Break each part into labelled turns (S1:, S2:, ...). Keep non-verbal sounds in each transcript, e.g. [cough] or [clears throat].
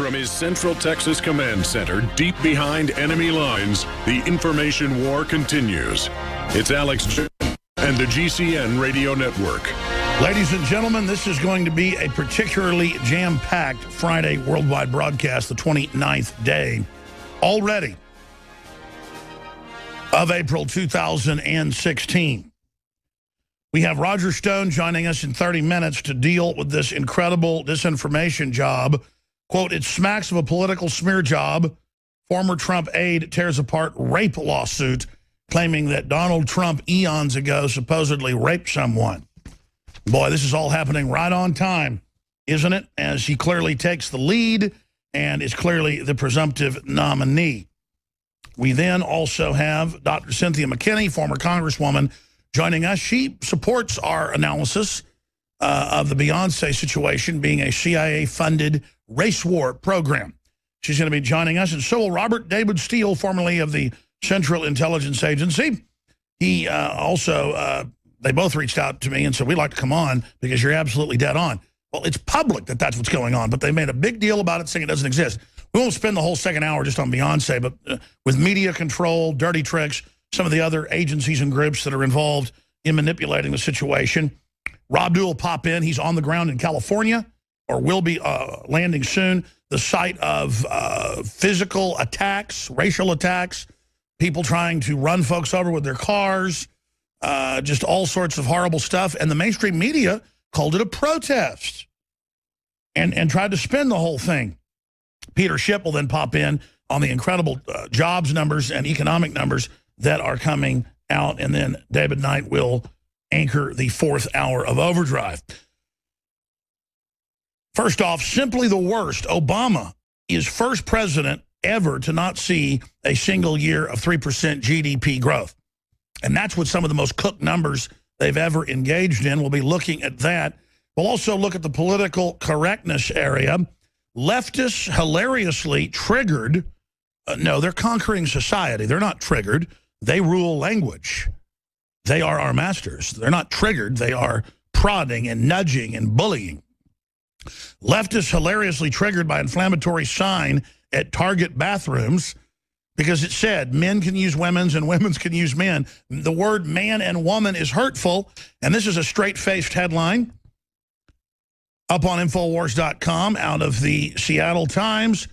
S1: From his Central Texas Command Center, deep behind enemy lines, the information war continues. It's Alex Jones and the GCN Radio Network.
S2: Ladies and gentlemen, this is going to be a particularly jam-packed Friday worldwide broadcast, the 29th day already of April 2016. We have Roger Stone joining us in 30 minutes to deal with this incredible disinformation job Quote, it smacks of a political smear job. Former Trump aide tears apart rape lawsuit claiming that Donald Trump eons ago supposedly raped someone. Boy, this is all happening right on time, isn't it? As he clearly takes the lead and is clearly the presumptive nominee. We then also have Dr. Cynthia McKinney, former congresswoman, joining us. She supports our analysis uh, of the Beyonce situation being a CIA-funded race war program. She's going to be joining us. And so will Robert David Steele, formerly of the Central Intelligence Agency. He uh, also, uh, they both reached out to me and said, we'd like to come on because you're absolutely dead on. Well, it's public that that's what's going on, but they made a big deal about it saying it doesn't exist. We won't spend the whole second hour just on Beyonce, but uh, with media control, dirty tricks, some of the other agencies and groups that are involved in manipulating the situation. Rob Dew will pop in. He's on the ground in California or will be uh, landing soon, the site of uh, physical attacks, racial attacks, people trying to run folks over with their cars, uh, just all sorts of horrible stuff. And the mainstream media called it a protest and, and tried to spin the whole thing. Peter Schiff will then pop in on the incredible uh, jobs numbers and economic numbers that are coming out. And then David Knight will anchor the fourth hour of Overdrive. First off, simply the worst. Obama is first president ever to not see a single year of 3% GDP growth. And that's what some of the most cooked numbers they've ever engaged in. We'll be looking at that. We'll also look at the political correctness area. Leftists hilariously triggered. Uh, no, they're conquering society. They're not triggered. They rule language. They are our masters. They're not triggered. They are prodding and nudging and bullying. Leftists hilariously triggered by inflammatory sign at Target bathrooms because it said men can use women's and women's can use men. The word man and woman is hurtful, and this is a straight-faced headline up on Infowars.com out of the Seattle Times.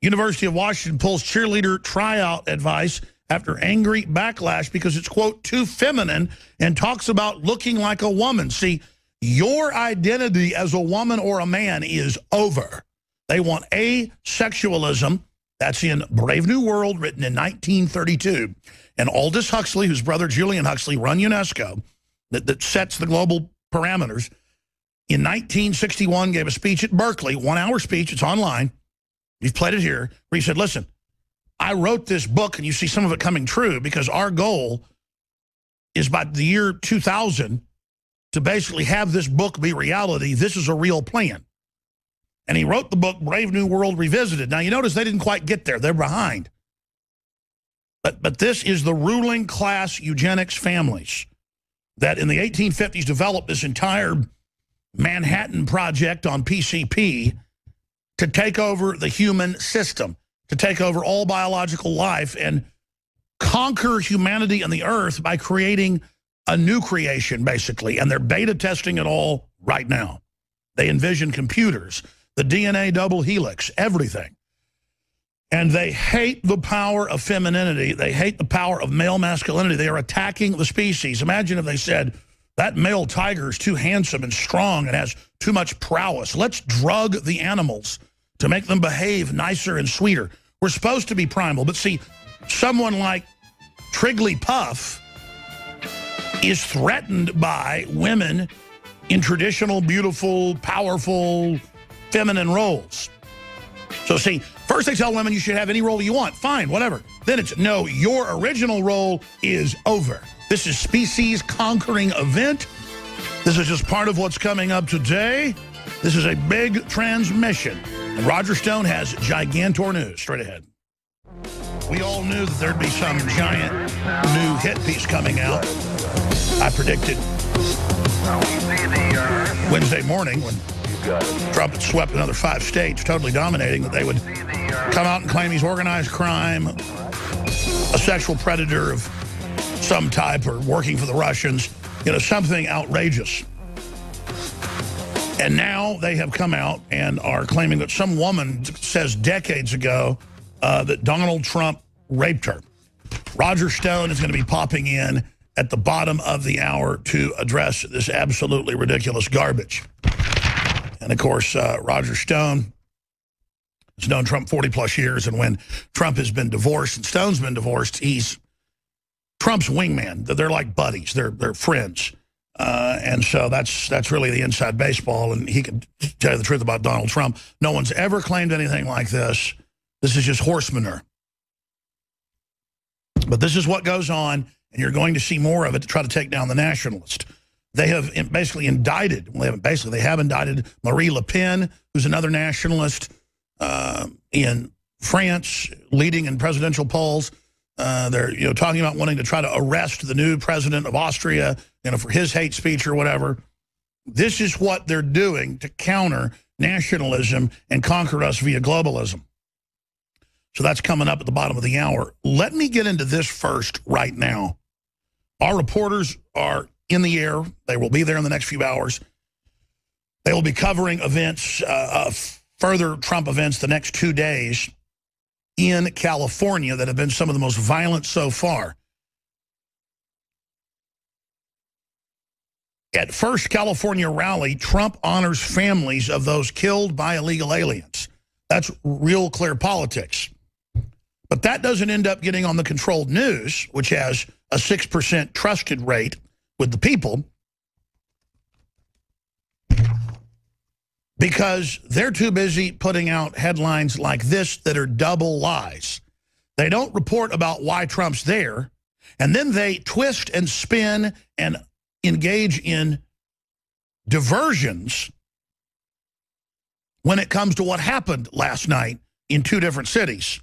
S2: University of Washington pulls cheerleader tryout advice after angry backlash because it's, quote, too feminine and talks about looking like a woman. See, your identity as a woman or a man is over. They want asexualism. That's in Brave New World, written in 1932. And Aldous Huxley, whose brother Julian Huxley run UNESCO, that, that sets the global parameters, in 1961 gave a speech at Berkeley, one-hour speech. It's online. We've played it here, where he said, listen, I wrote this book, and you see some of it coming true, because our goal is by the year 2000 to basically have this book be reality. This is a real plan. And he wrote the book Brave New World Revisited. Now, you notice they didn't quite get there. They're behind. But, but this is the ruling class eugenics families that in the 1850s developed this entire Manhattan Project on PCP to take over the human system to take over all biological life and conquer humanity and the earth by creating a new creation, basically. And they're beta testing it all right now. They envision computers, the DNA double helix, everything. And they hate the power of femininity. They hate the power of male masculinity. They are attacking the species. Imagine if they said, that male tiger is too handsome and strong and has too much prowess. Let's drug the animals to make them behave nicer and sweeter. We're supposed to be primal, but see, someone like Puff is threatened by women in traditional, beautiful, powerful, feminine roles. So see, first they tell women you should have any role you want. Fine, whatever. Then it's, no, your original role is over. This is species conquering event. This is just part of what's coming up today. This is a big transmission. Roger Stone has Gigantor News straight ahead. We all knew that there'd be some giant new hit piece coming out. I predicted Wednesday morning when Trump swept another five states, totally dominating, that they would come out and claim he's organized crime, a sexual predator of some type, or working for the Russians, you know, something outrageous. And now they have come out and are claiming that some woman says decades ago uh, that Donald Trump raped her. Roger Stone is going to be popping in at the bottom of the hour to address this absolutely ridiculous garbage. And, of course, uh, Roger Stone has known Trump 40-plus years, and when Trump has been divorced and Stone's been divorced, he's Trump's wingman. They're like buddies. They're, they're friends. Uh, and so that's that's really the inside baseball, and he can tell you the truth about Donald Trump. No one's ever claimed anything like this. This is just horse manure. But this is what goes on, and you're going to see more of it to try to take down the nationalist. They have basically indicted, well, they haven't basically, they have indicted Marie Le Pen, who's another nationalist uh, in France, leading in presidential polls. Uh, they're you know talking about wanting to try to arrest the new president of Austria, you know, for his hate speech or whatever. This is what they're doing to counter nationalism and conquer us via globalism. So that's coming up at the bottom of the hour. Let me get into this first right now. Our reporters are in the air. They will be there in the next few hours. They will be covering events, uh, further Trump events the next two days in California that have been some of the most violent so far. At first California rally, Trump honors families of those killed by illegal aliens. That's real clear politics. But that doesn't end up getting on the controlled news, which has a 6% trusted rate with the people. Because they're too busy putting out headlines like this that are double lies. They don't report about why Trump's there, and then they twist and spin and engage in diversions when it comes to what happened last night in two different cities.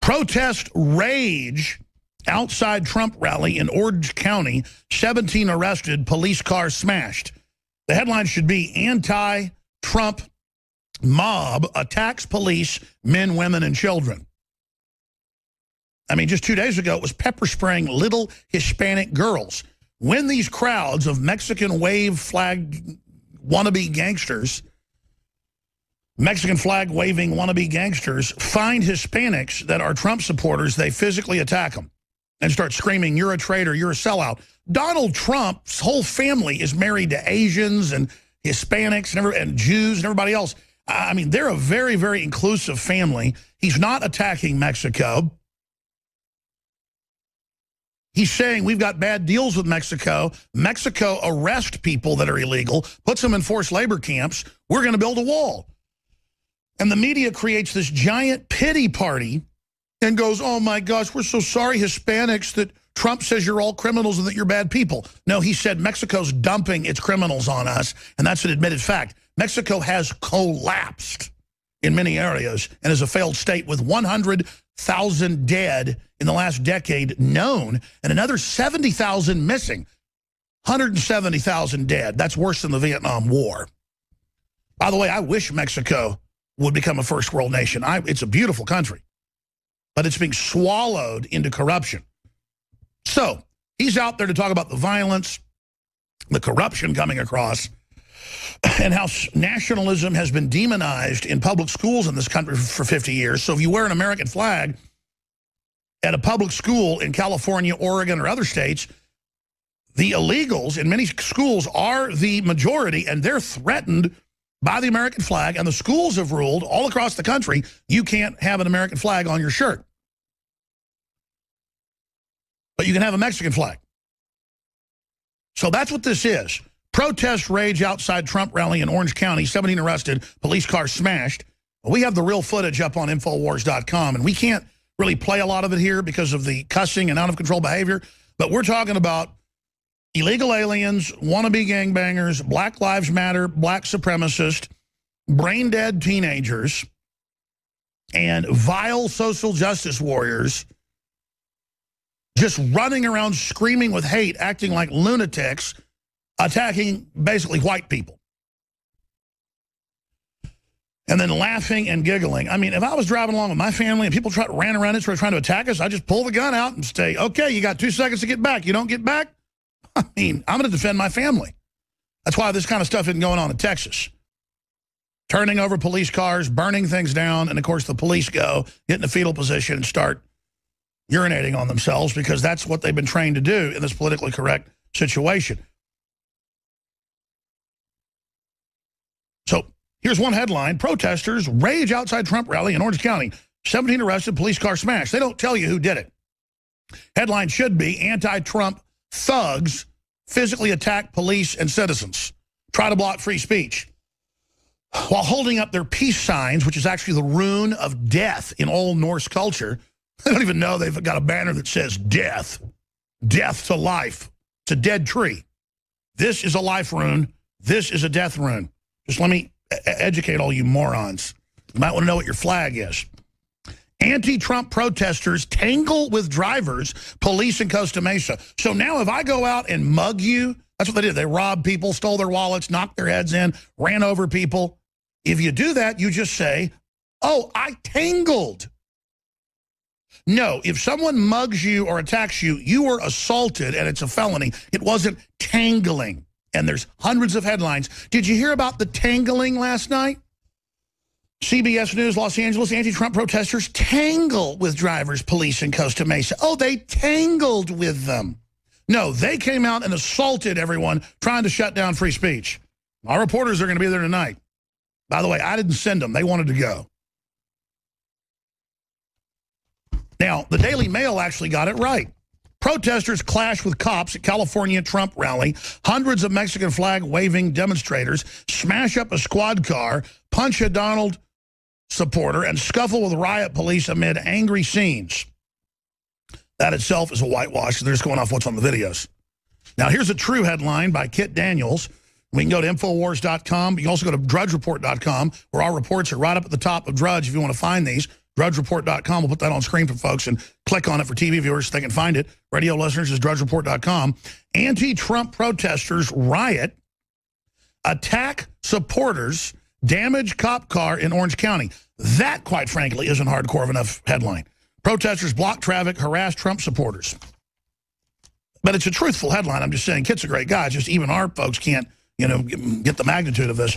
S2: Protest rage outside Trump rally in Orange County, 17 arrested, police car smashed. The headline should be anti Trump mob attacks police, men, women, and children. I mean, just two days ago, it was pepper spraying little Hispanic girls. When these crowds of Mexican wave flag wannabe gangsters, Mexican flag waving wannabe gangsters, find Hispanics that are Trump supporters, they physically attack them and start screaming, you're a traitor, you're a sellout. Donald Trump's whole family is married to Asians and Hispanics and, and Jews and everybody else. I mean, they're a very, very inclusive family. He's not attacking Mexico. He's saying we've got bad deals with Mexico. Mexico arrest people that are illegal, puts them in forced labor camps. We're going to build a wall. And the media creates this giant pity party and goes, oh, my gosh, we're so sorry, Hispanics, that Trump says you're all criminals and that you're bad people. No, he said Mexico's dumping its criminals on us, and that's an admitted fact. Mexico has collapsed in many areas and is a failed state with 100,000 dead in the last decade known and another 70,000 missing. 170,000 dead. That's worse than the Vietnam War. By the way, I wish Mexico would become a first world nation. I, it's a beautiful country, but it's being swallowed into corruption. So he's out there to talk about the violence, the corruption coming across, and how nationalism has been demonized in public schools in this country for 50 years. So if you wear an American flag at a public school in California, Oregon, or other states, the illegals in many schools are the majority, and they're threatened by the American flag, and the schools have ruled all across the country, you can't have an American flag on your shirt. But you can have a Mexican flag. So that's what this is. Protest rage outside Trump rally in Orange County, 17 arrested, police car smashed. We have the real footage up on Infowars.com, and we can't really play a lot of it here because of the cussing and out-of-control behavior, but we're talking about illegal aliens, wannabe gangbangers, Black Lives Matter, black supremacists, brain-dead teenagers, and vile social justice warriors just running around screaming with hate, acting like lunatics, attacking basically white people. And then laughing and giggling. I mean, if I was driving along with my family and people ran around us, were trying to attack us, I just pull the gun out and say, okay, you got two seconds to get back. You don't get back? [laughs] I mean, I'm going to defend my family. That's why this kind of stuff isn't going on in Texas. Turning over police cars, burning things down, and of course the police go, get in a fetal position and start urinating on themselves because that's what they've been trained to do in this politically correct situation. So here's one headline. Protesters rage outside Trump rally in Orange County. 17 arrested, police car smashed. They don't tell you who did it. Headline should be anti-Trump thugs physically attack police and citizens, try to block free speech. While holding up their peace signs, which is actually the rune of death in old Norse culture, I don't even know they've got a banner that says death, death to life. It's a dead tree. This is a life rune. This is a death rune. Just let me educate all you morons. You might want to know what your flag is. Anti-Trump protesters tangle with drivers, police in Costa Mesa. So now if I go out and mug you, that's what they did. They robbed people, stole their wallets, knocked their heads in, ran over people. If you do that, you just say, oh, I tangled. No, if someone mugs you or attacks you, you were assaulted and it's a felony. It wasn't tangling. And there's hundreds of headlines. Did you hear about the tangling last night? CBS News Los Angeles anti-Trump protesters tangle with drivers, police in Costa Mesa. Oh, they tangled with them. No, they came out and assaulted everyone trying to shut down free speech. Our reporters are going to be there tonight. By the way, I didn't send them. They wanted to go. Now, the Daily Mail actually got it right. Protesters clash with cops at California Trump rally. Hundreds of Mexican flag waving demonstrators smash up a squad car, punch a Donald supporter, and scuffle with riot police amid angry scenes. That itself is a whitewash. They're just going off what's on the videos. Now, here's a true headline by Kit Daniels. We can go to Infowars.com. You can also go to DrudgeReport.com, where our reports are right up at the top of Drudge if you want to find these. DrudgeReport.com. We'll put that on screen for folks and click on it for TV viewers so they can find it. Radio listeners is DrudgeReport.com. Anti-Trump protesters riot, attack supporters, damage cop car in Orange County. That, quite frankly, isn't hardcore of enough headline. Protesters block traffic, harass Trump supporters. But it's a truthful headline. I'm just saying, Kit's a great guy. Just even our folks can't, you know, get the magnitude of this.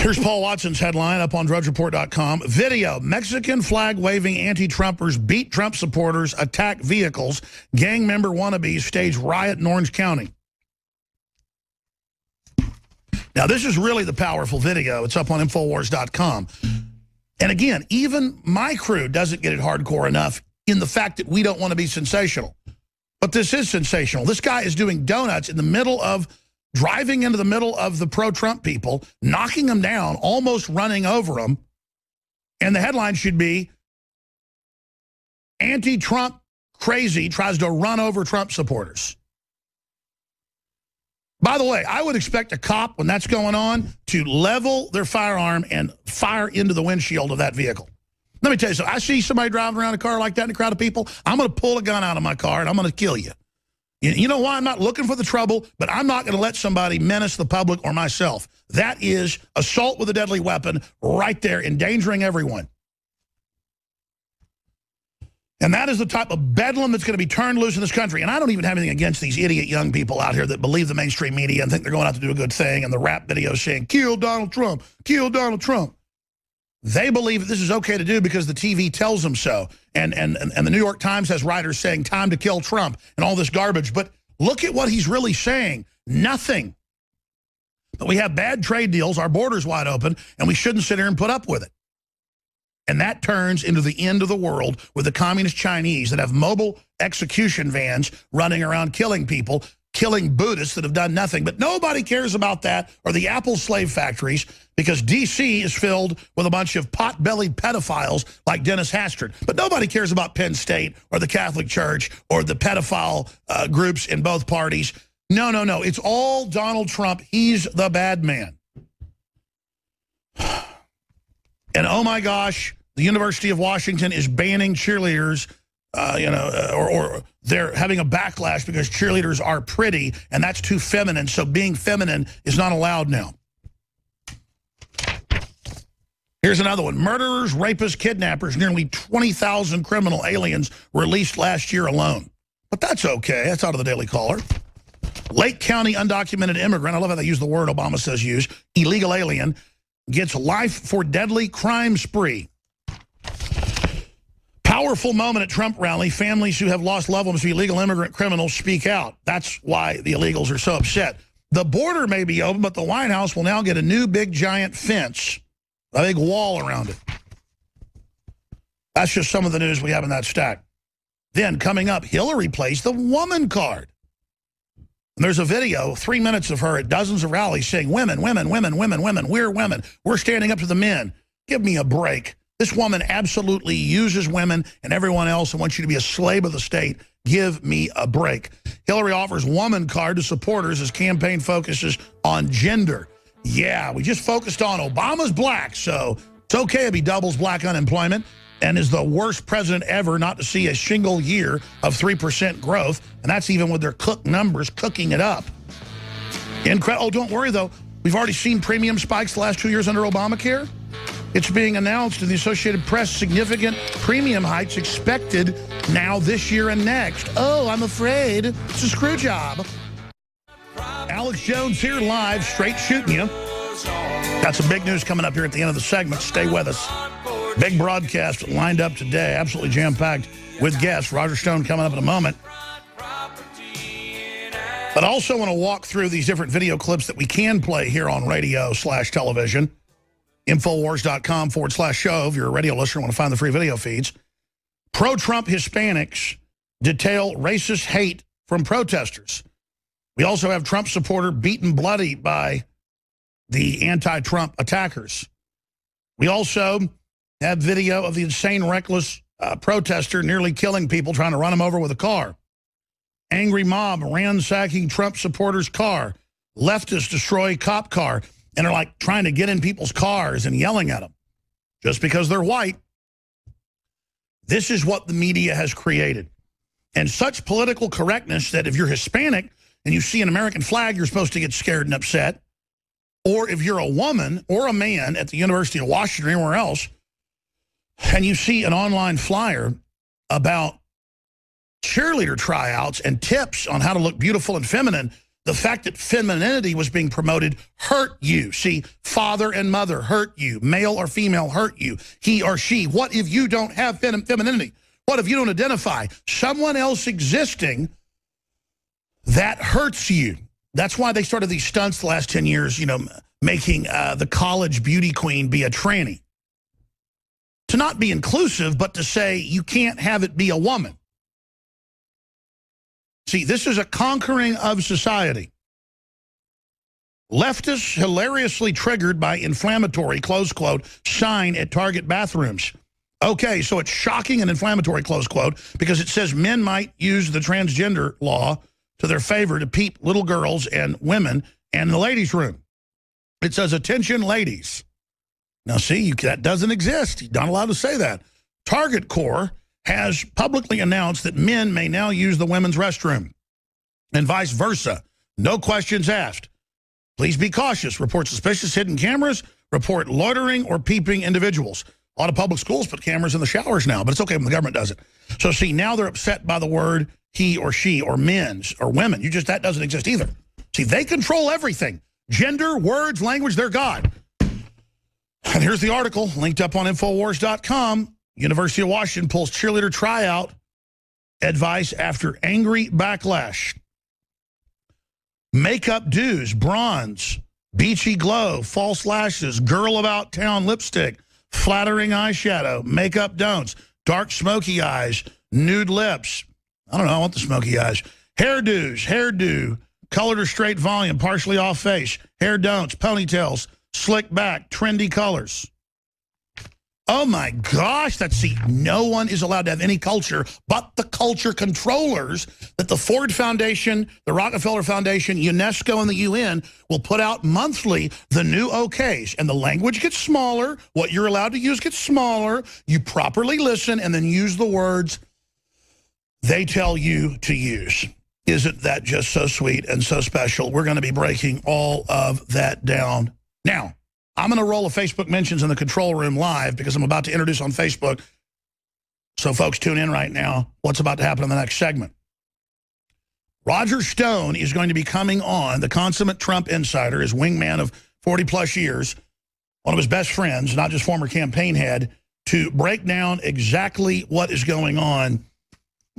S2: Here's Paul Watson's headline up on DrudgeReport.com. Video, Mexican flag-waving anti-Trumpers beat Trump supporters, attack vehicles. Gang member wannabes stage riot in Orange County. Now, this is really the powerful video. It's up on Infowars.com. And again, even my crew doesn't get it hardcore enough in the fact that we don't want to be sensational. But this is sensational. This guy is doing donuts in the middle of driving into the middle of the pro-Trump people, knocking them down, almost running over them. And the headline should be, anti-Trump crazy tries to run over Trump supporters. By the way, I would expect a cop, when that's going on, to level their firearm and fire into the windshield of that vehicle. Let me tell you something. I see somebody driving around a car like that in a crowd of people, I'm going to pull a gun out of my car and I'm going to kill you. You know why I'm not looking for the trouble, but I'm not going to let somebody menace the public or myself. That is assault with a deadly weapon right there, endangering everyone. And that is the type of bedlam that's going to be turned loose in this country. And I don't even have anything against these idiot young people out here that believe the mainstream media and think they're going out to do a good thing and the rap videos saying, kill Donald Trump, kill Donald Trump. They believe this is okay to do because the TV tells them so. And, and, and the New York Times has writers saying time to kill Trump and all this garbage. But look at what he's really saying. Nothing. But we have bad trade deals, our border's wide open, and we shouldn't sit here and put up with it. And that turns into the end of the world with the communist Chinese that have mobile execution vans running around killing people killing Buddhists that have done nothing. But nobody cares about that or the Apple slave factories because D.C. is filled with a bunch of pot-bellied pedophiles like Dennis Hastert. But nobody cares about Penn State or the Catholic Church or the pedophile uh, groups in both parties. No, no, no. It's all Donald Trump. He's the bad man. [sighs] And oh my gosh, the University of Washington is banning cheerleaders uh, you know, uh, or, or they're having a backlash because cheerleaders are pretty and that's too feminine. So being feminine is not allowed now. Here's another one. Murderers, rapists, kidnappers, nearly 20,000 criminal aliens released last year alone. But that's okay. That's out of the Daily Caller. Lake County undocumented immigrant, I love how they use the word Obama says use, illegal alien, gets life for deadly crime spree. Powerful moment at Trump rally. Families who have lost loved ones to illegal immigrant criminals speak out. That's why the illegals are so upset. The border may be open, but the White House will now get a new big giant fence, a big wall around it. That's just some of the news we have in that stack. Then coming up, Hillary plays the woman card. And there's a video, three minutes of her at dozens of rallies saying, women, women, women, women, women, we're women. We're standing up to the men. Give me a break. This woman absolutely uses women and everyone else and wants you to be a slave of the state. Give me a break. Hillary offers woman card to supporters as campaign focuses on gender. Yeah, we just focused on Obama's black, so it's okay if he doubles black unemployment and is the worst president ever not to see a single year of 3% growth. And that's even with their cook numbers cooking it up. Incredible. Oh, don't worry, though. We've already seen premium spikes the last two years under Obamacare. It's being announced in the Associated Press significant premium hikes expected now this year and next. Oh, I'm afraid it's a screw job. Alex Jones here live, straight shooting you. Got some big news coming up here at the end of the segment. Stay with us. Big broadcast lined up today, absolutely jam-packed with guests. Roger Stone coming up in a moment. But I also want to walk through these different video clips that we can play here on radio slash television. Infowars.com forward slash show. If you're a radio listener want to find the free video feeds. Pro-Trump Hispanics detail racist hate from protesters. We also have Trump supporter beaten bloody by the anti-Trump attackers. We also have video of the insane, reckless uh, protester nearly killing people, trying to run them over with a car. Angry mob ransacking Trump supporters' car. Leftists destroy cop car and are like trying to get in people's cars and yelling at them just because they're white. This is what the media has created. And such political correctness that if you're Hispanic and you see an American flag, you're supposed to get scared and upset. Or if you're a woman or a man at the University of Washington or anywhere else, and you see an online flyer about cheerleader tryouts and tips on how to look beautiful and feminine, the fact that femininity was being promoted hurt you. See, father and mother hurt you. Male or female hurt you. He or she. What if you don't have fem femininity? What if you don't identify? Someone else existing that hurts you. That's why they started these stunts the last 10 years, you know, making uh, the college beauty queen be a tranny to not be inclusive, but to say you can't have it be a woman. See, this is a conquering of society. Leftists hilariously triggered by inflammatory, close quote, sign at Target bathrooms. Okay, so it's shocking and inflammatory, close quote, because it says men might use the transgender law to their favor to peep little girls and women and the ladies' room. It says, attention, ladies. Now, see, you, that doesn't exist. You're not allowed to say that. Target Corp has publicly announced that men may now use the women's restroom and vice versa. No questions asked. Please be cautious. Report suspicious hidden cameras. Report loitering or peeping individuals. A lot of public schools put cameras in the showers now, but it's okay when the government does it. So see, now they're upset by the word he or she or men's or women. You just, that doesn't exist either. See, they control everything. Gender, words, language, they're God. And here's the article linked up on Infowars.com. University of Washington pulls cheerleader tryout advice after angry backlash. Makeup dos, bronze, beachy glow, false lashes, girl about town lipstick, flattering eyeshadow, makeup don'ts, dark smoky eyes, nude lips. I don't know, I want the smoky eyes. Hairdos, hairdo, colored or straight volume, partially off face, hair don'ts, ponytails, slick back, trendy colors. Oh my gosh, that's see, no one is allowed to have any culture but the culture controllers that the Ford Foundation, the Rockefeller Foundation, UNESCO, and the UN will put out monthly the new OKs. And the language gets smaller. What you're allowed to use gets smaller. You properly listen and then use the words they tell you to use. Isn't that just so sweet and so special? We're going to be breaking all of that down now. I'm going to roll a Facebook mentions in the control room live because I'm about to introduce on Facebook. So folks, tune in right now. What's about to happen in the next segment? Roger Stone is going to be coming on, the consummate Trump insider, his wingman of 40 plus years, one of his best friends, not just former campaign head, to break down exactly what is going on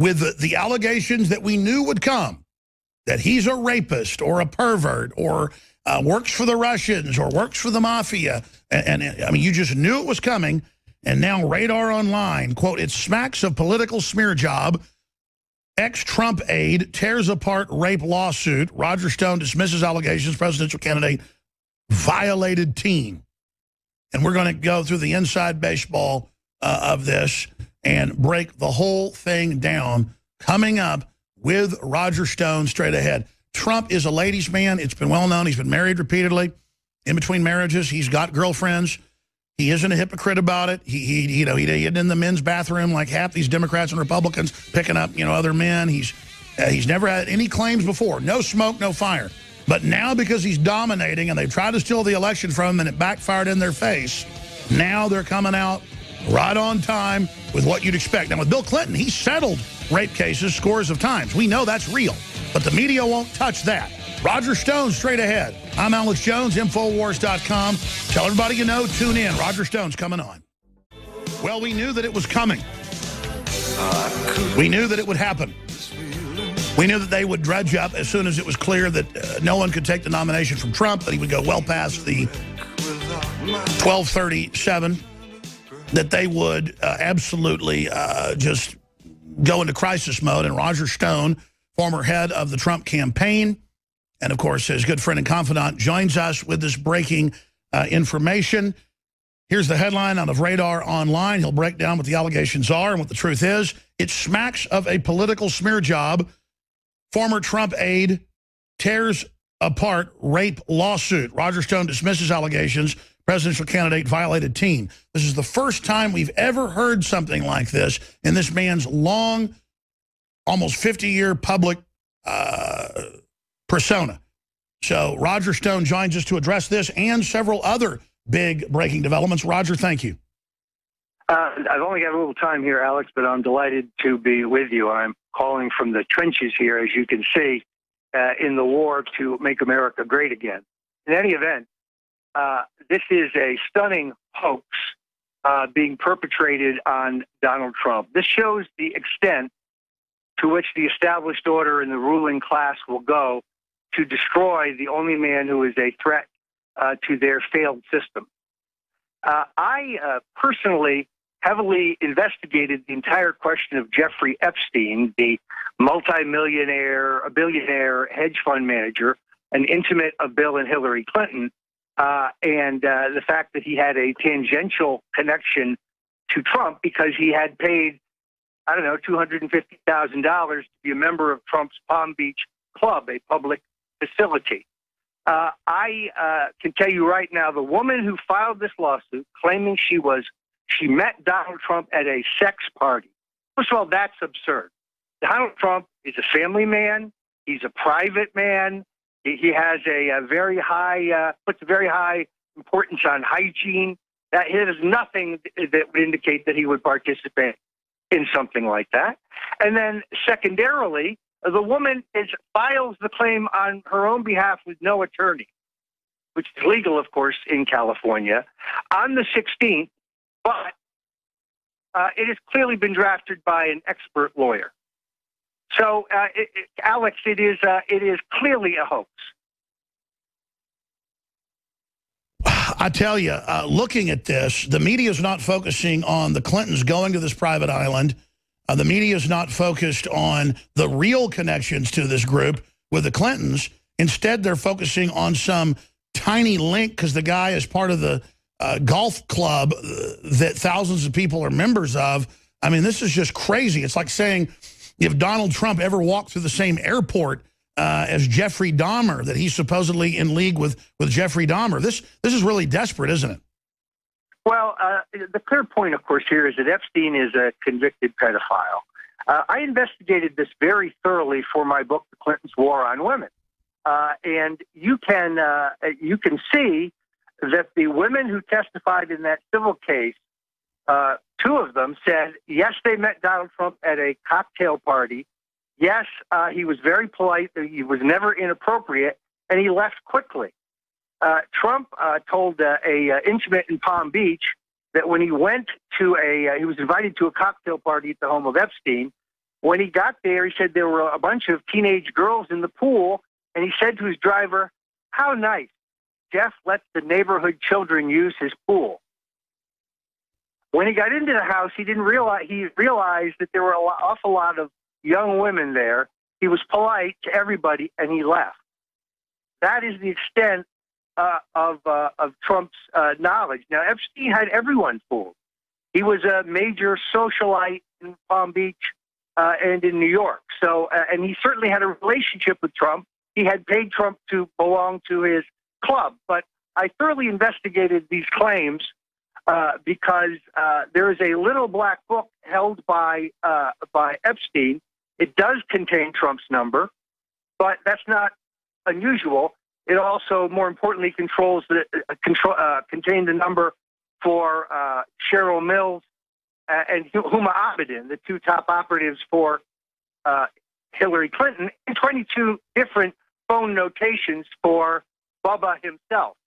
S2: with the, allegations that we knew would come, that he's a rapist or a pervert or uh, works for the Russians or works for the mafia. And, and, I mean, you just knew it was coming. And now Radar Online, quote, it smacks of political smear job. Ex-Trump aide tears apart rape lawsuit. Roger Stone dismisses allegations presidential candidate violated teen. And we're going to go through the inside baseball uh, of this and break the whole thing down coming up with Roger Stone straight ahead. Trump is a ladies' man. It's been well known. He's been married repeatedly. In between marriages, he's got girlfriends. He isn't a hypocrite about it. He, he you know, he, he in the men's bathroom like half these Democrats and Republicans picking up, you know, other men. He's uh, he's never had any claims before. No smoke, no fire. But now because he's dominating and they've tried to steal the election from him and it backfired in their face, now they're coming out right on time with what you'd expect. Now, with Bill Clinton, he settled rape cases scores of times. We know that's real, but the media won't touch that. Roger Stone, straight ahead. I'm Alex Jones, Infowars.com. Tell everybody you know, tune in. Roger Stone's coming on. Well, we knew that it was coming. We knew that it would happen. We knew that they would dredge up as soon as it was clear that uh, no one could take the nomination from Trump, that he would go well past the 1237 that they would uh, absolutely uh, just go into crisis mode. And Roger Stone, former head of the Trump campaign, and of course his good friend and confidant, joins us with this breaking uh, information. Here's the headline out of Radar Online. He'll break down what the allegations are and what the truth is. It smacks of a political smear job. Former Trump aide tears apart rape lawsuit. Roger Stone dismisses allegations presidential candidate violated teen. This is the first time we've ever heard something like this in this man's long, almost 50-year public uh, persona. So Roger Stone joins us to address this and several other big breaking developments. Roger, thank you.
S3: Uh, I've only got a little time here, Alex, but I'm delighted to be with you. I'm calling from the trenches here, as you can see, uh, in the war to make America great again. In any event, uh, this is a stunning hoax uh, being perpetrated on Donald Trump. This shows the extent to which the established order and the ruling class will go to destroy the only man who is a threat uh, to their failed system. Uh, I uh, personally heavily investigated the entire question of Jeffrey Epstein, the multimillionaire, a billionaire hedge fund manager, an intimate of Bill and Hillary Clinton, uh, and uh, the fact that he had a tangential connection to Trump because he had paid, I don't know, $250,000 to be a member of Trump's Palm Beach Club, a public facility. Uh, I uh, can tell you right now, the woman who filed this lawsuit claiming she was she met Donald Trump at a sex party. First of all, that's absurd. Donald Trump is a family man. He's a private man. He has a, a very high, uh, puts a very high importance on hygiene. That has nothing that would indicate that he would participate in something like that. And then secondarily, the woman is, files the claim on her own behalf with no attorney, which is legal, of course, in California, on the 16th, but uh, it has clearly been drafted by an expert lawyer. So, uh, it, it, Alex, it is uh, it is clearly a hoax.
S2: I tell you, uh, looking at this, the media is not focusing on the Clintons going to this private island. Uh, the media is not focused on the real connections to this group with the Clintons. Instead, they're focusing on some tiny link because the guy is part of the uh, golf club uh, that thousands of people are members of. I mean, this is just crazy. It's like saying if Donald Trump ever walked through the same airport uh, as Jeffrey Dahmer, that he's supposedly in league with, with Jeffrey Dahmer. This, this is really desperate, isn't it?
S3: Well, uh, the clear point, of course, here is that Epstein is a convicted pedophile. Uh, I investigated this very thoroughly for my book, The Clintons' War on Women, uh, and you can uh, you can see that the women who testified in that civil case, uh, two of them said yes, they met Donald Trump at a cocktail party. Yes, uh, he was very polite. He was never inappropriate, and he left quickly. Uh, Trump told a, a intimate in Palm Beach that when he went to a, uh, he was invited to a cocktail party at the home of Epstein. When he got there, he said there were a bunch of teenage girls in the pool, and he said to his driver, How nice. Jeff lets the neighborhood children use his pool. When he got into the house, he didn't realize he realized that there were an awful lot of young women there. He was polite to everybody, and he left. That is the extent uh, of uh, of Trump's uh, knowledge. Now Epstein had everyone fooled. He was a major socialite in Palm Beach uh, and in New York. So, uh, and he certainly had a relationship with Trump. He had paid Trump to belong to his club. But I thoroughly investigated these claims uh, because there is a little black book held by by Epstein. It does contain Trump's number, but that's not unusual. It also, more importantly, controls the uh, control uh, contained the number for uh, Cheryl Mills uh, and Huma Abedin, the two top operatives for uh, Hillary Clinton, and 22 different phone notations for Bubba himself.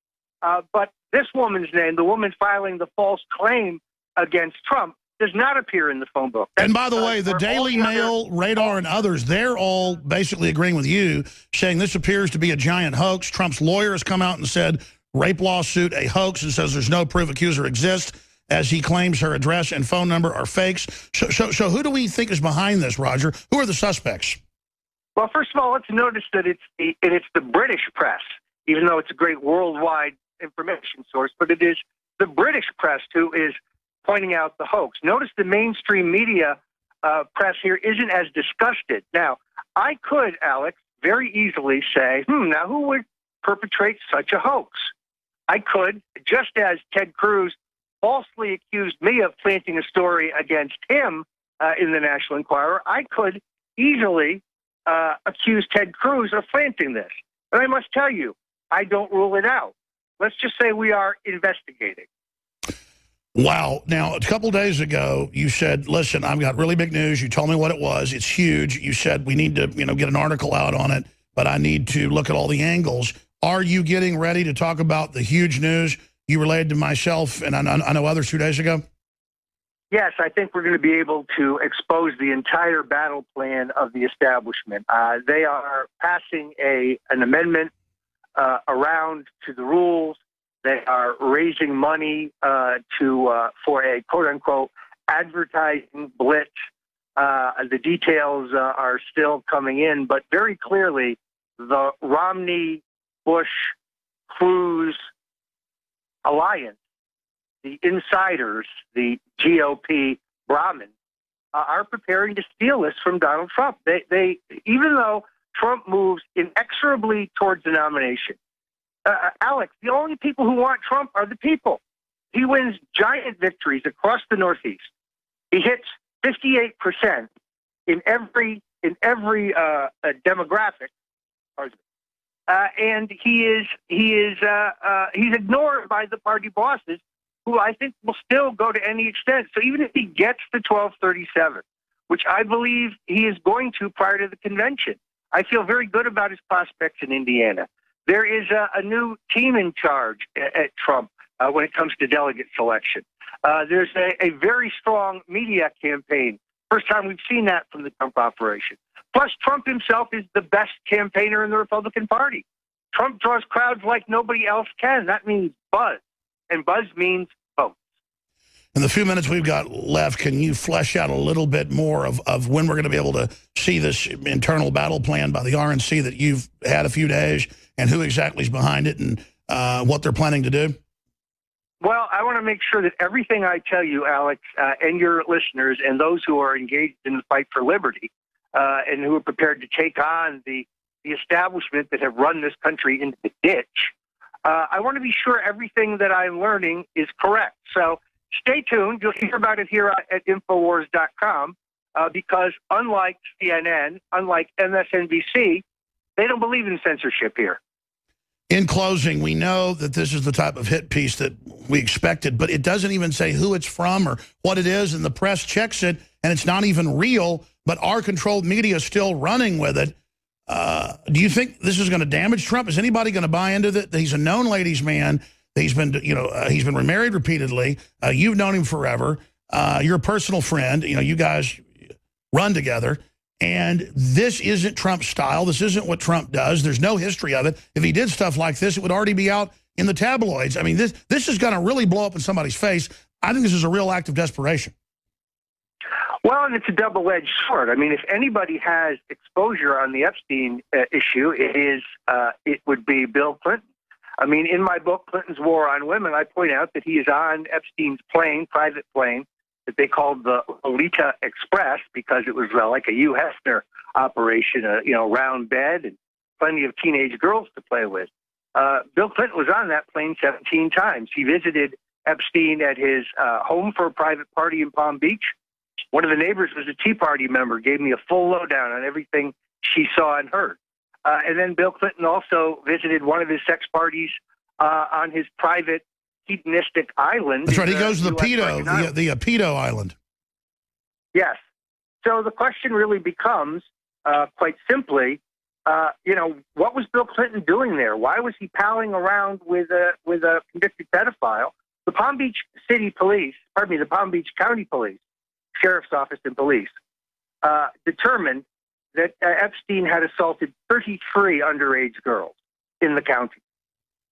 S3: Uh, but this woman's name, the woman filing the false claim against Trump, does not appear in the phone book.
S2: That's, and by the way, the Daily Mail. Radar, and others, they're all basically agreeing with you, saying this appears to be a giant hoax. Trump's lawyer has come out and said rape lawsuit a hoax and says there's no proof accuser exists as he claims her address and phone number are fakes. So, so, so who do we think is behind this, Roger? Who are the suspects?
S3: Well, first of all, let's notice that it's the, it's the British press, even though it's a great worldwide information source, but it is the British press who is pointing out the hoax. Notice the mainstream media uh, press here isn't as disgusted. Now, I could, Alex, very easily say, hmm, now who would perpetrate such a hoax? I could, just as Ted Cruz falsely accused me of planting a story against him uh, in the National Enquirer, I could easily uh, accuse Ted Cruz of planting this. And I must tell you, I don't rule it out. Let's just say we are investigating.
S2: Wow. Now, a couple days ago, you said, listen, I've got really big news. You told me what it was. It's huge. You said we need to, you know, get an article out on it, but I need to look at all the angles. Are you getting ready to talk about the huge news you relayed to myself and I, know others two days ago?
S3: Yes, I think we're going to be able to expose the entire battle plan of the establishment. Uh, they are passing a an amendment uh, around to the rules they are raising money uh, to uh, for a quote unquote advertising blitz. Uh, the details uh, are still coming in, but very clearly, the Romney Bush Cruz alliance, the insiders, the GOP Brahmins, uh, are preparing to steal this from Donald Trump. They, they, even though Trump moves inexorably towards the nomination, uh, uh, Alex, the only people who want Trump are the people. He wins giant victories across the Northeast. He hits 58% in every in every uh, uh, demographic, uh, and he is he is uh, he's ignored by the party bosses, who I think will still go to any extent. So even if he gets to 1237, which I believe he is going to prior to the convention, I feel very good about his prospects in Indiana. There is a, a new team in charge at, at Trump uh, when it comes to delegate selection. Uh, there's a, a, very strong media campaign. First time we've seen that from the Trump operation. Plus, Trump himself is the best campaigner in the Republican Party. Trump draws crowds like nobody else can. That means buzz, and buzz means.
S2: In the few minutes we've got left, can you flesh out a little bit more of, of when we're going to be able to see this internal battle plan by the RNC that you've had a few days? and who exactly is behind it and uh, what they're planning to do?
S3: Well, I want to make sure that everything I tell you, Alex, uh, and your listeners, and those who are engaged in the fight for liberty, uh, and who are prepared to take on the the establishment that have run this country into the ditch, uh, I want to be sure everything that I'm learning is correct. So stay tuned. You'll hear about it here at Infowars.com. uh, because unlike CNN, unlike MSNBC, they don't believe in censorship here.
S2: In closing, we know that this is the type of hit piece that we expected, but it doesn't even say who it's from or what it is, and the press checks it, and it's not even real, but our controlled media is still running with it. Uh, do you think this is going to damage Trump? Is anybody going to buy into that? He's a known ladies' man. He's been, you know, uh, he's been remarried repeatedly. Uh, you've known him forever. Uh, you're a personal friend. You know, you guys run together. And this isn't Trump's style. This isn't what Trump does. There's no history of it. If he did stuff like this, it would already be out in the tabloids. I mean, this this is going to really blow up in somebody's face. I think this is a real act of desperation.
S3: Well, and it's a double-edged sword. I mean, if anybody has exposure on the Epstein uh, issue, it is uh, it would be Bill Clinton. I mean, in my book, Clinton's War on Women, I point out that he is on Epstein's plane, private plane, that they called the Lolita Express because it was uh, like a Hugh Hefner operation, a you know round bed and plenty of teenage girls to play with. Uh, Bill Clinton was on that plane 17 times. He visited Epstein at his uh, home for a private party in Palm Beach. One of the neighbors was a Tea Party member, gave me a full lowdown on everything she saw and heard. Uh, and then Bill Clinton also visited one of his sex parties uh, on his private hedonistic island.
S2: That's right. He goes to the pedo, the, the uh, pedo island.
S3: Yes. So the question really becomes, uh, quite simply, uh, you know, what was Bill Clinton doing there? Why was he palling around with a with a convicted pedophile? The Palm Beach City Police, pardon me, the Palm Beach County Police, Sheriff's Office and Police, uh, determined that uh, Epstein had assaulted 33 underage girls in the county.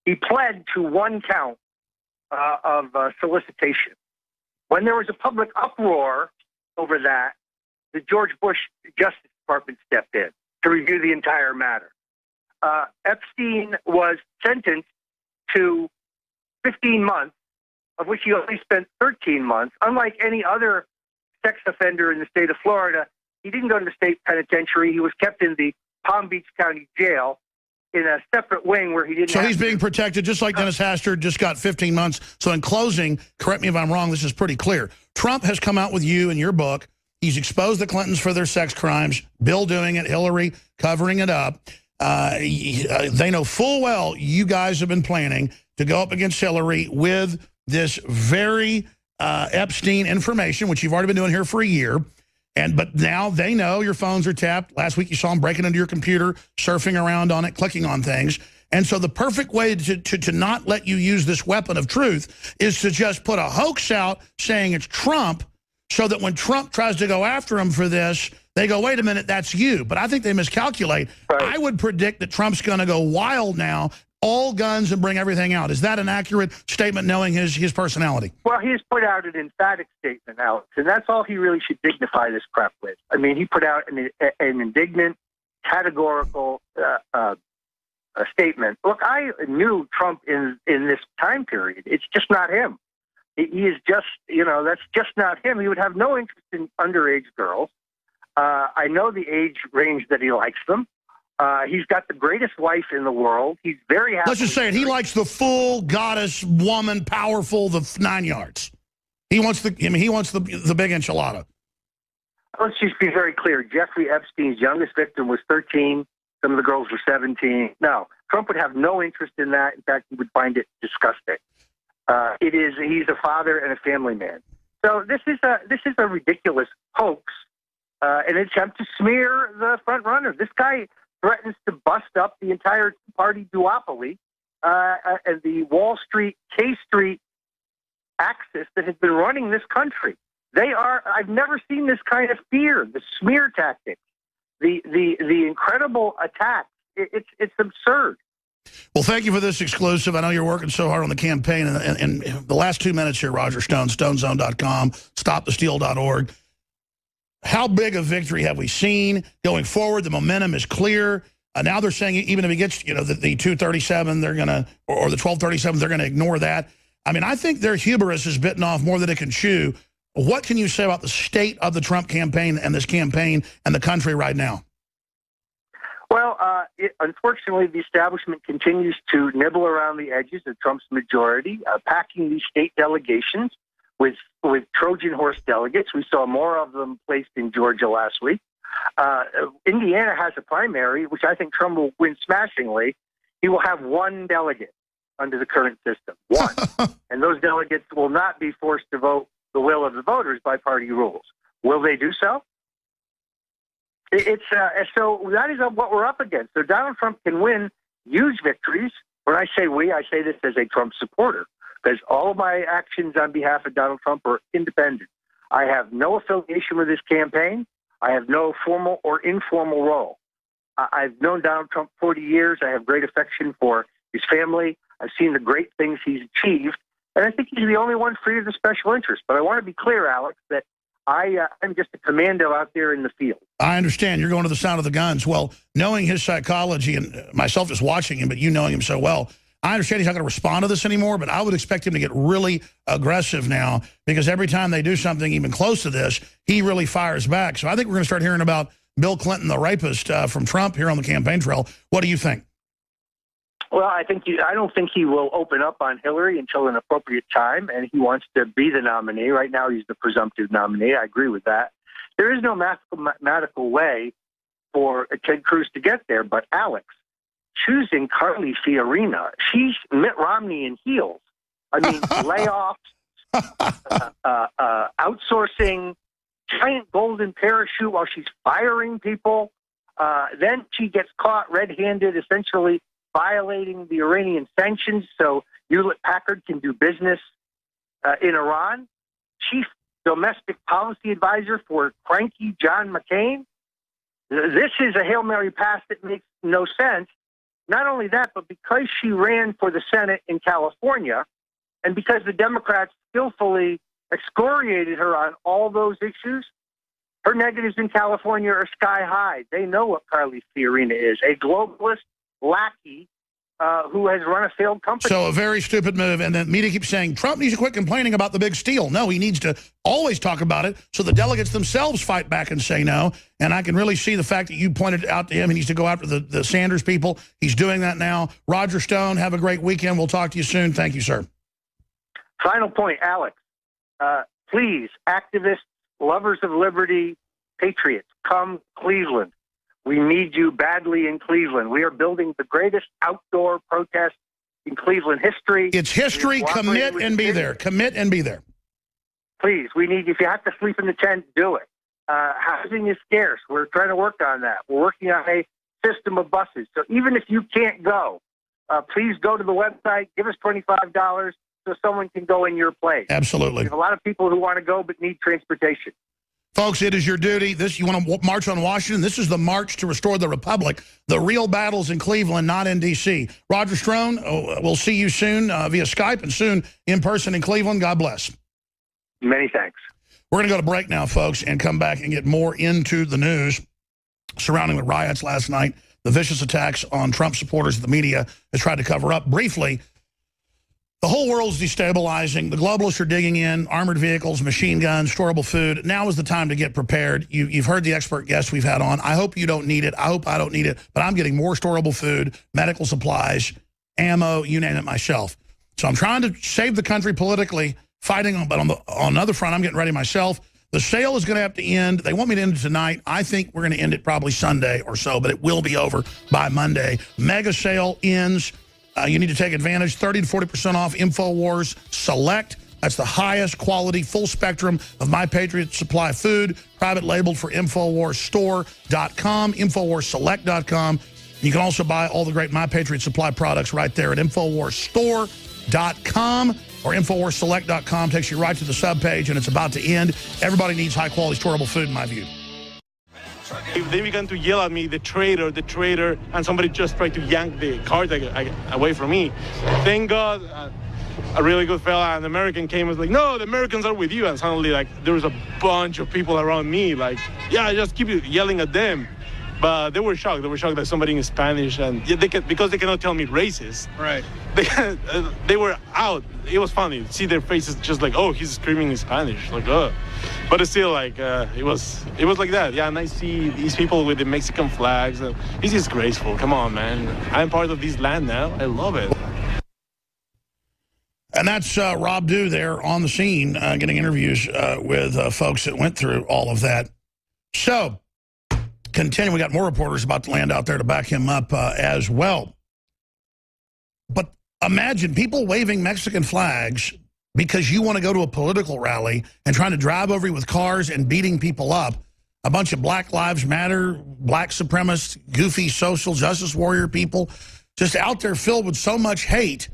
S3: He pled to one count uh, of uh, solicitation. When there was a public uproar over that, the George Bush Justice Department stepped in to review the entire matter. Uh, Epstein was sentenced to 15 months, of which he only spent 13 months. Unlike any other sex offender in the state of Florida, he didn't go to the state penitentiary. He was kept in the Palm Beach County Jail in a separate wing where he didn't.
S2: So he's being protected, just like Dennis Hastert just got 15 months. So in closing, correct me if I'm wrong. This is pretty clear. Trump has come out with you in your book. He's exposed the Clintons for their sex crimes. Bill doing it, Hillary covering it up. Uh, uh, they know full well you guys have been planning to go up against Hillary with this very uh, Epstein information, which you've already been doing here for a year. And but now they know your phones are tapped. Last week you saw them breaking into your computer, surfing around on it, clicking on things. And so the perfect way to, to, to not let you use this weapon of truth is to just put a hoax out saying it's Trump so that when Trump tries to go after him for this, they go, wait a minute, that's you. But I think they miscalculate. Right. I would predict that Trump's going to go wild now all guns and bring everything out. Is that an accurate statement knowing his, his personality?
S3: Well, he's put out an emphatic statement, Alex, and that's all he really should dignify this crap with. I mean, he put out an, an indignant, categorical uh, uh, statement. Look, I knew Trump in, in this time period. It's just not him. He is just, you know, that's just not him. He would have no interest in underage girls. Uh, I know the age range that he likes them. Uh, he's got the greatest wife in the world. He's very happy.
S2: Let's just say it. He likes the full goddess woman, powerful, the nine yards. He wants the. I mean, he wants the the big enchilada.
S3: Let's just be very clear. Jeffrey Epstein's youngest victim was 13. Some of the girls were 17. No, Trump would have no interest in that. In fact, he would find it disgusting. Uh, it is. He's a father and a family man. So this is a this is a ridiculous hoax, uh, an attempt to smear the front runner. This guy threatens to bust up the entire party duopoly uh, uh, and the Wall Street, K Street axis that has been running this country. They are, I've never seen this kind of fear, the smear tactics, the, the, the incredible attacks. It, it's, it's absurd.
S2: Well, thank you for this exclusive. I know you're working so hard on the campaign. And, and, and the last two minutes here, Roger Stone, stonezone.com, stopthesteal.org. How big a victory have we seen going forward? The momentum is clear. Uh, now they're saying even if he gets, you know, the, the 237, they're going to, or, the 1237, they're going to ignore that. I mean, I think their hubris is bitten off more than it can chew. What can you say about the state of the Trump campaign and this campaign and the country right now?
S3: Well, uh, it, unfortunately, the establishment continues to nibble around the edges of Trump's majority, uh, packing these state delegations with with Trojan horse delegates. We saw more of them placed in Georgia last week. Uh, Indiana has a primary, which I think Trump will win smashingly. He will have one delegate under the current system, one, [laughs] and those delegates will not be forced to vote the will of the voters by party rules. Will they do so? It's uh, so that is what we're up against. So Donald Trump can win huge victories. When I say we, I say this as a Trump supporter because all of my actions on behalf of Donald Trump are independent. I have no affiliation with his campaign. I have no formal or informal role. I've known Donald Trump 40 years. I have great affection for his family. I've seen the great things he's achieved. And I think he's the only one free of the special interest. But I want to be clear, Alex, that I, uh, I'm just a commando out there in the field.
S2: I understand. You're going to the sound of the guns. Well, knowing his psychology and myself just watching him, but you knowing him so well, I understand he's not going to respond to this anymore, but I would expect him to get really aggressive now because every time they do something even close to this, he really fires back. So I think we're going to start hearing about Bill Clinton, the rapist, uh, from Trump here on the campaign trail. What do you think?
S3: Well, I think he, I don't think he will open up on Hillary until an appropriate time, and he wants to be the nominee. Right now, he's the presumptive nominee. I agree with that. There is no mathematical way for Ted Cruz to get there, but Alex choosing Carly Fiorina, she's Mitt Romney in heels. I mean, [laughs] layoffs, uh, uh, uh, outsourcing, giant golden parachute while she's firing people. Uh, then she gets caught red-handed, essentially violating the Iranian sanctions so Hewlett Packard can do business uh, in Iran. Chief domestic policy advisor for cranky John McCain. This is a Hail Mary pass that makes no sense. Not only that, but because she ran for the Senate in California, and because the Democrats skillfully excoriated her on all those issues, her negatives in California are sky high. They know what Carly Fiorina is a globalist lackey uh, who has run a failed company.
S2: So a very stupid move. And the media keeps saying Trump needs to quit complaining about the big steal. No, he needs to always talk about it so the delegates themselves fight back and say no. And I can really see the fact that you pointed out to him he needs to go after the, the Sanders people. He's doing that now. Roger Stone, have a great weekend. We'll talk to you soon. Thank you, sir.
S3: Final point, Alex. Uh, please, activists, lovers of liberty, patriots, come Cleveland. We need you badly in Cleveland. We are building the greatest outdoor protest in Cleveland history.
S2: It's history. Commit and be there. Commit and be there.
S3: Please, we need. you. If you have to sleep in the tent, do it. Uh, housing is scarce. We're trying to work on that. We're working on a system of buses. So even if you can't go, uh, please go to the website. Give us twenty five dollars so someone can go in your place.
S2: Absolutely.
S3: There's a lot of people who want to go but need transportation.
S2: Folks, it is your duty. This You want to march on Washington? This is the march to restore the republic. The real battle's in Cleveland, not in D.C. Roger Stone, oh, we'll see you soon uh, via Skype and soon in person in Cleveland. God bless.
S3: Many thanks.
S2: We're going to go to break now, folks, and come back and get more into the news surrounding the riots last night, the vicious attacks on Trump supporters the media has tried to cover up. Briefly, the whole world's destabilizing. The globalists are digging in, armored vehicles, machine guns, storable food. Now is the time to get prepared. You, have heard the expert guests we've had on. I hope you don't need it. I hope I don't need it. But I'm getting more storable food, medical supplies, ammo, you name it myself. So I'm trying to save the country politically, fighting on, but on, the, on another front, I'm getting ready myself. The sale is going to have to end. They want me to end it tonight. I think we're going to end it probably Sunday or so, but it will be over by Monday. Mega sale ends uh, you need to take advantage. 30 to 40% off InfoWars Select. That's the highest quality, full spectrum of My Patriot Supply food, private labeled for InfoWarsStore.com, InfoWarsSelect.com. You can also buy all the great My Patriot Supply products right there at InfoWarsStore.com or InfoWarsSelect.com. Takes you right to the subpage, and it's about to end. Everybody needs high-quality, storable food, in my view.
S4: If they began to yell at me, the traitor, the traitor, and somebody just tried to yank the card away from me. Thank God, uh, a really good fella, an American came and was like, no, the Americans are with you. And suddenly, like, there was a bunch of people around me, like, yeah, just keep yelling at them. But they were shocked. They were shocked that somebody in Spanish, and they can, because they cannot tell me racist.
S2: Right. [laughs]
S4: They, uh, they were out. It was funny. To see their faces just like, oh, he's screaming in Spanish. Like, oh. But it's still like, uh, it was it was like that. Yeah, and I see these people with the Mexican flags. Uh, it's disgraceful. Come on, man. I'm part of this land now. I love it.
S2: And that's uh, Rob Dew there on the scene, uh, getting interviews uh, with uh, folks that went through all of that. So, continue. We got more reporters about to land out there to back him up uh, as well. But imagine people waving Mexican flags because you want to go to a political rally and trying to drive over you with cars and beating people up. A bunch of Black Lives Matter, black supremacist, goofy social justice warrior people just out there filled with so much hate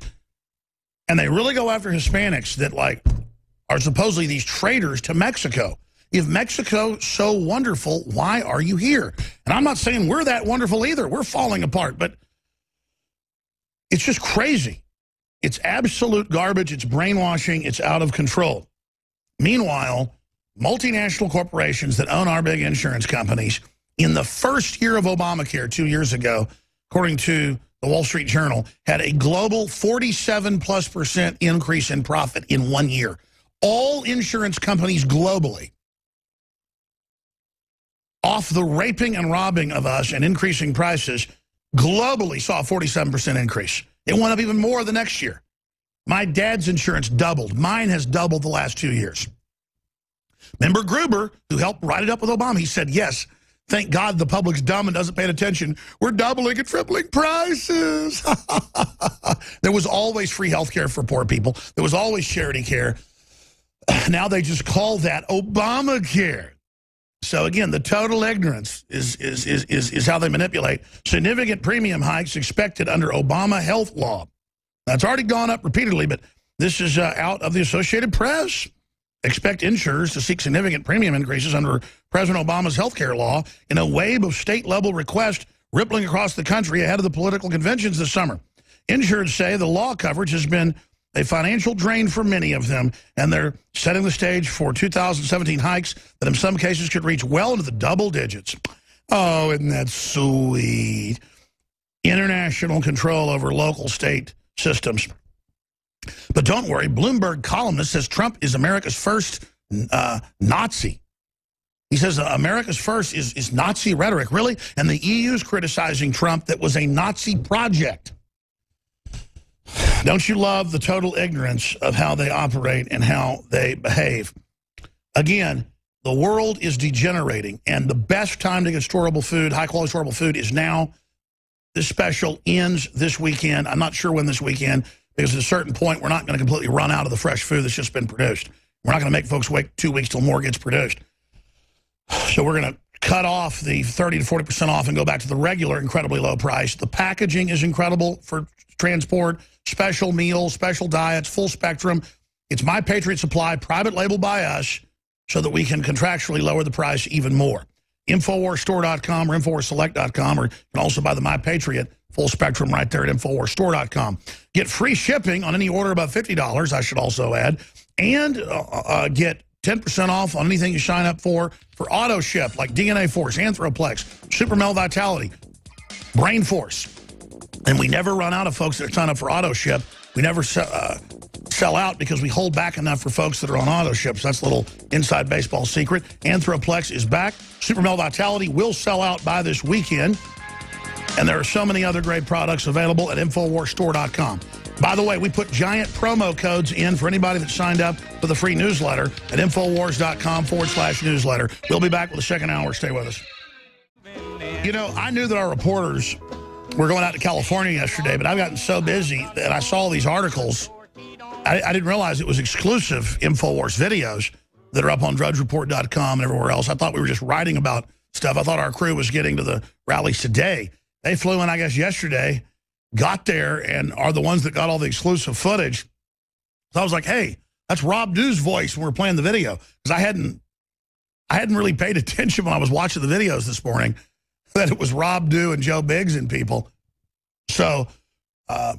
S2: and they really go after Hispanics that like are supposedly these traitors to Mexico. If Mexico's so wonderful, why are you here? And I'm not saying we're that wonderful either. We're falling apart, but it's just crazy. It's absolute garbage. It's brainwashing. It's out of control. Meanwhile, multinational corporations that own our big insurance companies, in the first year of Obamacare two years ago, according to the Wall Street Journal, had a global 47 plus percent increase in profit in one year. All insurance companies globally, off the raping and robbing of us and increasing prices, globally saw a 47% increase. It went up even more the next year. My dad's insurance doubled. Mine has doubled the last two years. Member Gruber, who helped write it up with Obama, he said, yes, Thank God the public's dumb and doesn't pay attention. We're doubling and tripling prices. [laughs] there was always free health care for poor people. There was always charity care. [clears throat] Now they just call that Obamacare. So again, the total ignorance is, is, is, is, is how they manipulate. Significant premium hikes expected under Obama health law. Now, it's already gone up repeatedly, but this is uh, out of the Associated Press expect insurers to seek significant premium increases under President Obama's health care law in a wave of state-level requests rippling across the country ahead of the political conventions this summer. Insurers say the law coverage has been a financial drain for many of them, and they're setting the stage for 2017 hikes that in some cases could reach well into the double digits. Oh, isn't that sweet? International control over local state systems. But don't worry, Bloomberg columnist says Trump is America's first uh, Nazi. He says America's first is, is Nazi rhetoric, really? And the EU is criticizing Trump that was a Nazi project. Don't you love the total ignorance of how they operate and how they behave? Again, the world is degenerating, and the best time to get storable food, high-quality storable food, is now. This special ends this weekend. I'm not sure when this weekend. Because at a certain point, we're not going to completely run out of the fresh food that's just been produced. We're not going to make folks wait two weeks till more gets produced. [sighs] So we're going to cut off the 30 to 40% off and go back to the regular incredibly low price. The packaging is incredible for transport, special meals, special diets, full spectrum. It's My Patriot Supply, private label by us, so that we can contractually lower the price even more. Infowarsstore.com or Infowarsselect.com, or you can also buy the My Patriot Full spectrum right there at InfoWarsStore.com. Get free shipping on any order above $50, I should also add, and uh, uh, get 10% off on anything you sign up for for auto ship like DNA Force, Anthroplex, Super Male Vitality, Brain Force. And we never run out of folks that sign up for auto ship. We never uh, sell out because we hold back enough for folks that are on auto ships. That's a little inside baseball secret. Anthroplex is back. Super Male Vitality will sell out by this weekend. And there are so many other great products available at InfoWarsStore.com. By the way, we put giant promo codes in for anybody that signed up for the free newsletter at Infowars.com forward slash newsletter. We'll be back with the second hour. Stay with us. You know, I knew that our reporters were going out to California yesterday, but I've gotten so busy that I saw these articles. I, I didn't realize it was exclusive InfoWars videos that are up on DrudgeReport.com and everywhere else. I thought we were just writing about stuff. I thought our crew was getting to the rallies today. They flew in, I guess, yesterday, got there, and are the ones that got all the exclusive footage. So I was like, hey, that's Rob Dew's voice when we are playing the video. Because I hadn't I hadn't really paid attention when I was watching the videos this morning [laughs] that it was Rob Dew and Joe Biggs and people. So uh,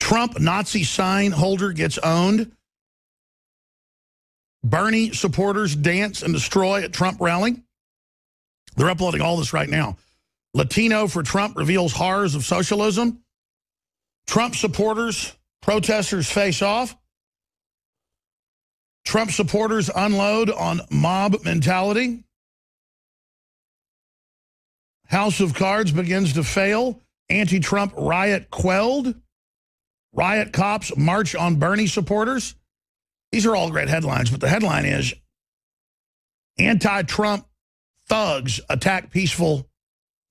S2: Trump Nazi sign holder gets owned. Bernie supporters dance and destroy at Trump rally. They're uploading all this right now. Latino for Trump reveals horrors of socialism. Trump supporters, protesters face off. Trump supporters unload on mob mentality. House of Cards begins to fail. Anti-Trump riot quelled. Riot cops march on Bernie supporters. These are all great headlines, but the headline is anti-Trump thugs attack peaceful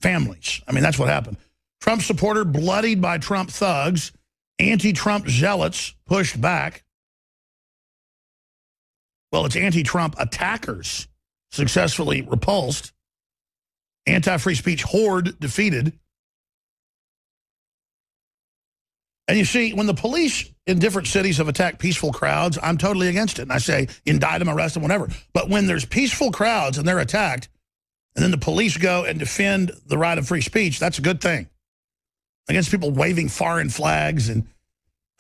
S2: families. I mean, that's what happened. Trump supporter bloodied by Trump thugs. Anti-Trump zealots pushed back. Well, it's anti-Trump attackers successfully repulsed. Anti-free speech horde defeated. And you see, when the police in different cities have attacked peaceful crowds, I'm totally against it. And I say, indict them, arrest them, whatever. But when there's peaceful crowds and they're attacked, and then the police go and defend the right of free speech, that's a good thing. Against people waving foreign flags and,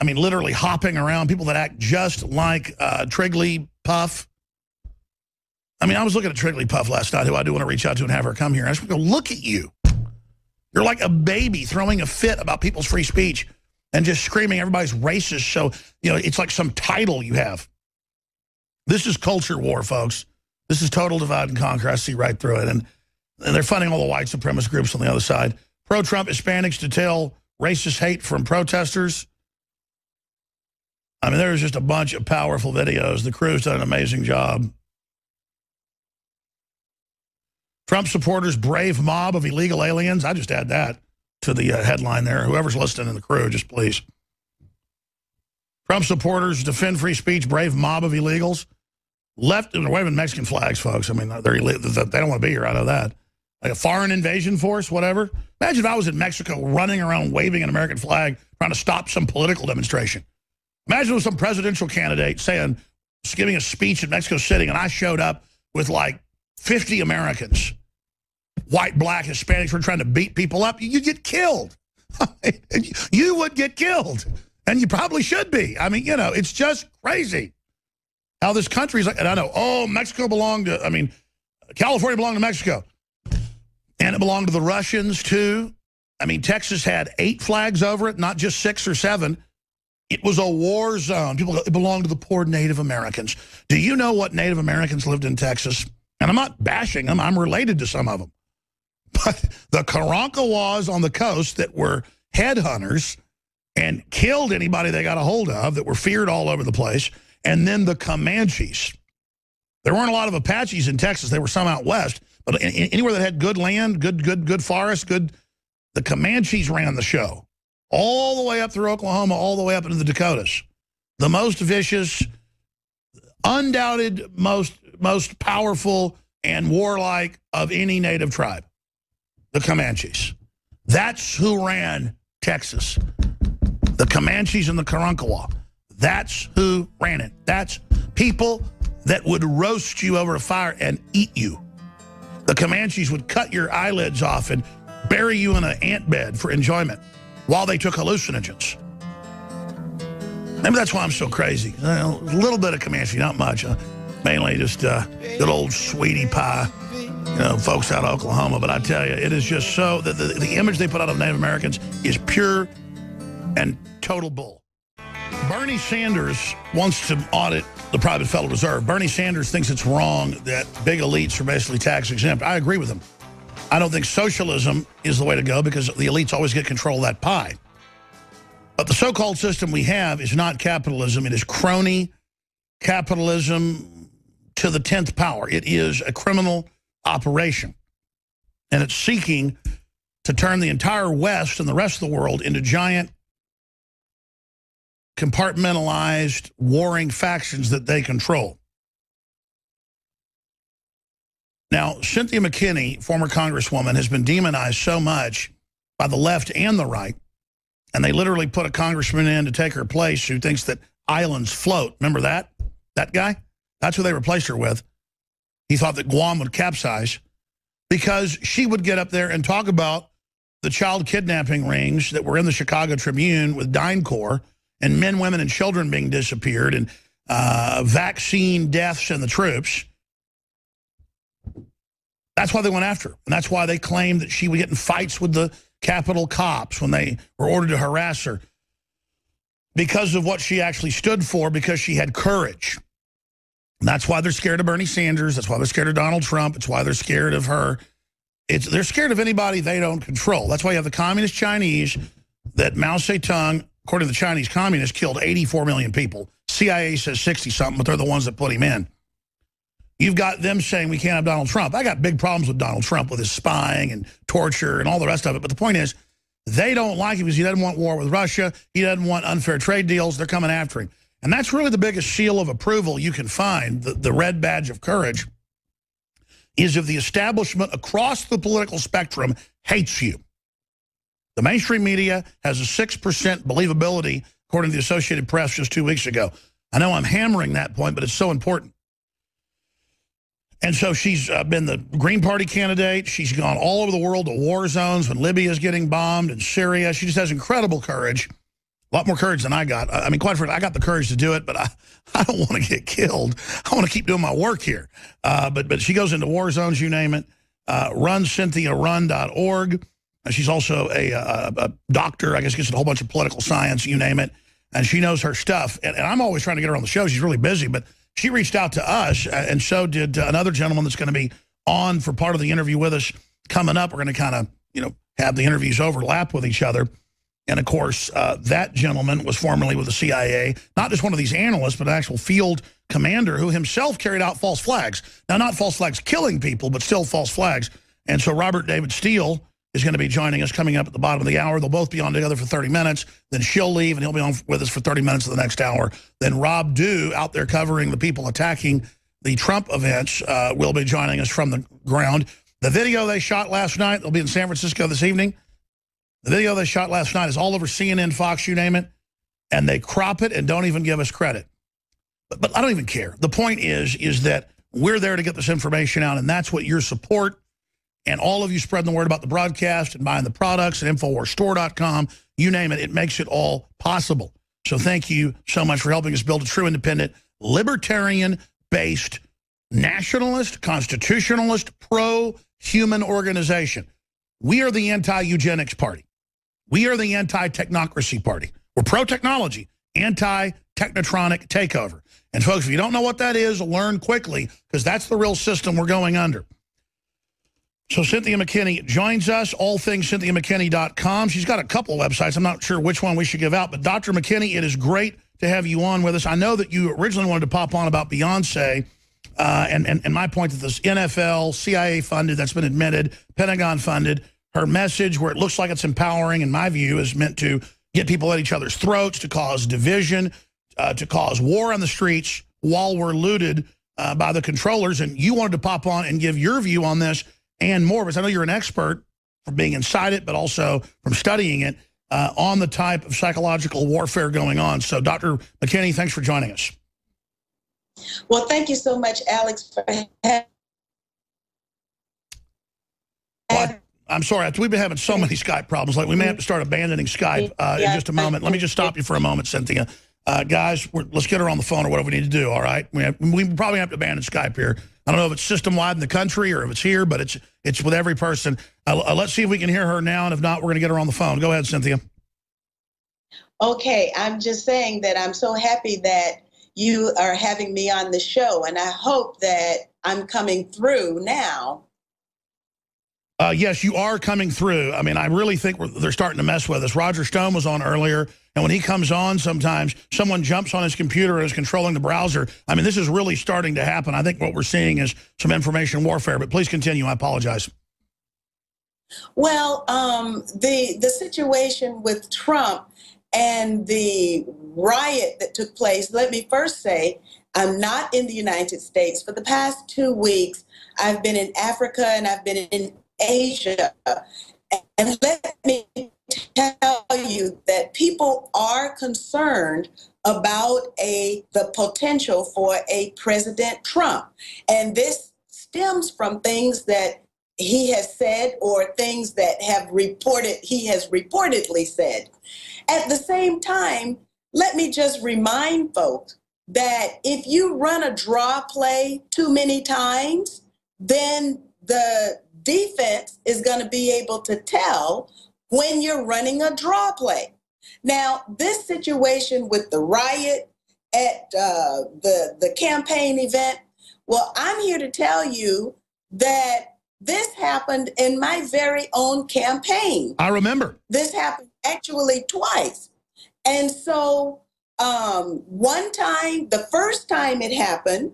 S2: I mean, literally hopping around, people that act just like uh, Triggly Puff. I mean, I was looking at Puff last night, who I do want to reach out to and have her come here. I just go, look at you. You're like a baby throwing a fit about people's free speech and just screaming everybody's racist. So, you know, it's like some title you have. This is culture war, folks. This is total divide and conquer. I see right through it. And, and they're funding all the white supremacist groups on the other side. Pro-Trump Hispanics to tell racist hate from protesters. I mean, there's just a bunch of powerful videos. The crew's done an amazing job. Trump supporters brave mob of illegal aliens. I just add that to the uh, headline there. Whoever's listening in the crew, just please. Trump supporters defend free speech, brave mob of illegals. Left, and they're waving Mexican flags, folks. I mean, they're, they don't want to be here. I know that. Like a foreign invasion force, whatever. Imagine if I was in Mexico running around waving an American flag trying to stop some political demonstration. Imagine with some presidential candidate saying, giving a speech in Mexico City, and I showed up with like 50 Americans white, black, Hispanics were trying to beat people up, You'd get killed. [laughs] you would get killed. And you probably should be. I mean, you know, it's just crazy how this country is like, and I know, oh, Mexico belonged to, I mean, California belonged to Mexico. And it belonged to the Russians, too. I mean, Texas had eight flags over it, not just six or seven. It was a war zone. People, it belonged to the poor Native Americans. Do you know what Native Americans lived in Texas? And I'm not bashing them. I'm related to some of them. But the Karankawas on the coast that were headhunters and killed anybody they got a hold of that were feared all over the place, and then the Comanches. There weren't a lot of Apaches in Texas. There were some out west, but anywhere that had good land, good good good forest, good the Comanches ran the show. All the way up through Oklahoma, all the way up into the Dakotas. The most vicious, undoubted most most powerful and warlike of any native tribe the Comanches. That's who ran Texas. The Comanches and the Karankawa. That's who ran it. That's people that would roast you over a fire and eat you. The Comanches would cut your eyelids off and bury you in an ant bed for enjoyment while they took hallucinogens. Maybe that's why I'm so crazy. A little bit of Comanche, not much. Mainly just uh, good old sweetie pie you know, folks out of Oklahoma. But I tell you, it is just so that the, the image they put out of Native Americans is pure and total bull. Bernie Sanders wants to audit the private Federal Reserve. Bernie Sanders thinks it's wrong that big elites are basically tax exempt. I agree with him. I don't think socialism is the way to go because the elites always get control of that pie. But the so-called system we have is not capitalism. It is crony capitalism to the 10th power. It is a criminal operation. And it's seeking to turn the entire West and the rest of the world into giant compartmentalized warring factions that they control. Now, Cynthia McKinney, former congresswoman, has been demonized so much by the left and the right, and they literally put a congressman in to take her place who thinks that islands float. Remember that? That guy? That's who they replaced her with. He thought that Guam would capsize because she would get up there and talk about the child kidnapping rings that were in the Chicago Tribune with DynCorp and men, women, and children being disappeared and uh, vaccine deaths in the troops. That's why they went after her. And that's why they claimed that she would get in fights with the Capitol cops when they were ordered to harass her because of what she actually stood for, because she had courage. That's why they're scared of Bernie Sanders. That's why they're scared of Donald Trump. It's why they're scared of her. It's They're scared of anybody they don't control. That's why you have the communist Chinese that Mao Zedong according to the Chinese communists, killed 84 million people. CIA says 60 something, but they're the ones that put him in. You've got them saying we can't have Donald Trump. I got big problems with Donald Trump with his spying and torture and all the rest of it. But the point is, they don't like him because he doesn't want war with Russia. He doesn't want unfair trade deals. They're coming after him. And that's really the biggest seal of approval you can find, the, the red badge of courage, is if the establishment across the political spectrum hates you. The mainstream media has a 6% believability, according to the Associated Press just two weeks ago. I know I'm hammering that point, but it's so important. And so she's uh, been the Green Party candidate. She's gone all over the world to war zones when Libya is getting bombed and Syria. She just has incredible courage. A lot more courage than I got. I mean, quite frankly, I got the courage to do it, but I, [laughs] I don't want to get killed. I want to keep doing my work here. Uh, but but she goes into war zones, you name it. Uh, RunCynthiaRun.org. She's also a, a, a, doctor, I guess, gets a whole bunch of political science, you name it. And she knows her stuff. And, and I'm always trying to get her on the show. She's really busy, but she reached out to us, and so did uh, another gentleman that's going to be on for part of the interview with us coming up. We're going to kind of, you know, have the interviews overlap with each other. And, of course, uh, that gentleman was formerly with the CIA, not just one of these analysts, but an actual field commander who himself carried out false flags. Now, not false flags killing people, but still false flags. And so Robert David Steele is going to be joining us coming up at the bottom of the hour. They'll both be on together for 30 minutes. Then she'll leave, and he'll be on with us for 30 minutes of the next hour. Then Rob Dew, out there covering the people attacking the Trump events, uh, will be joining us from the ground. The video they shot last night, they'll be in San Francisco this evening. The video they shot last night is all over CNN, Fox, you name it. And they crop it and don't even give us credit. But, but I don't even care. The point is, is that we're there to get this information out, and that's what your support and all of you spreading the word about the broadcast and buying the products and InfoWarsStore.com, you name it, it makes it all possible. So thank you so much for helping us build a true independent, libertarian-based, nationalist, constitutionalist, pro-human organization. We are the anti-eugenics party. We are the anti-technocracy party. We're pro-technology, anti-technotronic takeover. And folks, if you don't know what that is, learn quickly because that's the real system we're going under. So Cynthia McKinney joins us, all things allthingscynthiamckinney.com. She's got a couple websites. I'm not sure which one we should give out, but Dr. McKinney, it is great to have you on with us. I know that you originally wanted to pop on about Beyonce, uh, and, and, and my point that this NFL, CIA funded, that's been admitted, Pentagon funded, her message where it looks like it's empowering, in my view, is meant to get people at each other's throats, to cause division, uh, to cause war on the streets while we're looted uh, by the controllers. And you wanted to pop on and give your view on this and more, because I know you're an expert from being inside it, but also from studying it uh, on the type of psychological warfare going on. So, Dr. McKinney, thanks for joining us.
S5: Well, thank you so much, Alex, for having
S2: well, I'm sorry. We've been having so many Skype problems. Like we may have to start abandoning Skype uh, in just a moment. Let me just stop you for a moment, Cynthia. Uh, guys, let's get her on the phone or whatever we need to do, all right? We, have, we probably have to abandon Skype here. I don't know if it's system-wide in the country or if it's here, but it's it's with every person. Uh, uh let's see if we can hear her now, and if not, we're going to get her on the phone. Go ahead, Cynthia.
S5: Okay, I'm just saying that I'm so happy that you are having me on the show, and I hope that I'm coming through now
S2: uh, yes, you are coming through. I mean, I really think they're starting to mess with us. Roger Stone was on earlier, and when he comes on sometimes, someone jumps on his computer and is controlling the browser. I mean, this is really starting to happen. I think what we're seeing is some information warfare, but please continue. I apologize.
S5: Well, um, the, the situation with Trump and the riot that took place, let me first say, I'm not in the United States. For the past two weeks, I've been in Africa and I've been in Asia. And let me tell you that people are concerned about a the potential for a President Trump. And this stems from things that he has said or things that have reported he has reportedly said. At the same time, let me just remind folks that if you run a draw play too many times, then the defense is going to be able to tell when you're running a draw play. Now, this situation with the riot at uh, the, the campaign event, well, I'm here to tell you that this happened in my very own campaign.
S2: I remember.
S5: This happened actually twice. And so, um, one time, the first time it happened,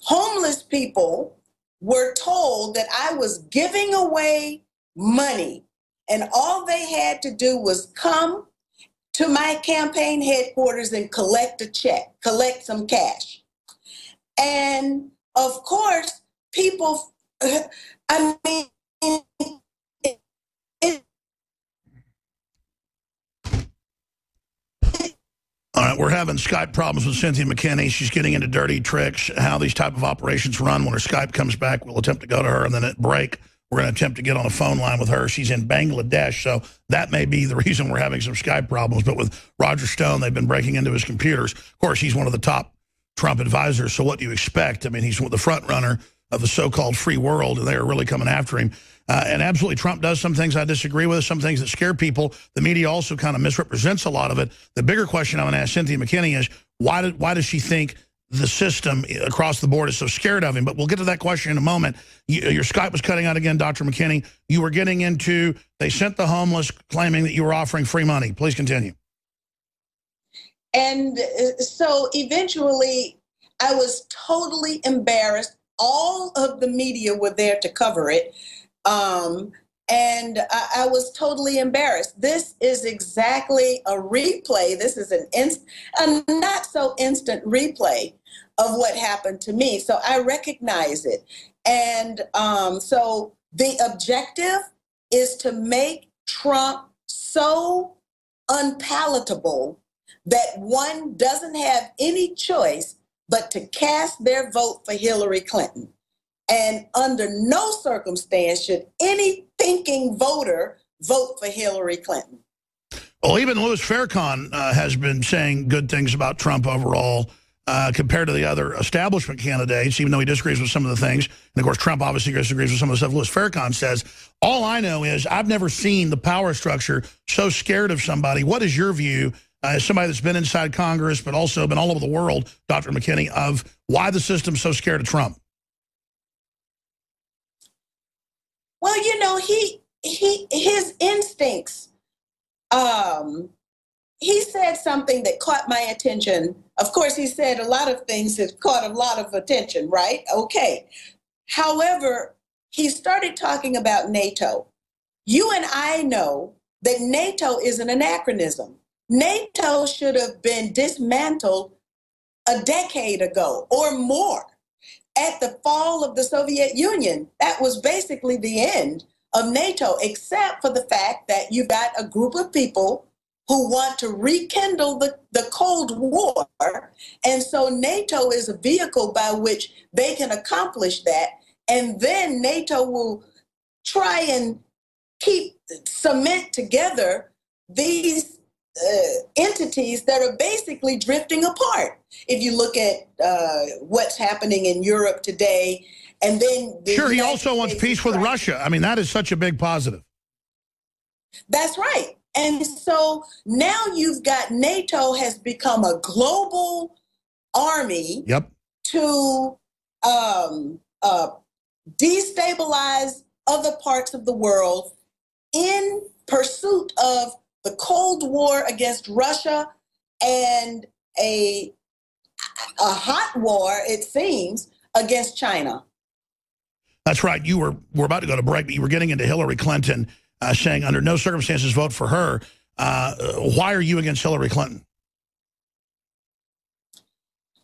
S5: homeless people were told that I was giving away money, and all they had to do was come to my campaign headquarters and collect a check, collect some cash. And of course, people, [laughs] I mean,
S2: All right, we're having Skype problems with Cynthia McKinney. She's getting into dirty tricks, how these type of operations run. When her Skype comes back, we'll attempt to go to her, and then at break, we're going to attempt to get on a phone line with her. She's in Bangladesh, so that may be the [laughs] reason we're having some Skype problems. But with Roger Stone, they've been breaking into his computers. Of course, he's one of the top Trump advisors, so what do you expect? I mean, he's the front runner of the so-called free world, and they are really coming after him. Uh, and absolutely, Trump does some things I disagree with, some things that scare people. The media also kind of misrepresents a lot of it. The bigger question I'm going to ask Cynthia McKinney is, why, did, why does she think the system across the board is so scared of him? But we'll get to that question in a moment. You, your Skype was cutting out again, Dr. McKinney. You were getting into, they sent the homeless claiming that you were offering free money. Please continue.
S5: And uh, so eventually, I was totally embarrassed. All of the media were there to cover it. Um, and I, I, was totally embarrassed. This is exactly a replay. This is an inst- a not so instant replay of what happened to me. So I recognize it. And um, so the objective is to make Trump so unpalatable that one doesn't have any choice but to cast their vote for Hillary Clinton. And under no circumstance should any thinking voter vote for Hillary Clinton.
S2: Well, even Louis Farrakhan uh, has been saying good things about Trump overall uh, compared to the other establishment candidates, even though he disagrees with some of the things. And, of course, Trump obviously disagrees with some of the stuff Louis Farrakhan says. All I know is I've never seen the power structure so scared of somebody. What is your view uh, somebody that's been inside Congress but also been all over the world, Dr. McKinney, of why the system's so scared of Trump?
S5: Well, you know, he he his instincts. Um, he said something that caught my attention. Of course, he said a lot of things that caught a lot of attention, right? Okay. However, he started talking about NATO. You and I know that NATO is an anachronism. NATO should have been dismantled a decade ago or more at the fall of the Soviet Union. That was basically the end of NATO, except for the fact that you got a group of people who want to rekindle the, the Cold War. And so NATO is a vehicle by which they can accomplish that. And then NATO will try and keep cement together these uh, entities that are basically drifting apart. If you look at uh, what's happening in Europe today, and then
S2: the sure, United he also States wants peace with Russia. I mean, that is such a big positive.
S5: That's right. And so now you've got NATO has become a global army.
S2: Yep.
S5: To um, uh, destabilize other parts of the world in pursuit of the Cold War against Russia and a, a hot war, it seems, against China.
S2: That's right. You were we're about to go to break, but you were getting into Hillary Clinton, uh, saying under no circumstances vote for her. Uh, why are you against Hillary Clinton?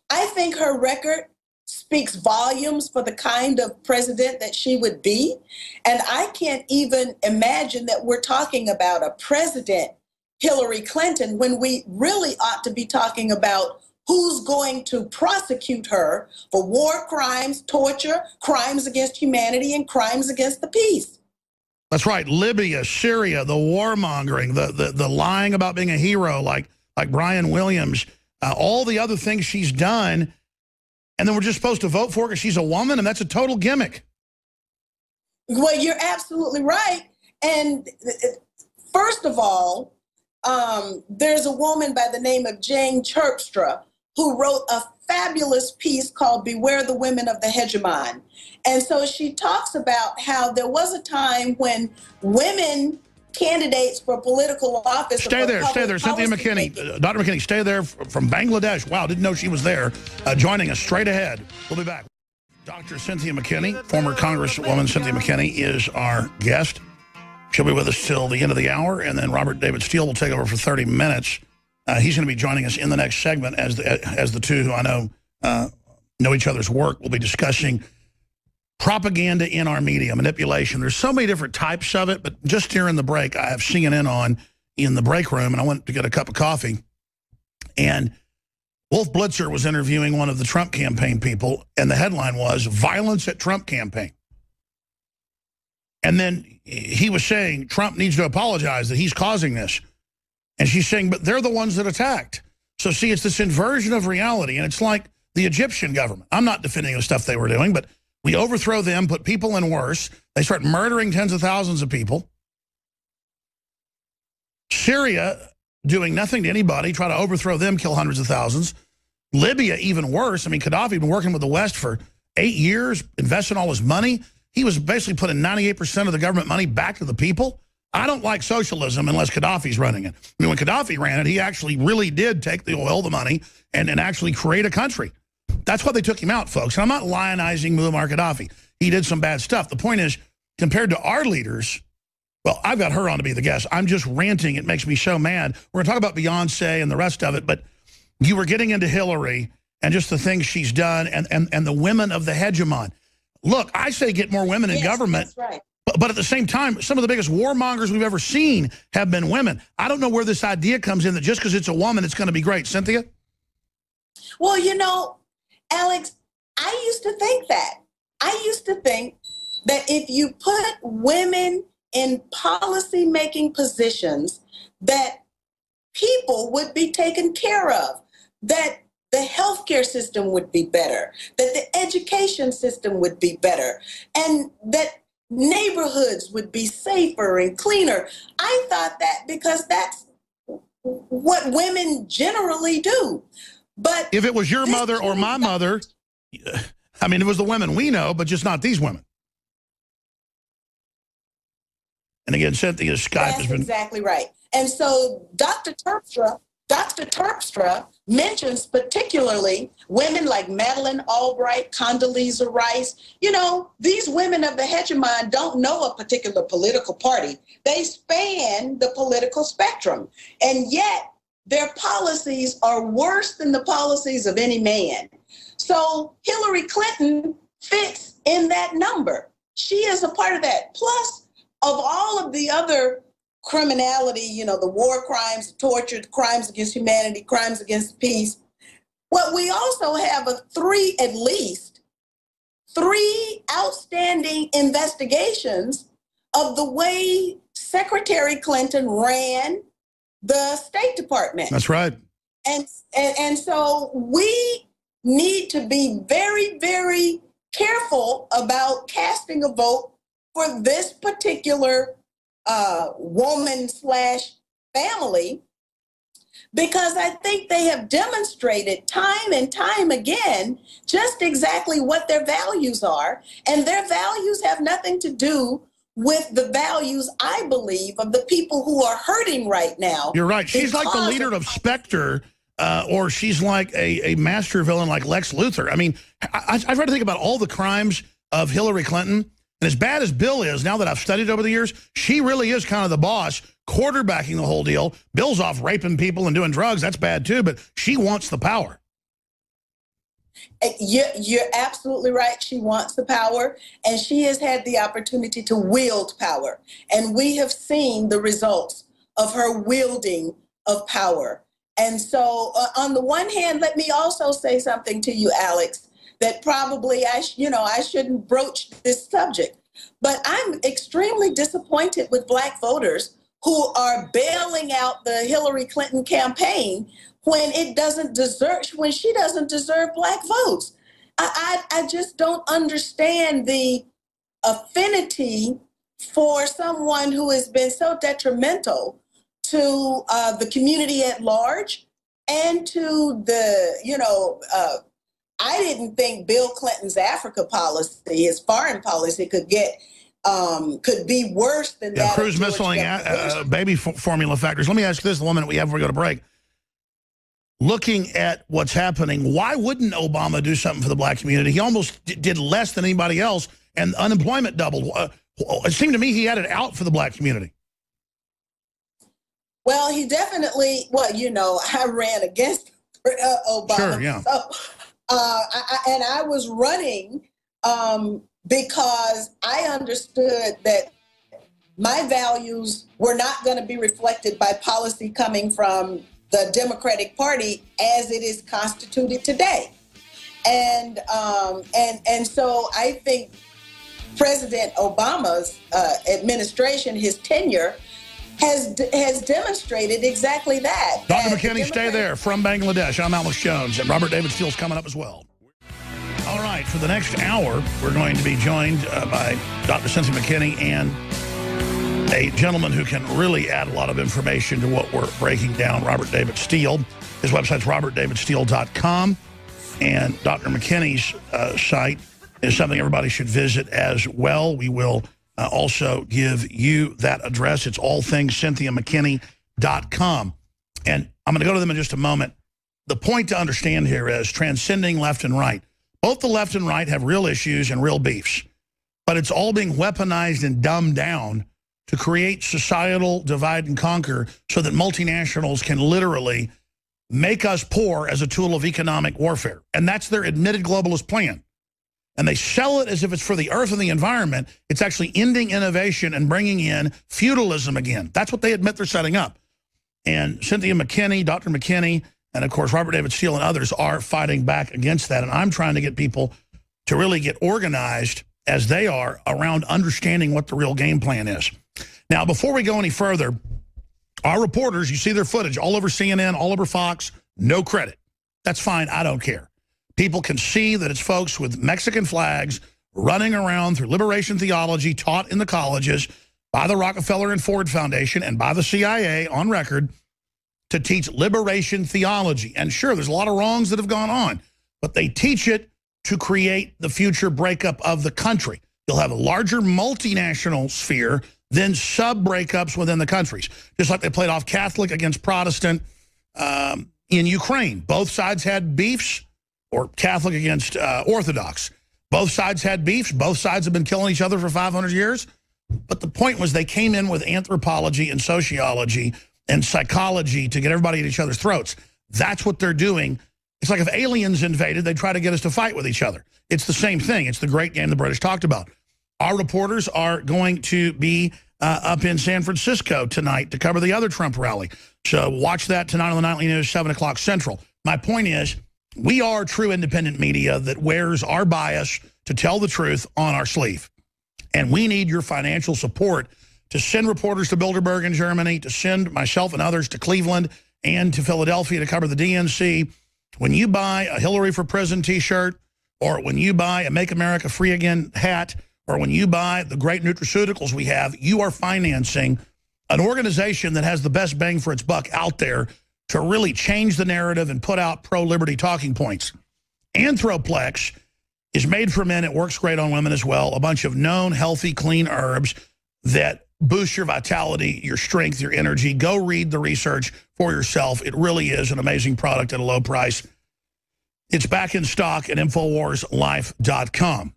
S5: I think her record speaks volumes for the kind of president that she would be. And I can't even imagine that we're talking about a president, Hillary Clinton, when we really ought to be talking about who's going to prosecute her for war crimes, torture, crimes against humanity, and crimes against the peace.
S2: That's right. Libya, Syria, the warmongering, the, the, the lying about being a hero like, like Brian Williams, uh, all the other things she's done and then we're just supposed to vote for her because she's a woman, and that's a total gimmick.
S5: Well, you're absolutely right. And first of all, um, there's a woman by the name of Jane Terpstra who wrote a fabulous piece called Beware the Women of the Hegemon. And so she talks about how there was a time when women candidates for political office.
S2: Stay there, stay there. Cynthia McKinney, uh, Dr. McKinney, stay there from Bangladesh. Wow, didn't know she was there. Uh, joining us straight ahead. We'll be back. Dr. Cynthia McKinney, former Congresswoman Cynthia McKinney, is our guest. She'll be with us till the end of the hour, and then Robert David Steele will take over for 30 minutes. Uh, he's going to be joining us in the next segment as the, as the two who I know uh, know each other's work will be discussing propaganda in our media, manipulation. There's so many different types of it, but just during the break, I have CNN on in the break room, and I went to get a cup of coffee, and Wolf Blitzer was interviewing one of the Trump campaign people, and the headline was, Violence at Trump Campaign. And then he was saying Trump needs to apologize that he's causing this. And she's saying, but they're the ones that attacked. So see, it's this inversion of reality. And it's like the Egyptian government. I'm not defending the stuff they were doing, but we overthrow them, put people in worse. They start murdering tens of thousands of people. Syria doing nothing to anybody, try to overthrow them, kill hundreds of thousands. Libya, even worse. I mean, Gaddafi been working with the West for eight years, investing all his money. He was basically putting 98% of the government money back to the people. I don't like socialism unless Gaddafi's running it. I mean, when Gaddafi ran it, he actually really did take the oil, the money, and, and actually create a country. That's why they took him out, folks. And I'm not lionizing Muammar Gaddafi. He did some bad stuff. The point is, compared to our leaders, well, I've got her on to be the guest. I'm just ranting. It makes me so mad. We're going to talk about Beyonce and the rest of it, but you were getting into Hillary and just the things she's done and, and, and the women of the hegemon. Look, I say get more women in
S5: yes,
S2: government.
S5: Right.
S2: But, but at the same time, some of the biggest warmongers we've ever seen have been women. I don't know where this idea comes in that just because it's a woman, it's going to be great. Cynthia?
S5: Well, you know, Alex, I used to think that. I used to think that if you put women in policy making positions, that people would be taken care of, that the healthcare system would be better, that the education system would be better, and that neighborhoods would be safer and cleaner. I thought that because that's what women generally do. But
S2: if it was your mother or my mother, I mean, it was the women we know, but just not these women. And again, Cynthia Skype
S5: That's
S2: has been
S5: exactly right. And so Dr. Terpstra, Dr. Terpstra mentions particularly women like Madeleine Albright, Condoleezza Rice. You know, these women of the hegemon don't know a particular political party. They span the political spectrum. And yet their policies are worse than the policies of any man. So Hillary Clinton fits in that number. She is a part of that. Plus, of all of the other criminality, you know, the war crimes, the torture, the crimes against humanity, crimes against peace. Well, we also have a three, at least, three outstanding investigations of the way Secretary Clinton ran the State Department.
S2: That's right.
S5: And, and, and so we need to be very, very careful about casting a vote for this particular uh, woman slash family because I think they have demonstrated time and time again just exactly what their values are. And their values have nothing to do with the values, I believe, of the people who are hurting right now.
S2: You're right. She's like the leader of, Spectre. Uh, or she's like a, a master villain like Lex Luthor. I mean, I, I, I try to think about all the crimes of Hillary Clinton and as bad as Bill is, now that I've studied over the years, she really is kind of the boss, quarterbacking the whole deal. Bill's off raping people and doing drugs. That's bad too, but she wants the power.
S5: You're, absolutely right. She wants the power, and she has had the opportunity to wield power. And we have seen the results of her wielding of power. And so, uh, on the one hand, let me also say something to you, Alex that probably I, you know, I shouldn't broach this subject. But I'm extremely disappointed with black voters who are bailing out the Hillary Clinton campaign when it doesn't deserve, when she doesn't deserve black votes. I, I, I just don't understand the affinity for someone who has been so detrimental to uh, the community at large and to the, you know, uh, I didn't think Bill Clinton's Africa policy, his foreign policy, could get um, could be worse than
S2: yeah,
S5: that.
S2: Cruise missiling uh, baby formula factors. Let me ask this: the one minute we have before we go to break. Looking at what's happening, why wouldn't Obama do something for the black community? He almost did less than anybody else, and unemployment doubled. Uh, it seemed to me he had it out for the black community.
S5: Well, he definitely. Well, you know, [laughs] I ran against uh, [laughs] Obama.
S2: Sure, yeah.
S5: So, uh, I, and I was running um, because I understood that my values were not going to be reflected by policy coming from the Democratic Party as it is constituted today. And um, and and so I think President Obama's uh, administration, his tenure, has has demonstrated exactly that.
S2: Dr. McKinney, stay there. From Bangladesh, I'm Alex Jones, and Robert David Steele's coming up as well. All right, for the next hour, we're going to be joined uh, by Dr. Cynthia McKinney and a gentleman who can really add a lot of information to what we're breaking down, Robert David Steele. His website's robertdavidsteele.com, and Dr. McKinney's uh, site is something everybody should visit as well. We will uh, also give you that address. It's allthingscynthiamckinney.com. And I'm going to go to them in just a moment. The point to understand here is transcending left and right. Both the left and right have real issues and real beefs, but it's all being weaponized and dumbed down to create societal divide and conquer so that multinationals can literally make us poor as a tool of economic warfare. And that's their admitted globalist plan. And they sell it as if it's for the earth and the environment. It's actually ending innovation and bringing in feudalism again. That's what they admit they're setting up. And Cynthia McKinney, Dr. McKinney, and of course, Robert David Steele and others are fighting back against that. And I'm trying to get people to really get organized as they are around understanding what the real game plan is. Now, before we go any further, our reporters, you see their footage all over CNN, all over Fox, no credit. That's fine. I don't care. People can see that it's folks with Mexican flags running around through liberation theology taught in the colleges by the Rockefeller and Ford Foundation and by the CIA on record to teach liberation theology. And sure, there's a lot of wrongs that have gone on, but they teach it to create the future breakup of the country. You'll have a larger multinational sphere than sub-breakups within the countries, just like they played off Catholic against Protestant um, in Ukraine. Both sides had beefs, or Catholic against uh, Orthodox. Both sides had beefs. Both sides have been killing each other for 500 years. But the point was they came in with anthropology and sociology and psychology to get everybody at each other's throats. That's what they're doing. It's like if aliens invaded, they try to get us to fight with each other. It's the same thing. It's the great game the British talked about. Our reporters are going to be uh, up in San Francisco tonight to cover the other Trump rally. So watch that tonight on the Nightly News, 7 o'clock Central. My point is, we are true independent media that wears our bias to tell the truth on our sleeve. And we need your financial support to send reporters to Bilderberg in Germany, to send myself and others to Cleveland and to Philadelphia to cover the DNC. When you buy a Hillary for Prison t-shirt, or when you buy a Make America Free Again hat, or when you buy the great nutraceuticals we have, you are financing an organization that has the best bang for its buck out there to really change the narrative and put out pro-liberty talking points. Anthroplex is made for men. It works great on women as well. A bunch of known, healthy, clean herbs that boost your vitality, your strength, your energy. Go read the research for yourself. It really is an amazing product at a low price. It's back in stock at InfoWarsLife.com.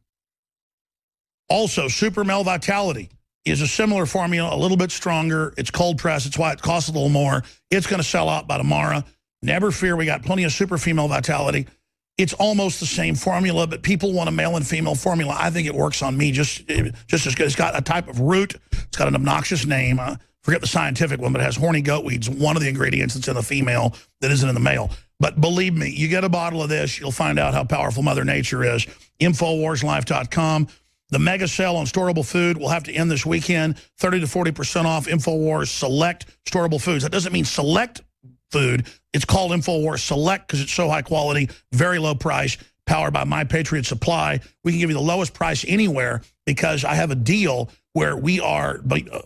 S2: Also, Super Male Vitality is a similar formula, a little bit stronger. It's cold press. It's why it costs a little more. It's going to sell out by tomorrow. Never fear. We got plenty of Super Female Vitality it's almost the same formula, but people want a male and female formula. I think it works on me just just as good. It's got a type of root. It's got an obnoxious name. Forget the scientific one, but it has horny goat weeds, one of the ingredients that's in the female that isn't in the male. But believe me, you get a bottle of this, you'll find out how powerful Mother Nature is. Infowarslife.com. The mega sale on storable food will have to end this weekend. 30 to 40% off Infowars Select storable foods. That doesn't mean select food. It's called InfoWars Select because it's so high quality, very low price, powered by My Patriot Supply. We can give you the lowest price anywhere because I have a deal where we are,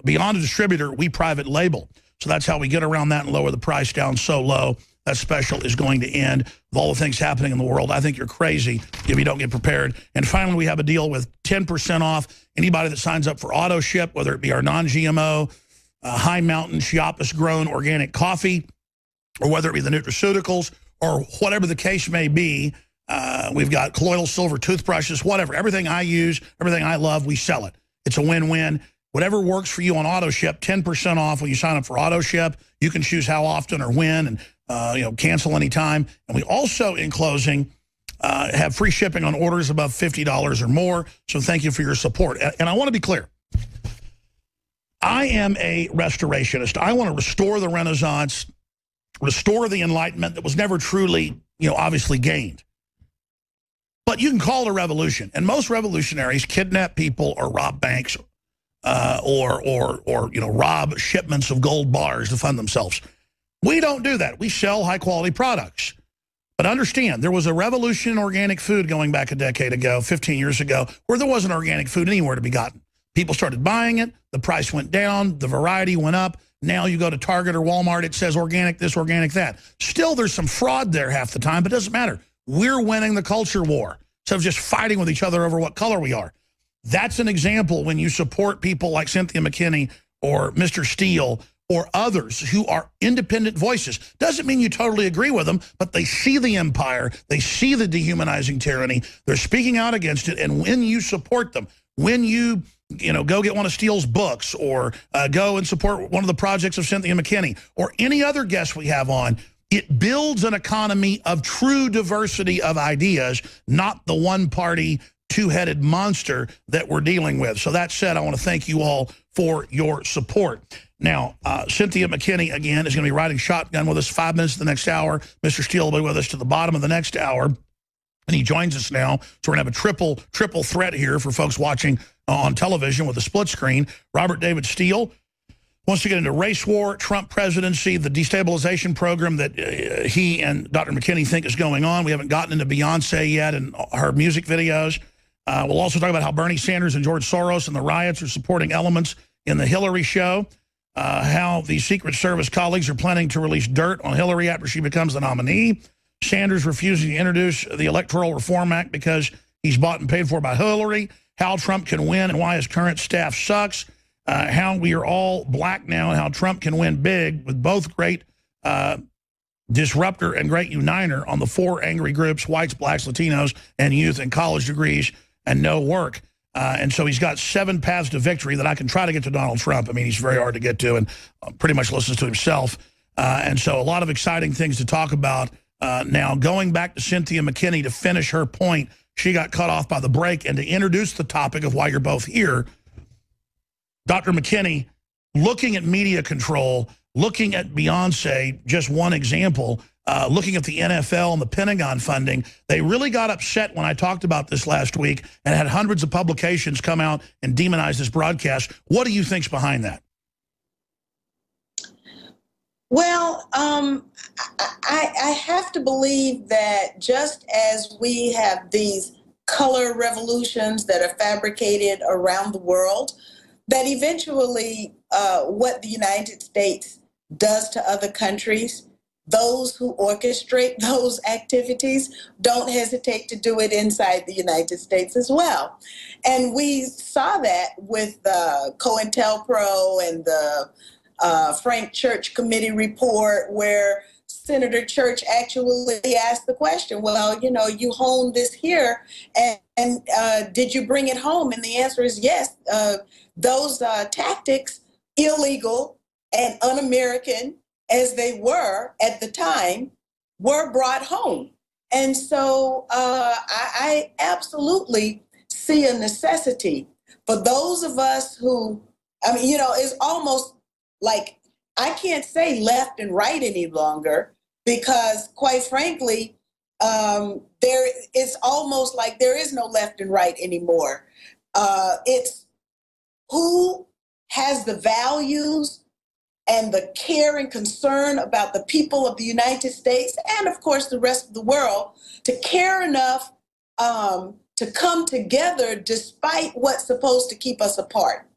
S2: beyond a distributor, we private label. So that's how we get around that and lower the price down so low. that special is going to end with all the things happening in the world. I think you're crazy if you don't get prepared. And finally, we have a deal with 10% off anybody that signs up for auto ship, whether it be our non-GMO, uh, high mountain Chiapas grown organic coffee, or whether it be the nutraceuticals or whatever the case may be. Uh, we've got colloidal silver toothbrushes, whatever. Everything I use, everything I love, we sell it. It's a win-win. Whatever works for you on auto ship, 10% off when you sign up for auto ship. You can choose how often or when and uh, you know cancel anytime. And we also, in closing, uh, have free shipping on orders above $50 or more. So thank you for your support. And I want to be clear. I am a restorationist. I want to restore the Renaissance, restore the Enlightenment that was never truly, you know, obviously gained. But you can call it a revolution. And most revolutionaries kidnap people or rob banks uh, or, or, or, you know, rob shipments of gold bars to fund themselves. We don't do that. We sell high-quality products. But understand, there was a revolution in organic food going back a decade ago, 15 years ago, where there wasn't organic food anywhere to be gotten. People started buying it. The price went down. The variety went up. Now you go to Target or Walmart, it says organic this, organic that. Still, there's some fraud there half the time, but it doesn't matter. We're winning the culture war. Instead of just fighting with each other over what color we are. That's an example when you support people like Cynthia McKinney or Mr. Steele or others who are independent voices. Doesn't mean you totally agree with them, but they see the empire, they see the dehumanizing tyranny, they're speaking out against it, and when you support them, when you you know, go get one of Steele's books or uh, go and support one of the projects of Cynthia McKinney or any other guest we have on, it builds an economy of true diversity of ideas, not the one-party, two-headed monster that we're dealing with. So that said, I want to thank you all for your support. Now, uh, Cynthia McKinney, again, is going to be riding shotgun with us five minutes to the next hour. Mr. Steele will be with us to the bottom of the next hour. And he joins us now. So we're going to have a triple triple threat here for folks watching on television with a split screen. Robert David Steele wants to get into race war, Trump presidency, the destabilization program that uh, he and Dr. McKinney think is going on. We haven't gotten into Beyonce yet and her music videos. Uh, we'll also talk about how Bernie Sanders and George Soros and the riots are supporting elements in the Hillary show. Uh, how the Secret Service colleagues are planning to release dirt on Hillary after she becomes the nominee. Sanders refusing to introduce the Electoral Reform Act because he's bought and paid for by Hillary. How Trump can win and why his current staff sucks uh, how we are all black now and how Trump can win big with both great uh, disruptor and great uniter on the four angry groups, whites, blacks, Latinos, and youth and college degrees and no work. Uh, and so he's got seven paths to victory that I can try to get to Donald Trump. I mean, he's very hard to get to and uh, pretty much listens to himself. Uh, and so a lot of exciting things to talk about. Uh, now, going back to Cynthia McKinney to finish her point, she got cut off by the break and to introduce the topic of why you're both here – Dr. McKinney, looking at media control, looking at Beyonce, just one example, uh, looking at the NFL and the Pentagon funding, they really got upset when I talked about this last week and had hundreds of publications come out and demonize this broadcast. What do you think's behind that?
S5: Well, um, I, I have to believe that just as we have these color revolutions that are fabricated around the world, that eventually uh, what the United States does to other countries, those who orchestrate [laughs] those activities don't hesitate to do it inside the United States as well. And we saw that with the COINTELPRO and the uh, Frank Church Committee report, where Senator Church actually asked the question, well, you know, you honed this here, and, and uh, did you bring it home? And the answer is yes. Uh, those uh, tactics, illegal and un American as they were at the time, were brought home. And so uh, I, I absolutely see a necessity for those of us who, I mean, you know, it's almost like I can't say left and right any longer because, quite frankly, um, there it's almost like there is no left and right anymore. Uh, it's who has the values and the care and concern about the people of the United States and, of course, the rest of the world to care enough um, to come together despite what's supposed to keep us apart.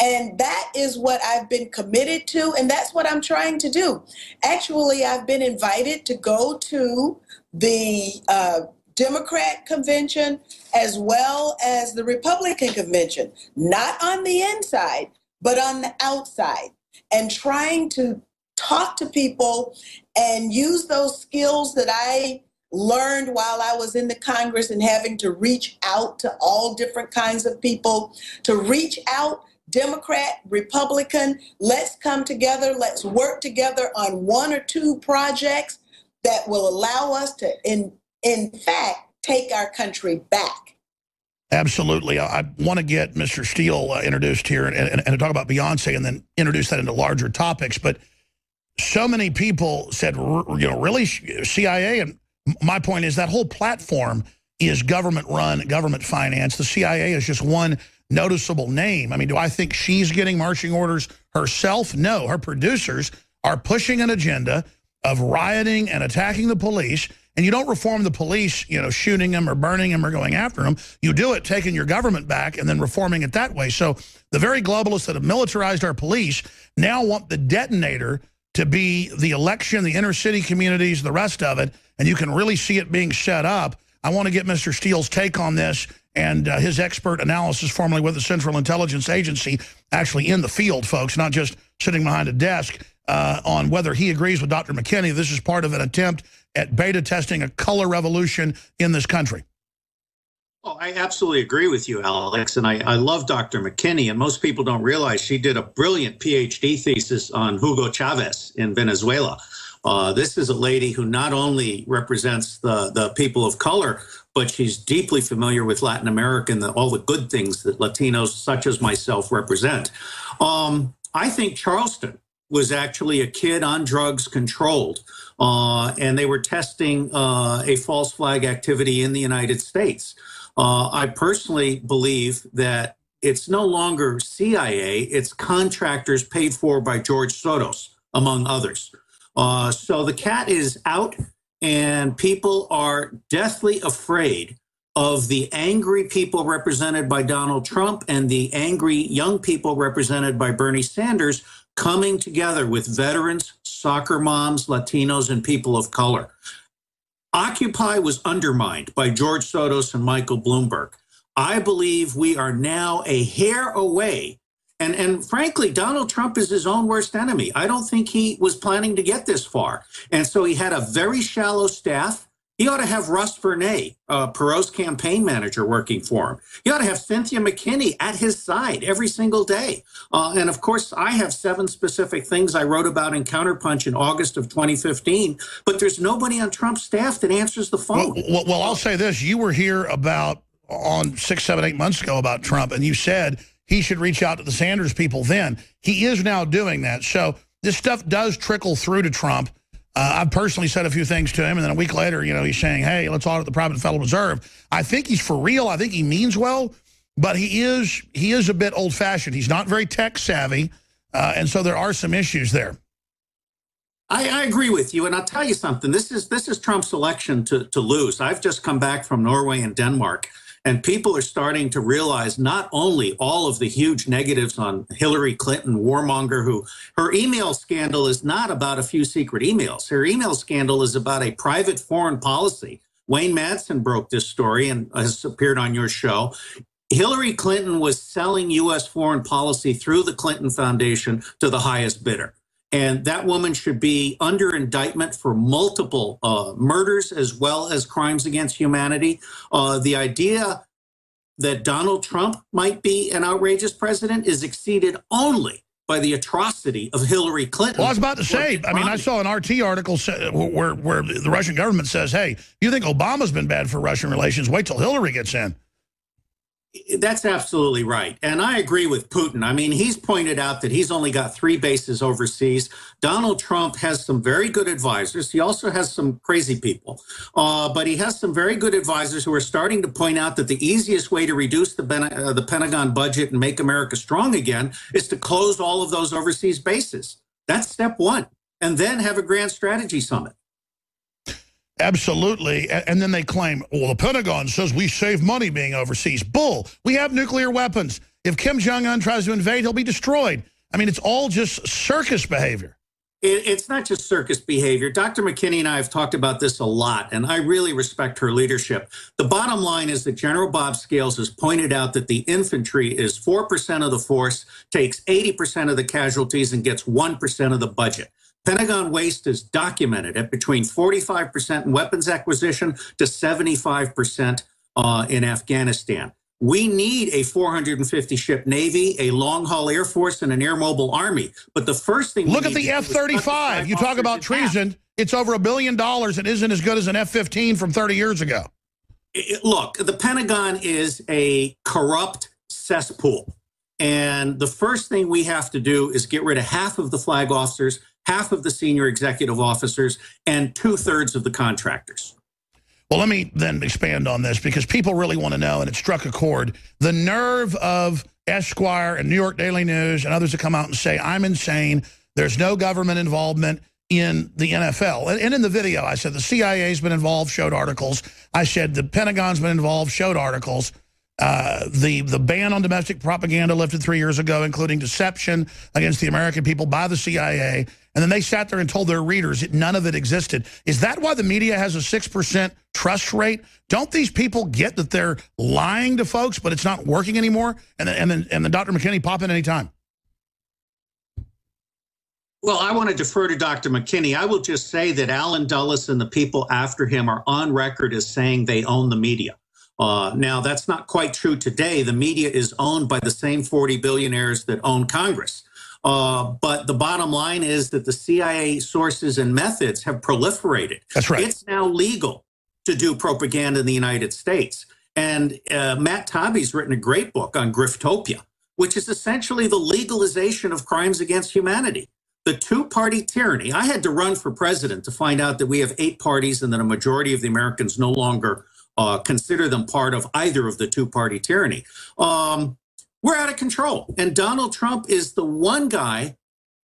S5: And that is what I've been committed to, and that's what I'm trying to do. Actually, I've been invited to go to the uh, Democrat convention as well as the Republican convention, not on the inside, but on the outside, and trying to talk to people and use those skills that I learned while I was in the Congress and having to reach out to all different kinds of people, to reach out, Democrat, Republican, let's come together, let's work together on one or two projects that will allow us to, in, in fact, take our country back.
S2: Absolutely. I, want to get Mr. Steele uh, introduced here and, and, and to talk about Beyonce and then introduce that into larger topics. But so many people said, you know, really, CIA? And my point is that whole platform is government run, government financed. The CIA is just one noticeable name. I mean, do I think she's getting marching orders herself? No, her producers are pushing an agenda of rioting and attacking the police. And you don't reform the police, you know, shooting them or burning them or going after them. You do it taking your government back and then reforming it that way. So the very globalists that have militarized our police now want the detonator to be the election, the inner city communities, the rest of it, and you can really see it being set up. I want to get Mr. Steele's take on this and uh, his expert analysis formerly with the Central Intelligence Agency, actually in the field, folks, not just sitting behind a desk, uh, on whether he agrees with Dr. McKinney. This is part of an attempt at beta testing a color revolution in this country.
S6: Oh, I absolutely agree with you, Alex. And I, I love Dr. McKinney. And most people don't realize she did a brilliant PhD thesis on Hugo Chavez in Venezuela. Uh, this is a lady who not only represents the, the people of color, but she's deeply familiar with Latin America and the, all the good things that Latinos such as myself represent. Um, I think Charleston was actually a kid on drugs controlled, uh, and they were testing uh, a false flag activity in the United States. Uh, I personally believe that it's no longer CIA, it's contractors paid for by George Soros, among others. Uh, so the cat is out, and people are deathly afraid of the angry people represented by Donald Trump and the angry young people represented by Bernie Sanders coming together with veterans, soccer moms, Latinos, and people of color. Occupy was undermined by George Soros and Michael Bloomberg. I believe we are now a hair away. And, and frankly, Donald Trump is his own worst enemy. I don't think he was planning to get this far. And so he had a very shallow staff. He ought to have Russ Verney, uh, Perot's campaign manager, working for him. He ought to have Cynthia McKinney at his side every single day. Uh, and of course, I have seven specific things I wrote about in Counterpunch in August of 2015, but there's nobody on Trump's staff that answers the phone.
S2: Well, well, well I'll say this. You were here about on six, seven, eight months ago about Trump, and you said he should reach out to the Sanders people then. He is now doing that. So this stuff does trickle through to Trump. Uh, I've personally said a few things to him, and then a week later, you know, he's saying, hey, let's audit the private Federal Reserve. I think he's for real. I think he means well, but he is he is a bit old-fashioned. He's not very tech-savvy, uh, and so there are some issues there.
S6: I, I, agree with you, and I'll tell you something. This is this is Trump's election to, to lose. I've just come back from Norway and Denmark, and people are starting to realize not only all of the huge negatives on Hillary Clinton, warmonger, who her email scandal is not about a few secret emails. Her email scandal is about a private foreign policy. Wayne Madsen broke this story and has appeared on your show. Hillary Clinton was selling U.S. foreign policy through the Clinton Foundation to the highest bidder. And that woman should be under indictment for multiple uh, murders as well as crimes against humanity. Uh, the idea that Donald Trump might be an outrageous president is exceeded only by the atrocity of Hillary Clinton.
S2: Well, I was about to say, I mean, I saw an RT article where, where the Russian government says, hey, you think Obama's been bad for Russian relations? Wait till Hillary gets in.
S6: That's absolutely right. And I agree with Putin. I mean, he's pointed out that he's only got three bases overseas. Donald Trump has some very good advisors. He also has some crazy people. Uh, but he has some very good advisors who are starting to point out that the easiest way to reduce the, uh, the Pentagon budget and make America strong again is to close all of those overseas bases. That's step one. And then have a grand strategy summit.
S2: Absolutely. And then they claim, well, the Pentagon says we save money being overseas. Bull. We have nuclear weapons. If Kim Jong-un tries to invade, he'll be destroyed. I mean, it's all just circus behavior.
S6: It's not just circus behavior. Dr. McKinney and I have talked about this a lot, and I really respect her leadership. The bottom line is that General Bob Scales has pointed out that the infantry is 4% of the force, takes 80% of the casualties, and gets 1% of the budget. Pentagon waste is documented at between 45% in weapons acquisition to 75% uh, in Afghanistan. We need a 450 ship Navy, a long haul Air Force, and an air mobile Army. But the first thing
S2: look at the F 35. You talk about treason, it's over a billion dollars and isn't as good as an F 15 from 30 years ago.
S6: It, look, the Pentagon is a corrupt cesspool. And the first thing we have to do is get rid of half of the flag officers, half of the senior executive officers, and two thirds of the contractors.
S2: Well, let me then expand on this because people really want to know, and it struck a chord. The nerve of Esquire and New York Daily News and others to come out and say, I'm insane. There's no government involvement in the NFL. And, in the video, I said the CIA's been involved, showed articles. I said the Pentagon's been involved, showed articles. Uh, the the ban on domestic propaganda lifted three years ago, including deception against the American people by the CIA. And then they sat there and told their readers that none of it existed. Is that why the media has a 6% trust rate? Don't these people get that they're lying to folks, but it's not working anymore? And then, and and then Dr. McKinney pop in anytime.
S6: Well, I want to defer to Dr. McKinney. I will just say that Allen Dulles and the people after him are on record as saying they own the media. Uh, now, that's not quite true today. The media is owned by the same 40 billionaires that own Congress. Uh, but the bottom line is that the CIA sources and methods have proliferated.
S2: That's right.
S6: It's now legal to do propaganda in the United States. And uh, Matt Taibbi's written a great book on Griftopia, which is essentially the legalization of crimes against humanity. The two party tyranny. I had to run for president to find out that we have eight parties and that a majority of the Americans no longer uh, consider them part of either of the two party tyranny. Um, we're out of control. And Donald Trump is the one guy,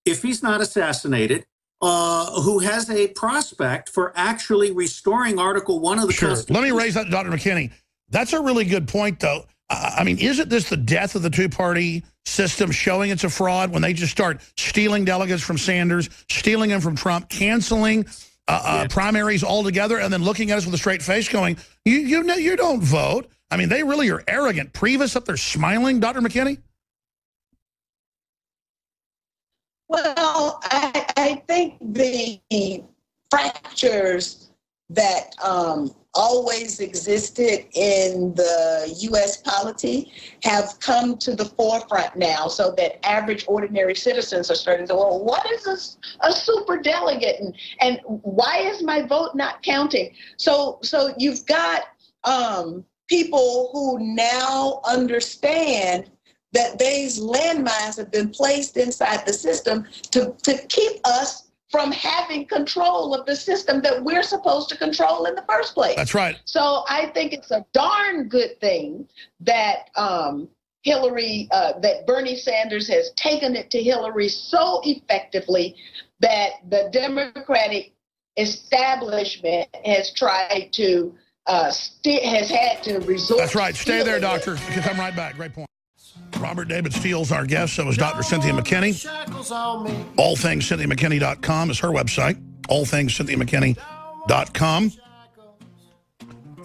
S6: if he's not assassinated, uh, who has a prospect for actually restoring Article 1 of the
S2: sure.
S6: Constitution.
S2: Let me raise that, Dr. McKinney. That's a really good point, though. I mean, isn't this the death of the two-party system showing it's a fraud when they just start stealing delegates from Sanders, stealing them from Trump, canceling uh, uh, yeah. primaries altogether, and then looking at us with a straight face going, you, you, know, you don't vote. I mean, they really are arrogant. Priebus up there smiling, Dr. McKinney?
S5: Well, I, I think the fractures that um, always existed in the U.S. polity have come to the forefront now so that average ordinary citizens are starting to say, well, what is this, a super delegate and, and why is my vote not counting? So, so you've got um, people who now understand that these landmines have been placed inside the system to, to keep us from having control of the system that we're supposed to control in the first place.
S2: That's right.
S5: So I think it's a darn good thing that um, Hillary, uh, that Bernie Sanders has taken it to Hillary so effectively that the Democratic establishment has tried to uh, st- has had to resort.
S2: That's right. Stay there, doctor. You come right back. Great point. Robert David Steele's our guest. So is Dr. Cynthia McKinney. All things AllThingsCynthiaMcKinney.com is her website. All things AllThingsCynthiaMcKinney.com.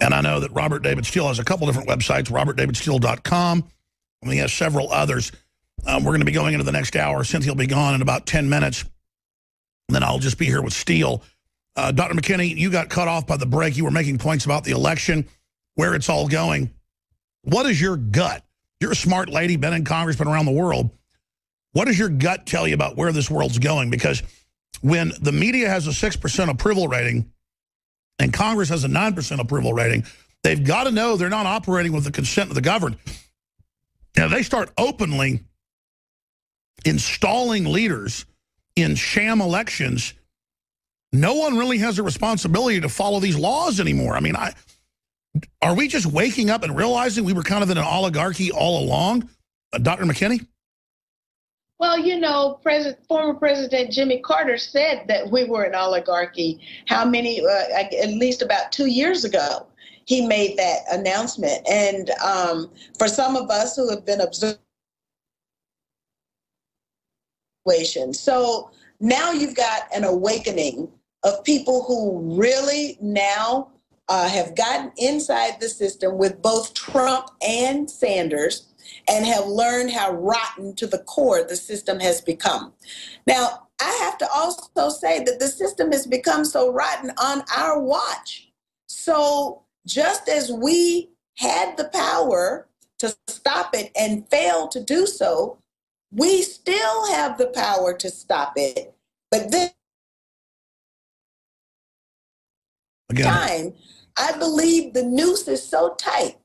S2: And I know that Robert David Steele has a couple different websites, robertdavidsteele.com. And he has several others. Um, we're going to be going into the next hour. Cynthia will be gone in about 10 minutes. And then I'll just be here with Steele. Uh, Dr. McKinney, you got cut off by the break. You were making points about the election, where it's all going. What is your gut? You're a smart lady, been in Congress, been around the world. What does your gut tell you about where this world's going? Because when the media has a 6% approval rating and Congress has a 9% approval rating, they've got to know they're not operating with the consent of the governed. Now, they start openly installing leaders in sham elections no one really has a responsibility to follow these laws anymore. I mean, I are we just waking up and realizing we were kind of in an oligarchy all along, uh, Dr. McKinney?
S5: Well, you know, President, former President Jimmy Carter said that we were an oligarchy. How many? Uh, at least about two years ago, he made that announcement. And um, for some of us who have been observing. So now you've got an awakening of people who really now uh, have gotten inside the system with both Trump and Sanders and have learned how rotten to the core the system has become. Now, I have to also say that the system has become so rotten on our watch. So, just as we had the power to stop it and failed to do so, we still have the power to stop it. But this Again. time, I believe the noose is so tight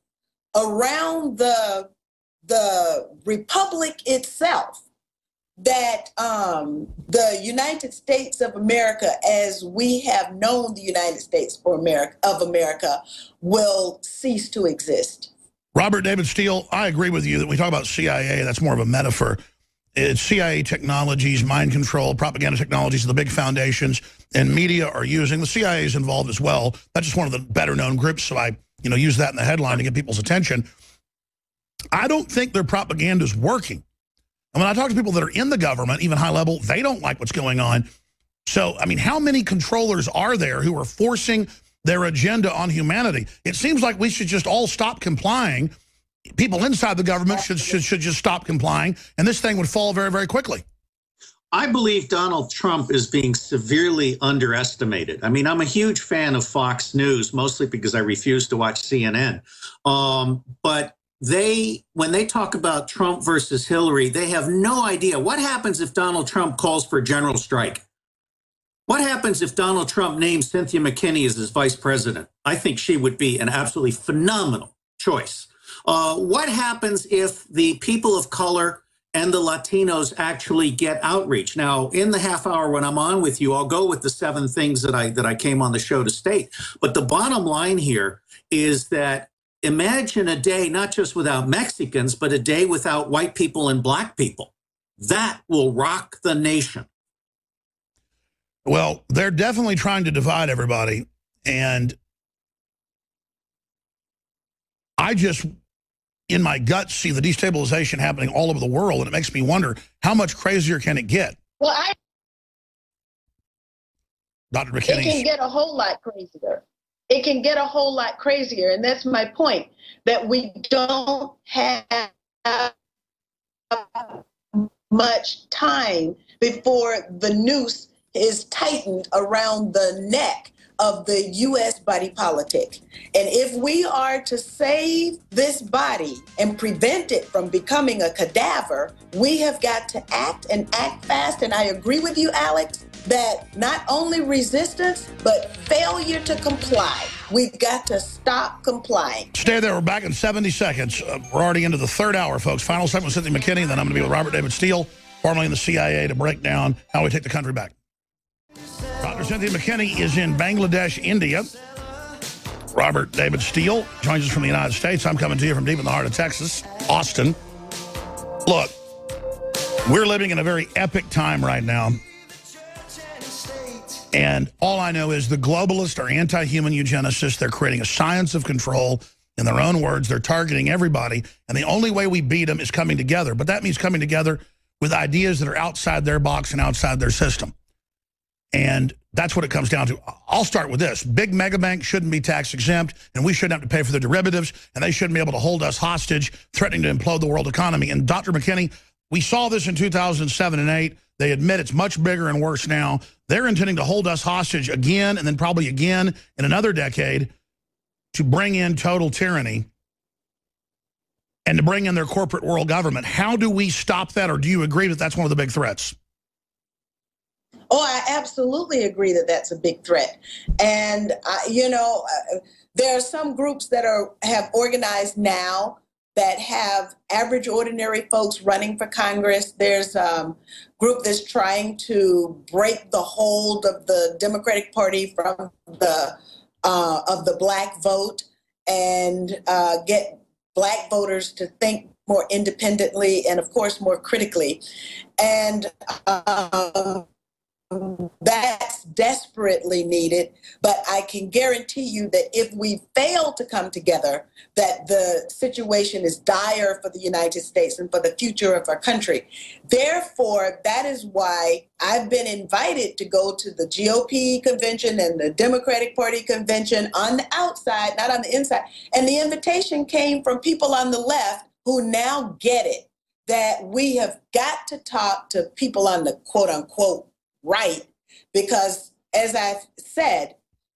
S5: around the the republic itself that um, the United States of America, as we have known the United States for America of America, will cease to exist.
S2: Robert David Steele, I agree with you that we talk about CIA. That's more of a metaphor. It's CIA technologies, mind control, propaganda technologies, the big foundations, and media are using. The CIA is involved as well. That's just one of the better known groups, so I you know use that in the headline to get people's attention. I don't think their propaganda is working. And when I talk to people that are in the government, even high level, they don't like what's going on. So, I mean, how many controllers are there who are forcing their agenda on humanity? It seems like we should just all stop complying. People inside the government should, should, should just stop complying, and this thing would fall very, very quickly.
S6: I believe Donald Trump is being severely underestimated. I mean, I'm a huge fan of Fox News, mostly because I refuse to watch CNN. Um, but they when they talk about Trump versus Hillary, they have no idea what happens if Donald Trump calls for a general strike. What happens if Donald Trump names Cynthia McKinney as his vice president? I think she would be an absolutely phenomenal choice. Uh, what happens if the people of color and the Latinos actually get outreach? Now, in the half hour when I'm on with you, I'll go with the seven things that I that I came on the show to state. But the bottom line here is that imagine a day not just without Mexicans, but a day without white people and black people. That will rock the nation.
S2: Well, they're definitely trying to divide everybody. And I just, in my gut, see the destabilization happening all over the world. And it makes me wonder, how much crazier can it get?
S5: Well, I...
S2: Dr. McKinney.
S5: It can get a whole lot crazier it can get a whole lot crazier. And that's my point that we don't have much time before the noose is tightened around the neck of the U.S. body politic. And if we are to save this body and prevent it from becoming a cadaver, we have got to act and act fast. And I agree with you, Alex, that not only resistance, but failure to comply. We've got to stop complying.
S2: Stay there. We're back in 70 seconds. Uh, we're already into the third hour, folks. Final segment with Cynthia McKinney. Then I'm going to be with Robert David Steele, formerly in the CIA, to break down how we take the country back. Dr. Cynthia McKinney is in Bangladesh, India. Robert David Steele joins us from the United States. I'm coming to you from deep in the heart of Texas, Austin. Look, we're living in a very epic time right now. And all I know is the globalists are anti-human eugenicists. They're creating a science of control. In their own words, they're targeting everybody. And the only way we beat them is coming together. But that means coming together with ideas that are outside their box and outside their system. And that's what it comes down to. I'll start with this. Big mega banks shouldn't be tax exempt, and we shouldn't have to pay for their derivatives, and they shouldn't be able to hold us hostage, threatening to implode the world economy. And Dr. McKinney, we saw this in 2007 and 8. They admit it's much bigger and worse now. They're intending to hold us hostage again and then probably again in another decade to bring in total tyranny and to bring in their corporate world government. How do we stop that, or do you agree that that's one of the big threats?
S5: Oh, I absolutely agree that that's a big threat. And, uh, you know, uh, there are some groups that are have organized now that have average ordinary folks running for Congress. There's a um, group that's trying to break the hold of the Democratic Party from the uh, of the black vote and uh, get black voters to think more independently and, of course, more critically. And um, that's desperately needed. But I can guarantee you that if we fail to come together, that the situation is dire for the United States and for the future of our country. Therefore, that is why I've been invited to go to the GOP convention and the Democratic Party convention on the outside, not on the inside. And the invitation came from people on the left who now get it that we have got to talk to people on the quote unquote right because as i said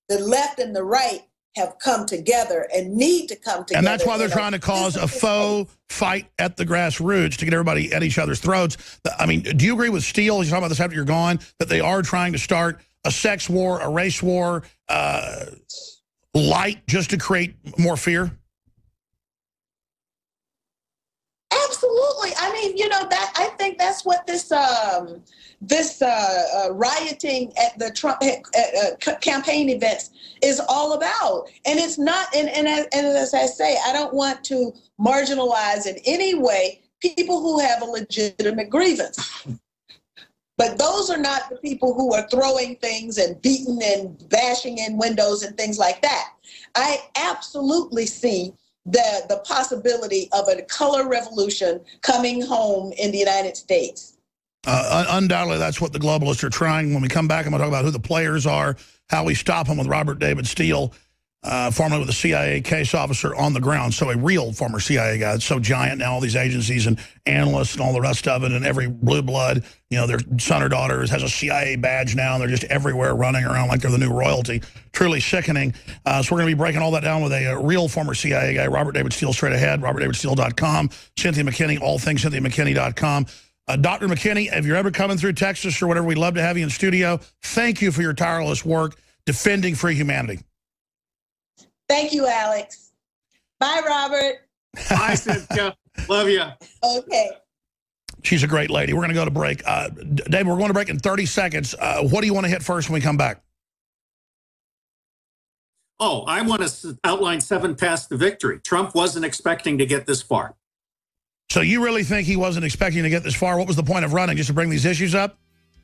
S5: the left and the right have come together and need to come together
S2: and that's why they're trying to cause a faux fight at the grassroots to get everybody at each other's throats. I mean do you agree with steele he's talking about this after you're gone that they are trying to start a sex war a race war uh, light just to create more fear
S5: Absolutely. I mean, you know that I think that's what this um, this uh, uh, rioting at the Trump uh, campaign events is all about. And it's not. And, and and as I say, I don't want to marginalize in any way people who have a legitimate grievance. But those are not the people who are throwing things and beating and bashing in windows and things like that. I absolutely see the, the possibility of a color revolution coming home in the United States.
S2: Uh, undoubtedly, that's what the globalists are trying. When we come back, I'm going to talk about who the players are, how we stop them with Robert David Steele, uh, formerly with a CIA case officer on the ground. So a real former CIA guy. It's so giant now, all these agencies and analysts and all the rest of it, and every blue blood, you know, their son or daughter has a CIA badge now, and they're just everywhere running around like they're the new royalty. Truly sickening. Uh, so we're going to be breaking all that down with a, a, real former CIA guy, Robert David Steele, straight ahead, robertdavidsteele.com, Cynthia McKinney, all things cynthiamckinney.com. Uh, Dr. McKinney, if you're ever coming through Texas or whatever, we'd love to have you in studio. Thank you for your tireless work defending free humanity.
S5: Thank you, Alex. Bye, Robert.
S6: Bye, Cynthia. Love you.
S5: Okay.
S2: She's a great lady. We're going to go to break. Uh, Dave, we're going to break in 30 seconds. Uh, what do you want to hit first when we come back?
S6: Oh, I want to outline seven paths to victory. Trump wasn't expecting to get this far.
S2: So you really think he wasn't expecting to get this far? What was the point of running, just to bring these issues up?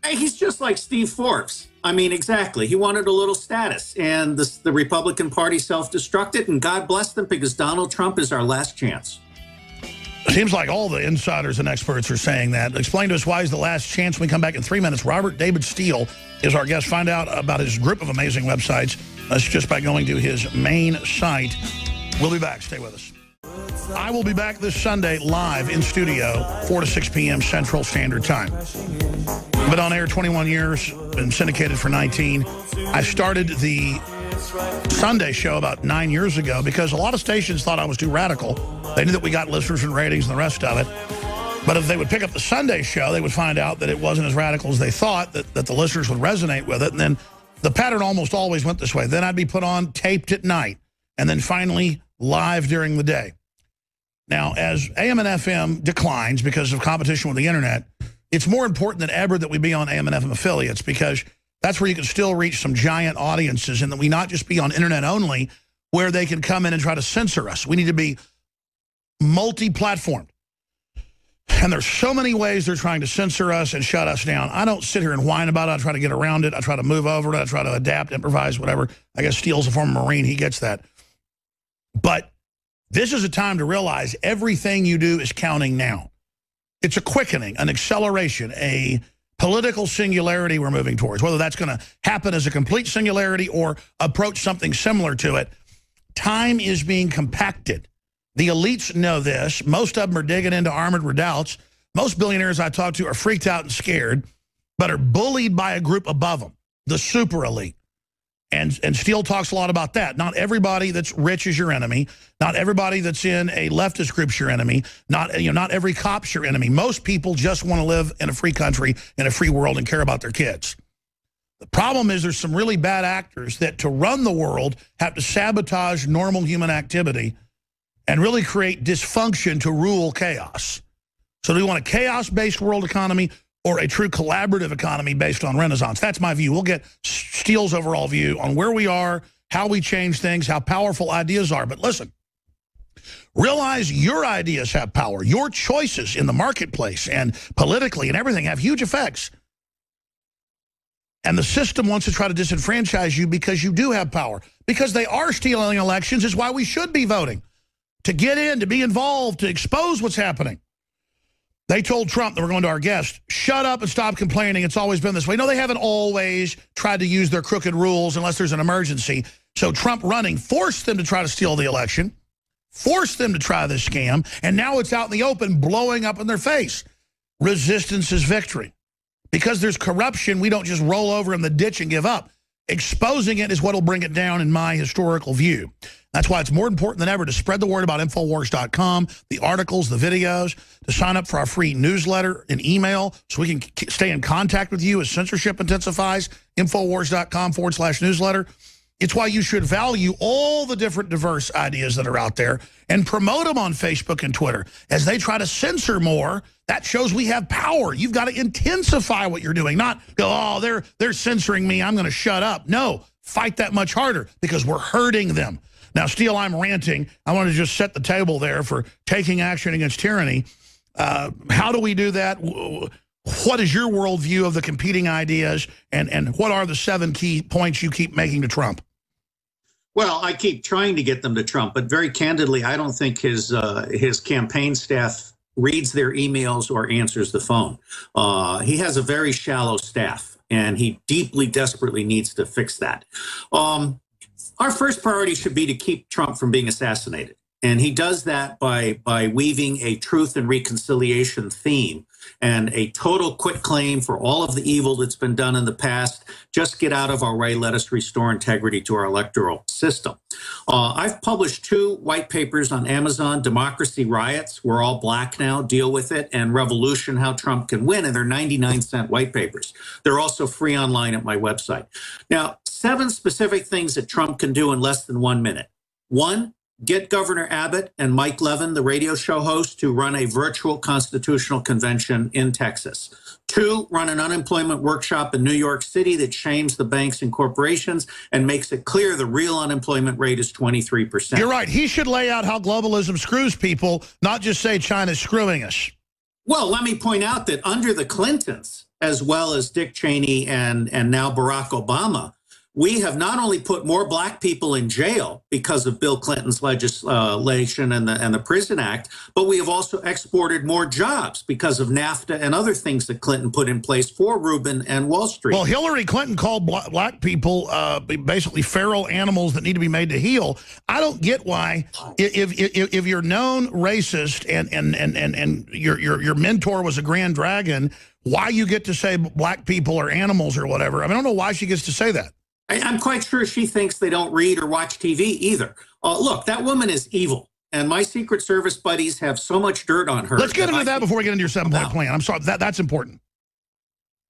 S6: He's just like Steve Forbes. I mean, exactly. He wanted a little status, and the, the Republican Party self-destructed, and God bless them because Donald Trump is our last chance.
S2: Seems like all the insiders and experts are saying that. Explain to us why is the last chance. when we come back in three minutes. Robert David Steele is our guest. Find out about his group of amazing websites. That's just by going to his main site. We'll be back. Stay with us. I will be back this Sunday live in studio, 4 to 6 p.m. Central Standard Time. Been on air 21 years, been syndicated for 19. I started the Sunday show about nine years ago because a lot of stations thought I was too radical. They knew that we got listeners and ratings and the rest of it. But if they would pick up the Sunday show, they would find out that it wasn't as radical as they thought, that, that the listeners would resonate with it. And then the pattern almost always went this way. Then I'd be put on taped at night and then finally live during the day. Now, as AM and FM declines because of competition with the internet, it's more important than ever that we be on AM and FM affiliates because that's where you can still reach some giant audiences and that we not just be on internet only where they can come in and try to censor us. We need to be multi-platformed. And there's so many ways they're trying to censor us and shut us down. I don't sit here and whine about it. I try to get around it. I try to move over it. I try to adapt, improvise, whatever. I guess Steele's a former Marine. He gets that. But this is a time to realize everything you do is counting now. It's a quickening, an acceleration, a political singularity we're moving towards. Whether that's going to happen as a complete singularity or approach something similar to it, time is being compacted. The elites know this. Most of them are digging into armored redoubts. Most billionaires I talk to are freaked out and scared, but are bullied by a group above them, the super elite. And, and Steele talks a lot about that. Not everybody that's rich is your enemy. Not everybody that's in a leftist group's your enemy. Not, you know, not every cop's your enemy. Most people just want to live in a free country, in a free world, and care about their kids. The problem is there's some really bad actors that to run the world have to sabotage normal human activity and really create dysfunction to rule chaos. So do we want a chaos-based world economy or a true collaborative economy based on renaissance. That's my view. We'll get Steele's overall view on where we are, how we change things, how powerful ideas are. But listen, realize your ideas have power. Your choices in the marketplace and politically and everything have huge effects. And the system wants to try to disenfranchise you because you do have power. Because they are stealing elections is why we should be voting. To get in, to be involved, to expose what's happening. They told Trump that we're going to our guest, shut up and stop complaining. It's always been this way. No, they haven't always tried to use their crooked rules unless there's an emergency. So Trump running forced them to try to steal the election, forced them to try this scam, and now it's out in the open blowing up in their face. Resistance is victory. Because there's corruption, we don't just roll over in the ditch and give up. Exposing it is what will bring it down in my historical view. That's why it's more important than ever to spread the word about Infowars.com, the articles, the videos, to sign up for our free newsletter and email so we can stay in contact with you as censorship intensifies, Infowars.com forward slash newsletter. It's why you should value all the different diverse ideas that are out there and promote them on Facebook and Twitter. As they try to censor more, that shows we have power. You've got to intensify what you're doing, not go, oh, they're, they're censoring me, I'm going to shut up. No, fight that much harder because we're hurting them. Now, Steele, I'm ranting. I want to just set the table there for taking action against tyranny. Uh, how do we do that? What is your worldview of the competing ideas, and, and what are the seven key points you keep making to Trump?
S6: Well, I keep trying to get them to Trump, but very candidly, I don't think his uh, his campaign staff reads their emails or answers the phone. Uh, he has a very shallow staff, and he deeply, desperately needs to fix that. Um, our first priority should be to keep Trump from being assassinated. And he does that by, by weaving a truth and reconciliation theme and a total quit claim for all of the evil that's been done in the past. Just get out of our way. Let us restore integrity to our electoral system. Uh, I've published two white papers on Amazon Democracy Riots, We're All Black Now, Deal with It, and Revolution How Trump Can Win. And they're 99 cent white papers. They're also free online at my website. Now, seven specific things that Trump can do in less than one minute. One, get Governor Abbott and Mike Levin, the radio show host, to run a virtual constitutional convention in Texas. Two, run an unemployment workshop in New York City that shames the banks and corporations and makes it clear the real unemployment rate is 23%.
S2: You're right. He should lay out how globalism screws people, not just say China's screwing us.
S6: Well, let me point out that under the Clintons, as well as Dick Cheney and, and now Barack Obama, we have not only put more black people in jail because of Bill Clinton's legislation and the, and the Prison Act, but we have also exported more jobs because of NAFTA and other things that Clinton put in place for Rubin and Wall Street.
S2: Well, Hillary Clinton called black people uh, basically feral animals that need to be made to heal. I don't get why, if if, if you're known racist and and and and, and your, your your mentor was a grand dragon, why you get to say black people are animals or whatever? I, mean, I don't know why she gets to say that.
S6: I, am quite sure she thinks they don't read or watch TV either. Uh, look, that woman is evil. And my Secret Service buddies have so much dirt on her.
S2: Let's get into I that before we get into your seven point plan. I'm sorry, that, that's important.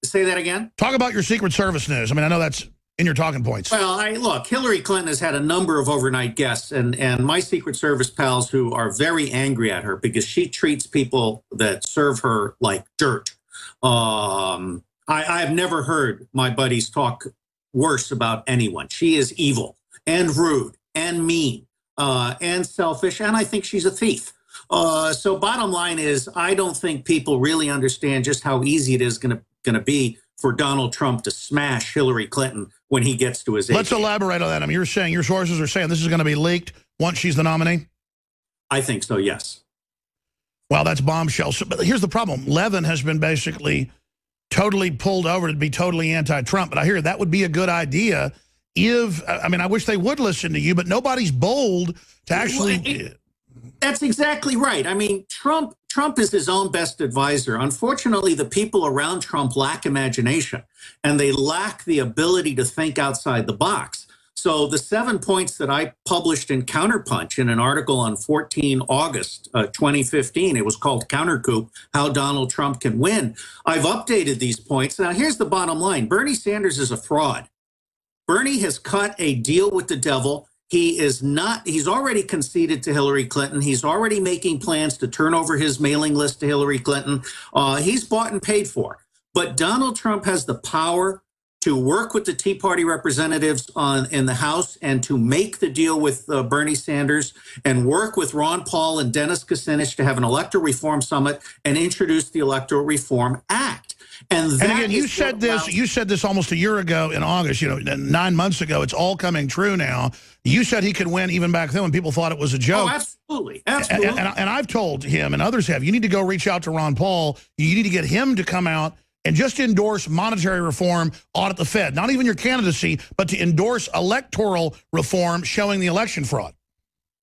S6: Say that again?
S2: Talk about your Secret Service news. I mean, I know that's in your talking points.
S6: Well, I look, Hillary Clinton has had a number of overnight guests, and, and my Secret Service pals who are very angry at her because she treats people that serve her like dirt. Um, I, I've never heard my buddies talk worse about anyone. She is evil and rude and mean uh, and selfish, and I think she's a thief. Uh, so, bottom line is, I don't think people really understand just how easy it is going to be for Donald Trump to smash Hillary Clinton when he gets to his.
S2: Let's elaborate on that. I mean, you're saying your sources are saying this is going to be leaked once she's the nominee.
S6: I think so. Yes.
S2: Well, that's bombshell. So, but here's the problem: Levin has been basically totally pulled over to be totally anti-Trump. But I hear that would be a good idea if, I mean, I wish they would listen to you, but nobody's bold to actually... Well, it, uh,
S6: that's exactly right. I mean, Trump Trump is his own best advisor. Unfortunately, the people around Trump lack imagination and they lack the ability to think outside the box. So the seven points that I published in Counterpunch in an article on 14 August uh, 2015, it was called Countercoup, How Donald Trump Can Win. I've updated these points. Now, here's the bottom line. Bernie Sanders is a fraud. Bernie has cut a deal with the devil. He is not, he's already conceded to Hillary Clinton. He's already making plans to turn over his mailing list to Hillary Clinton. Uh, he's bought and paid for. But Donald Trump has the power to work with the Tea Party representatives on in the House and to make the deal with uh, Bernie Sanders and work with Ron Paul and Dennis Kucinich to have an electoral reform summit and introduce the Electoral Reform Act. And,
S2: and again, you said this. You said this almost a year ago in August. You know, nine months ago. It's all coming true now. You said he could win even back then when people thought it was a joke.
S6: Oh, absolutely, absolutely.
S2: And, and, and I've told him and others have. You need to go reach out to Ron Paul. You need to get him to come out and just endorse monetary reform, audit the Fed. Not even your candidacy, but to endorse electoral reform showing the election fraud.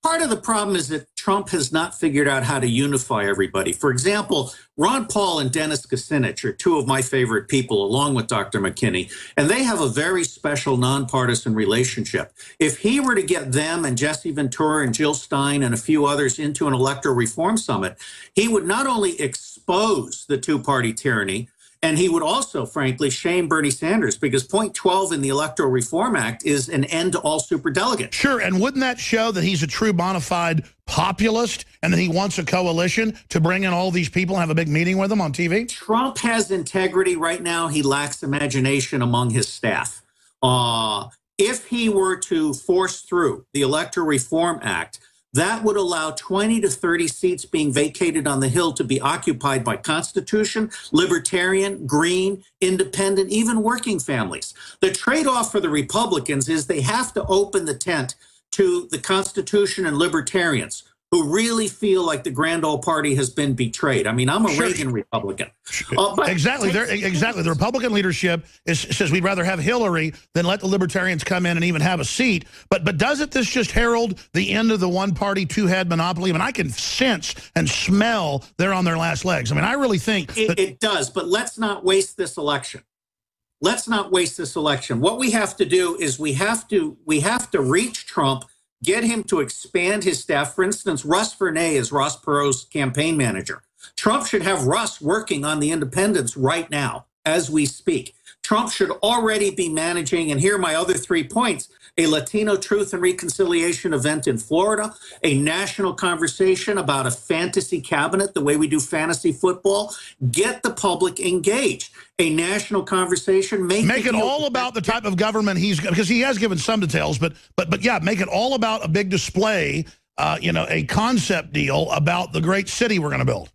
S6: Part of the problem is that Trump has not figured out how to unify everybody. For example, Ron Paul and Dennis Kucinich are two of my favorite people, along with Dr. McKinney, and they have a very special nonpartisan relationship. If he were to get them and Jesse Ventura and Jill Stein and a few others into an electoral reform summit, he would not only expose the two party tyranny, and he would also, frankly, shame Bernie Sanders because point 12 in the Electoral Reform Act is an end to all superdelegates.
S2: Sure, and wouldn't that show that he's a true bona fide populist and that he wants a coalition to bring in all these people and have a big meeting with them on TV?
S6: Trump has integrity right now. He lacks imagination among his staff. Uh, if he were to force through the Electoral Reform Act, that would allow 20 to 30 seats being vacated on the Hill to be occupied by Constitution, Libertarian, Green, Independent, even working families. The trade off for the Republicans is they have to open the tent to the Constitution and Libertarians who really feel like the grand old party has been betrayed. I mean, I'm a sure. Reagan Republican.
S2: Uh, exactly. They're, exactly. The Republican leadership is, says we'd rather have Hillary than let the Libertarians come in and even have a seat. But but doesn't this just herald the end of the one-party, two-head monopoly? I mean, I can sense and smell they're on their last legs. I mean, I really think...
S6: It, it does, but let's not waste this election. Let's not waste this election. What we have to do is we have to we have to reach Trump get him to expand his staff. For instance, Russ Verney is Ross Perot's campaign manager. Trump should have Russ working on the independents right now as we speak. Trump should already be managing, and here are my other three points a Latino Truth and Reconciliation event in Florida, a national conversation about a fantasy cabinet, the way we do fantasy football. Get the public engaged. A national conversation.
S2: Make, make it all about the type of government he's because he has given some details, but but but yeah, make it all about a big display. Uh, you know, a concept deal about the great city we're going to build.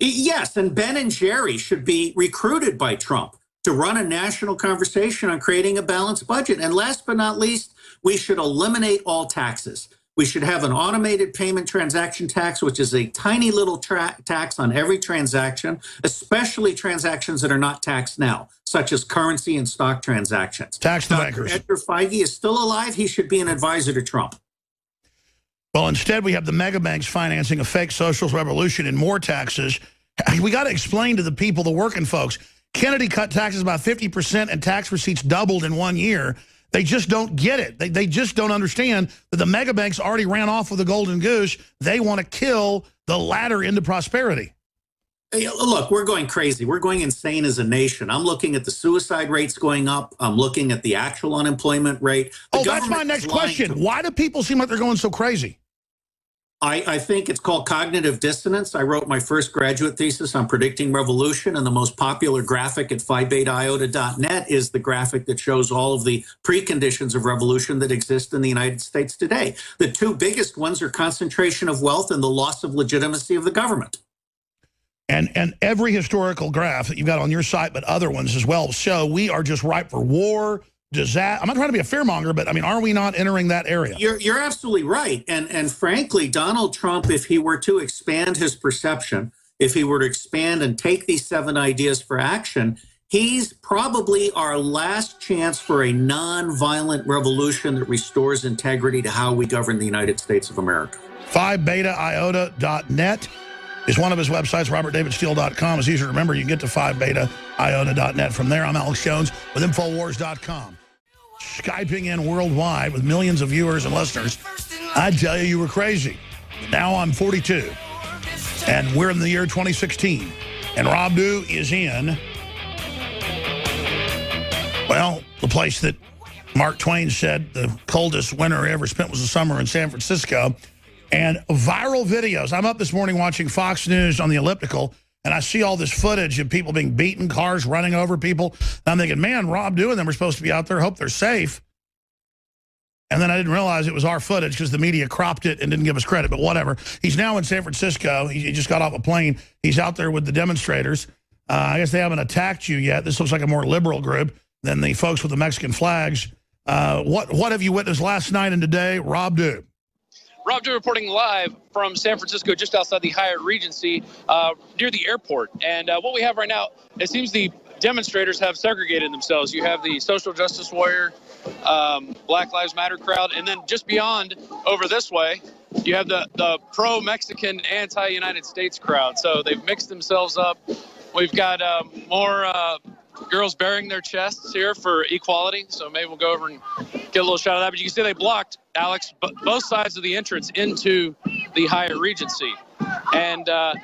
S6: Yes, and Ben and Jerry should be recruited by Trump to run a national conversation on creating a balanced budget. And last but not least, we should eliminate all taxes. We should have an automated payment transaction tax, which is a tiny little tax on every transaction, especially transactions that are not taxed now, such as currency and stock transactions.
S2: Tax the bankers.
S6: Edgar Feige is still alive. He should be an advisor to Trump.
S2: Well, instead, we have the mega banks financing a fake socialist revolution and more taxes. [laughs] We got to explain to the people, the working folks, Kennedy cut taxes by 50% and tax receipts doubled in one year. They just don't get it. They, they just don't understand that the mega banks already ran off with the golden goose. They want to kill the ladder into prosperity.
S6: Hey, look, we're going crazy. We're going insane as a nation. I'm looking at the suicide rates going up. I'm looking at the actual unemployment rate.
S2: The oh, that's my next question. Why do people seem like they're going so crazy?
S6: I, I, think it's called cognitive dissonance. I wrote my first graduate thesis on predicting revolution, and the most popular graphic at phi-beta-iota.net is the graphic that shows all of the preconditions of revolution that exist in the United States today. The two biggest ones are concentration of wealth and the loss of legitimacy of the government.
S2: And, and every historical graph that you've got on your site, but other ones as well, show we are just ripe for war, that? I'm not trying to be a fearmonger, but I mean, are we not entering that area?
S6: You're, you're absolutely right. And, and frankly, Donald Trump, if he were to expand his perception, if he were to expand and take these seven ideas for action, he's probably our last chance for a non-violent revolution that restores integrity to how we govern the United States of America.
S2: Phi Beta Iota.net is one of his websites. RobertDavidSteele.com is easier to remember. You can get to Phi Beta Iota.net from there. I'm Alex Jones with Infowars.com. Skyping in worldwide with millions of viewers and listeners. I tell you, you were crazy. Now I'm 42. And we're in the year 2016. And Rob Dew is in, well, the place that Mark Twain said the coldest winter he ever spent was the summer in San Francisco. And viral videos. I'm up this morning watching Fox News on the elliptical, and I see all this footage of people being beaten, cars running over people. And I'm thinking, man, Rob Dew and them are supposed to be out there. Hope they're safe. And then I didn't realize it was our footage because the media cropped it and didn't give us credit, but whatever. He's now in San Francisco. He just got off a plane. He's out there with the demonstrators. Uh, I guess they haven't attacked you yet. This looks like a more liberal group than the folks with the Mexican flags. Uh, what what have you witnessed last night and today, Rob Dew?
S7: Rob Dew reporting live from San Francisco, just outside the Hyatt Regency, uh, near the airport. And uh, what we have right now, it seems the demonstrators have segregated themselves. You have the social justice warrior, um, Black Lives Matter crowd, and then just beyond, over this way, you have the, the pro Mexican, anti United States crowd. So they've mixed themselves up. We've got uh, more girls baring their chests here for equality. So maybe we'll go over and get a little shot of that. But you can see they blocked, Alex, both sides of the entrance into the Hyatt Regency. And uh,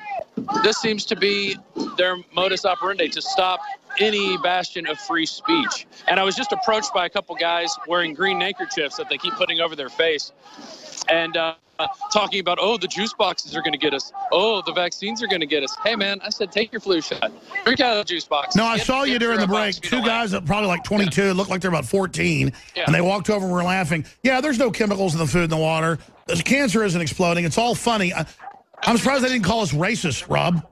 S7: this seems to be their modus operandi to stop any bastion of free speech. And I was just approached by a couple guys wearing green handkerchiefs that they keep putting over their face. And uh, Uh, talking about, oh, the juice boxes are going to get us. Oh, the vaccines are going to get us. Hey, man, I said, take your flu shot. Drink out of the juice box.
S2: No, I get, saw you during the break. Two guys that probably like 22, yeah. looked like they're about 14, yeah. and they walked over and were laughing. Yeah, there's no chemicals in the food and the water. The cancer isn't exploding. It's all funny. I, I'm surprised they didn't call us racist, Rob.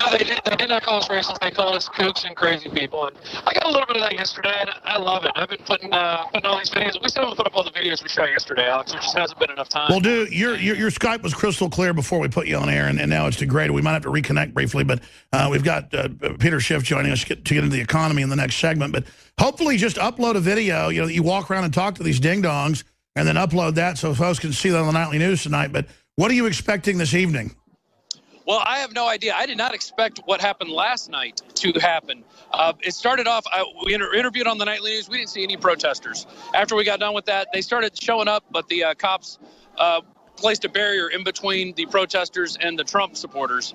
S7: No, they did. They did not call us racist. They called us kooks and crazy people. And I got a little bit of that yesterday, and I love it. I've been putting uh, putting all these videos. We still haven't put up all the videos we shot yesterday, Alex. There just hasn't been enough time.
S2: Well, dude, your your, your Skype was crystal clear before we put you on air, and, and now it's degraded. We might have to reconnect briefly, but uh, we've got uh, Peter Schiff joining us to get, to get into the economy in the next segment. But hopefully, just upload a video. You know, you walk around and talk to these ding dongs, and then upload that so folks can see that on the nightly news tonight. But what are you expecting this evening?
S7: Well, I have no idea. I did not expect what happened last night to happen. Uh, it started off, I, we inter- interviewed on the nightly news. We didn't see any protesters. After we got done with that, they started showing up, but the uh, cops uh, placed a barrier in between the protesters and the Trump supporters.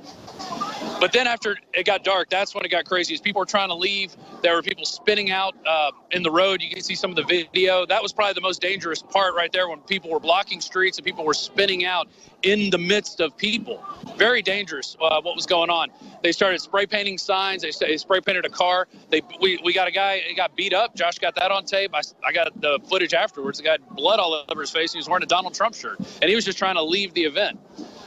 S7: But then after it got dark, that's when it got crazy. As people were trying to leave, there were people spinning out uh, in the road. You can see some of the video. That was probably the most dangerous part right there when people were blocking streets and people were spinning out in the midst of people. Very dangerous uh, what was going on. They started spray painting signs. They, they spray painted a car. They we, we got a guy, he got beat up. Josh got that on tape. I, I got the footage afterwards. The guy had blood all over his face. He was wearing a Donald Trump shirt. And he was just trying to leave the event.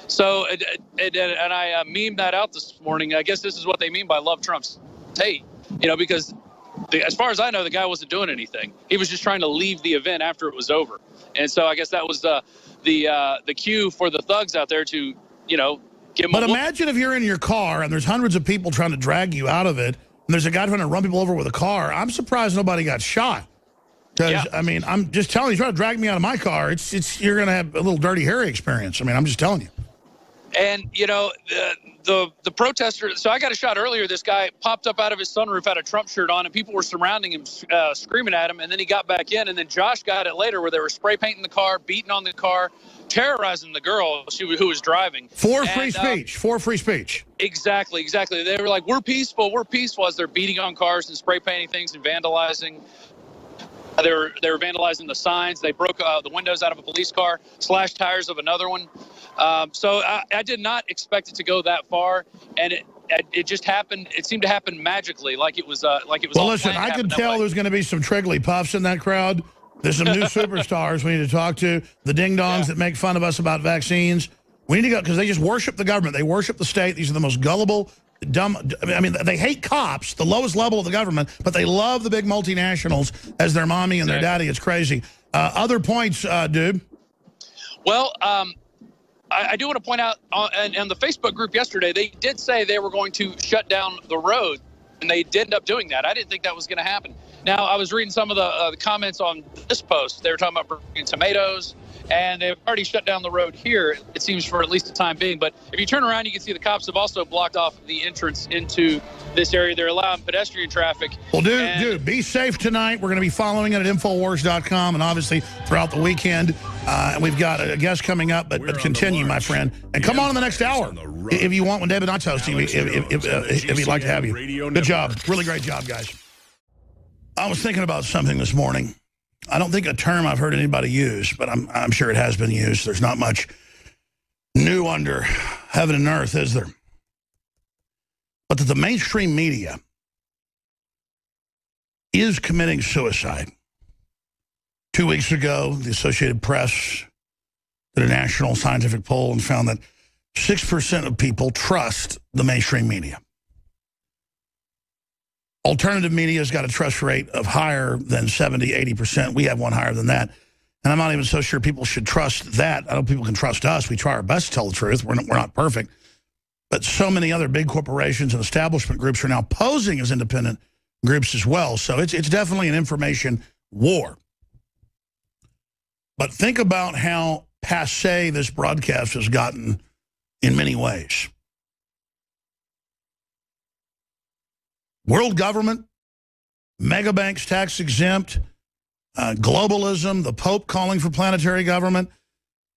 S7: So, it, it, and I uh, memed that out this morning. I guess this is what they mean by love Trump's tape, you know, because the, as far as I know, the guy wasn't doing anything. He was just trying to leave the event after it was over. And so I guess that was uh, the uh, the cue for the thugs out there to, you know, give.
S2: But imagine if you're in your car and there's hundreds of people trying to drag you out of it, and there's a guy trying to run people over with a car. I'm surprised nobody got shot. Because yeah. I mean, I'm just telling you, try to drag me out of my car. It's it's you're gonna have a little dirty Harry experience. I mean, I'm just telling you.
S7: And you know the the, the protester. So I got a shot earlier. This guy popped up out of his sunroof, had a Trump shirt on, and people were surrounding him, uh, screaming at him. And then he got back in. And then Josh got it later, where they were spray painting the car, beating on the car, terrorizing the girl she, who was driving.
S2: For and, free uh, speech. Uh, for free speech.
S7: Exactly, exactly. They were like, "We're peaceful. We're peaceful." As they're beating on cars and spray painting things and vandalizing. They were they were vandalizing the signs. They broke uh, the windows out of a police car, slashed tires of another one. Um, so I, I, did not expect it to go that far, and it it just happened. It seemed to happen magically, like it was uh, like it was.
S2: Well, listen, I could tell there's going to be some Triggly puffs in that crowd. There's some new [laughs] superstars we need to talk to. The ding dongs yeah. that make fun of us about vaccines. We need to go because they just worship the government. They worship the state. These are the most gullible, dumb. I mean, they hate cops, the lowest level of the government, but they love the big multinationals as their mommy and their daddy. It's crazy. Uh, other points, uh, dude.
S7: Well, um, I, I, do want to point out on, uh, on, the Facebook group yesterday, they did say they were going to shut down the road, and they did end up doing that. I didn't think that was going to happen. Now, I was reading some of the, uh, the comments on this post. They were talking about bringing tomatoes, and they've already shut down the road here, it seems, for at least the time being. But if you turn around, you can see the cops have also blocked off the entrance into this area. They're allowing pedestrian traffic.
S2: Well, dude, and dude, be safe tonight. We're going to be following it at Infowars.com and obviously throughout the weekend. Uh, and we've got a guest coming up, but, but continue, my friend. And come on in the next hour if you want when David Knight's hosting, if, if, if, uh, if he'd like to have you. Good job. Really great job, guys. I was thinking about something this morning. I don't think a term I've heard anybody use, but I'm, I'm sure it has been used. There's not much new under heaven and earth, is there? But that the mainstream media is committing suicide. Two weeks ago, the Associated Press did a national scientific poll and found that 6% of people trust the mainstream media. Alternative media's got a trust rate of higher than 70, 80%. We have one higher than that. And I'm not even so sure people should trust that. I don't people can trust us. We try our best to tell the truth. We're not, we're not perfect. But so many other big corporations and establishment groups are now posing as independent groups as well. So it's, it's definitely an information war. But think about how passe this broadcast has gotten in many ways. World government, megabanks tax exempt, uh, globalism, the Pope calling for planetary government.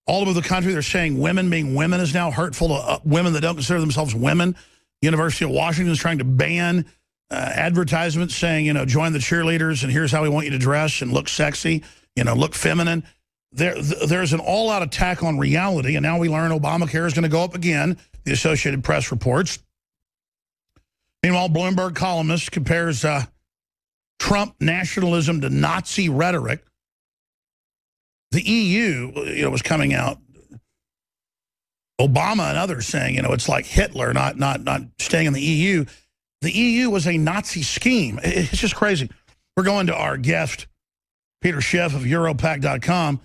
S2: All over the country, they're saying women being women is now hurtful to uh, women that don't consider themselves women. University of Washington is trying to ban uh, advertisements saying, you know, join the cheerleaders and here's how we want you to dress and look sexy, you know, look feminine. There, there's an all-out attack on reality, and now we learn Obamacare is going to go up again, the Associated Press reports. Meanwhile, Bloomberg columnist compares uh, Trump nationalism to Nazi rhetoric. The EU, you know, was coming out. Obama and others saying, you know, it's like Hitler not not not staying in the EU. The EU was a Nazi scheme. It's just crazy. We're going to our guest, Peter Schiff of Europac.com,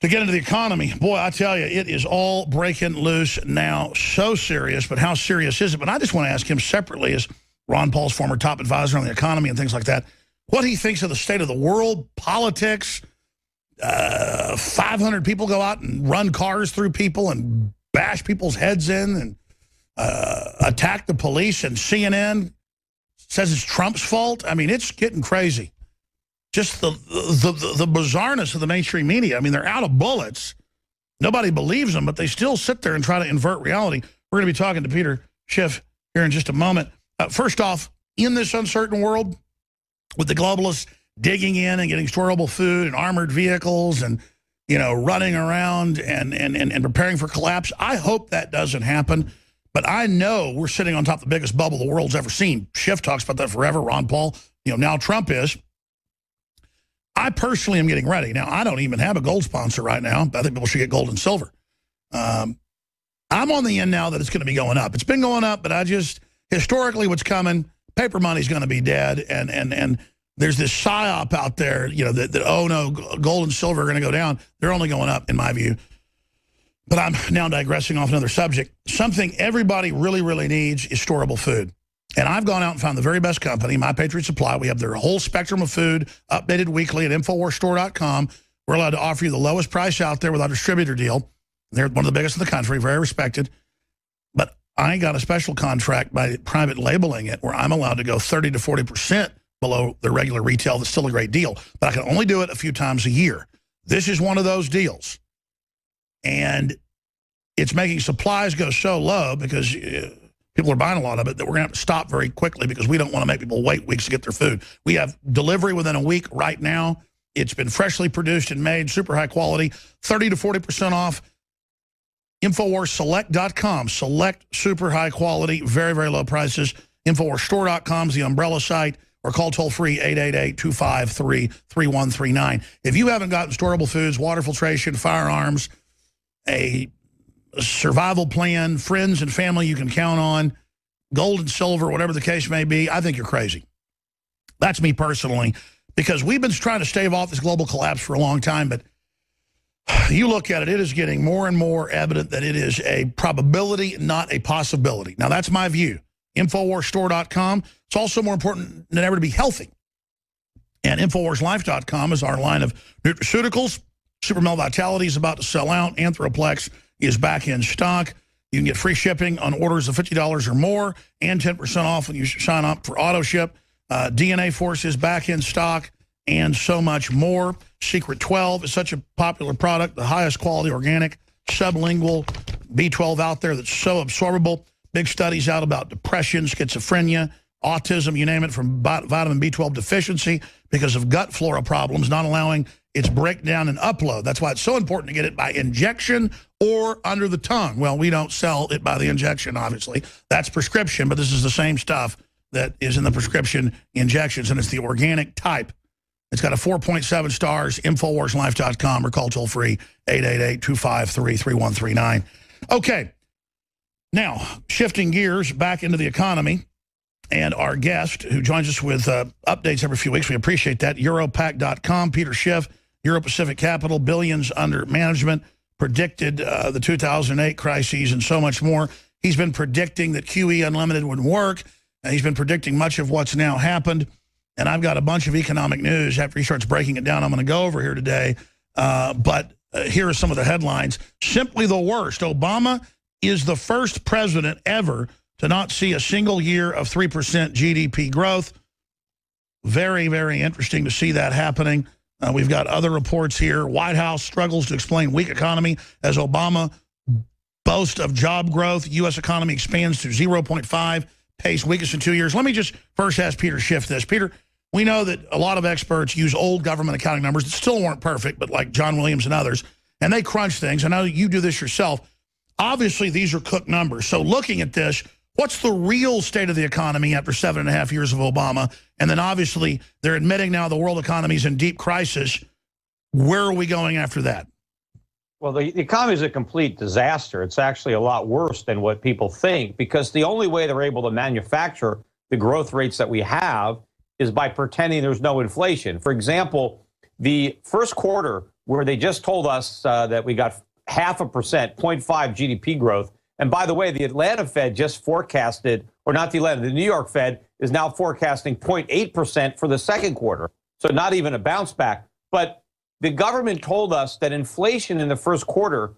S2: to get into the economy. Boy, I tell you, it is all breaking loose now. So serious, but how serious is it? But I just want to ask him separately as Ron Paul's former top advisor on the economy and things like that, what he thinks of the state of the world, politics, uh, 500 people go out and run cars through people and bash people's heads in and uh, attack the police and CNN says it's Trump's fault. I mean, it's getting crazy. Just the, the, the, bizarreness of the mainstream media. I mean, they're out of bullets. Nobody believes them, but they still sit there and try to invert reality. We're going to be talking to Peter Schiff here in just a moment. Uh, first off, in this uncertain world, with the globalists digging in and getting storable food and armored vehicles and, you know, running around and, and, and, and preparing for collapse, I hope that doesn't happen. But I know we're sitting on top of the biggest bubble the world's ever seen. Schiff talks about that forever. Ron Paul, you know, now Trump is. I personally am getting ready. Now, I don't even have a gold sponsor right now. I think people should get gold and silver. Um, I'm on the end now that it's going to be going up. It's been going up, but I just historically what's coming, paper money's going to be dead. And, and, and there's this psyop out there, you know, that, that oh, no, gold and silver are going to go down. They're only going up, in my view. But I'm now digressing off another subject. Something everybody really, really needs is storable food. And I've gone out and found the very best company, My Patriot Supply. We have their whole spectrum of food updated weekly at InfoWarsStore.com. We're allowed to offer you the lowest price out there with our distributor deal. They're one of the biggest in the country, very respected. But I got a special contract by private labeling it where I'm allowed to go 30 to 40% below the regular retail. That's still a great deal. But I can only do it a few times a year. This is one of those deals. And it's making supplies go so low because uh, people are buying a lot of it that we're going to have to stop very quickly because we don't want to make people wait weeks to get their food. We have delivery within a week right now. It's been freshly produced and made, super high quality, 30 to 40% off. InfoWarsSelect.com. Select super high quality, very, very low prices. InfoWarsStore.com is the umbrella site or call toll free 888-253-3139. If you haven't gotten storable foods, water filtration, firearms, a survival plan, friends and family you can count on, gold and silver, whatever the case may be, I think you're crazy. That's me personally, because we've been trying to stave off this global collapse for a long time, but you look at it, it is getting more and more evident that it is a probability, not a possibility. Now, that's my view. InfoWarsStore.com. It's also more important than ever to be healthy. And InfoWarsLife.com is our line of nutraceuticals. Super Male Vitality is about to sell out. Anthroplex is back in stock. You can get free shipping on orders of $50 or more and 10% off when you sign up for auto ship. Uh, DNA Force is back in stock and so much more. Secret 12 is such a popular product, the highest quality organic sublingual B12 out there that's so absorbable. Big studies out about depression, schizophrenia, autism, you name it, from vitamin B12 deficiency because of gut flora problems, not allowing its breakdown and upload. That's why it's so important to get it by injection or under the tongue. Well, we don't sell it by the injection, obviously. That's prescription, but this is the same stuff that is in the prescription injections, and it's the organic type. It's got a 4.7 stars, InfoWarsLife.com, or call toll-free 888-253-3139. Okay, now, shifting gears back into the economy, and our guest who joins us with uh, updates every few weeks. We appreciate that. Europac.com, Peter Schiff, Euro Pacific Capital, billions under management, predicted uh, the 2008 crises and so much more. He's been predicting that QE Unlimited would work. And he's been predicting much of what's now happened. And I've got a bunch of economic news after he starts breaking it down I'm going to go over here today. Uh, but uh, here are some of the headlines. Simply the worst. Obama is the first president ever to not see a single year of 3% GDP growth. Very, very interesting to see that happening. Uh, we've got other reports here. White House struggles to explain weak economy as Obama boasts of job growth. U.S. economy expands to 0.5 pace, weakest in two years. Let me just first ask Peter Schiff this. Peter, we know that a lot of experts use old government accounting numbers that still weren't perfect, but like John Williams and others, and they crunch things. I know you do this yourself. Obviously, these are cooked numbers. So looking at this, what's the real state of the economy after seven and a half years of Obama? And then obviously, they're admitting now the world economy is in deep crisis. Where are we going after that?
S8: Well, the, the economy is a complete disaster. It's actually a lot worse than what people think because the only way they're able to manufacture the growth rates that we have is by pretending there's no inflation. For example, the first quarter, where they just told us uh, that we got half a percent, 0.5 GDP growth. And by the way, the Atlanta Fed just forecasted, or not the Atlanta, the New York Fed is now forecasting 0.8% for the second quarter. So not even a bounce back. But the government told us that inflation in the first quarter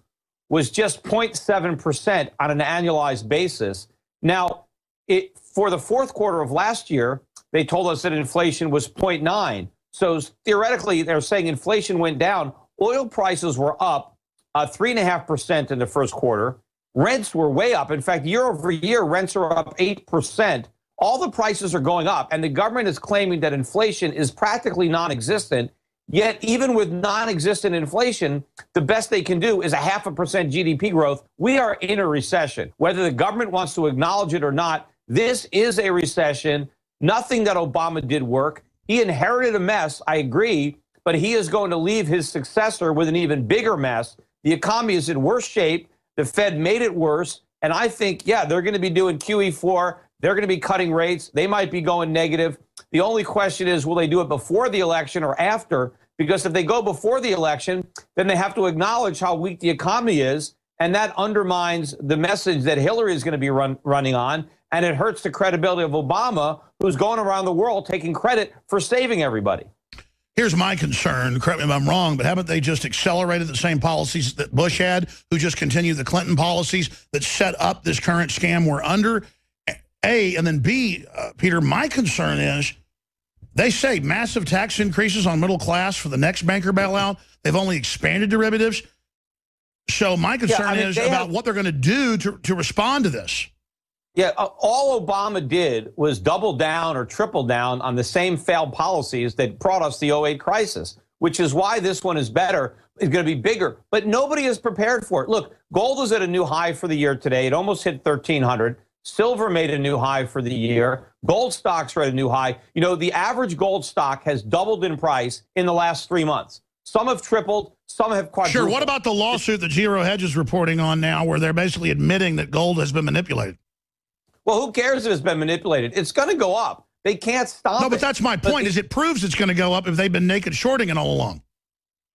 S8: was just 0.7% on an annualized basis. Now, it, for the fourth quarter of last year, they told us that inflation was 0.9. So theoretically, they're saying inflation went down. Oil prices were up uh, 3.5% in the first quarter. Rents were way up. In fact, year over year, rents are up 8%. All the prices are going up, and the government is claiming that inflation is practically non existent Yet, even with non existent inflation, the best they can do is a half a percent GDP growth. We are in a recession. Whether the government wants to acknowledge it or not, this is a recession. Nothing that Obama did work. He inherited a mess, I agree, but he is going to leave his successor with an even bigger mess. The economy is in worse shape. The Fed made it worse. And I think, yeah, they're going to be doing QE4. They're going to be cutting rates. They might be going negative. The only question is, will they do it before the election or after? Because if they go before the election, then they have to acknowledge how weak the economy is. And that undermines the message that Hillary is going to be run, running on. And it hurts the credibility of Obama, who's going around the world taking credit for saving everybody.
S2: Here's my concern. Correct me if I'm wrong, but haven't they just accelerated the same policies that Bush had, who just continued the Clinton policies that set up this current scam we're under? A, and then B, uh, Peter, my concern is they say massive tax increases on middle class for the next banker bailout. They've only expanded derivatives. So my concern yeah, I mean, is about have, what they're going to do to, to respond to this.
S8: Yeah, all Obama did was double down or triple down on the same failed policies that brought us the 08 crisis, which is why this one is better, is going to be bigger. But nobody is prepared for it. Look, gold is at a new high for the year today. It almost hit 1300. Silver made a new high for the year. Gold stocks are at a new high. You know, the average gold stock has doubled in price in the last three months. Some have tripled, some have quadrupled.
S2: Sure. What about the lawsuit that Zero Hedge is reporting on now where they're basically admitting that gold has been manipulated?
S8: Well, who cares if it's been manipulated? It's going to go up. They can't stop
S2: No, but
S8: it.
S2: that's my point, but is it proves it's going to go up if they've been naked shorting it all along.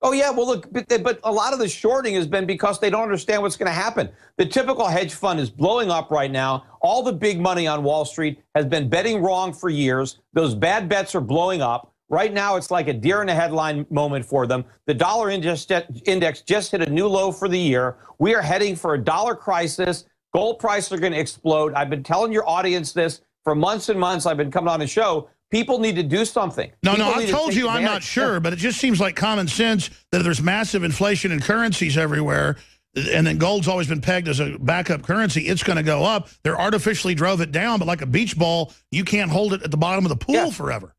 S8: Oh, yeah. Well, look, but, but, a lot of the shorting has been because they don't understand what's going to happen. The typical hedge fund is blowing up right now. All the big money on Wall Street has been betting wrong for years. Those bad bets are blowing up. Right now, it's like a deer in a headline moment for them. The dollar index just hit a new low for the year. We are heading for a dollar crisis. Gold prices are going to explode. I've been telling your audience this for months and months. I've been coming on the show. People need to do something.
S2: No,
S8: People
S2: no, I've told you I'm not sure, but it just seems like common sense that there's massive inflation in currencies everywhere, and then gold's always been pegged as a backup currency, it's going to go up. They're artificially drove it down, but like a beach ball, you can't hold it at the bottom of the pool yeah. forever.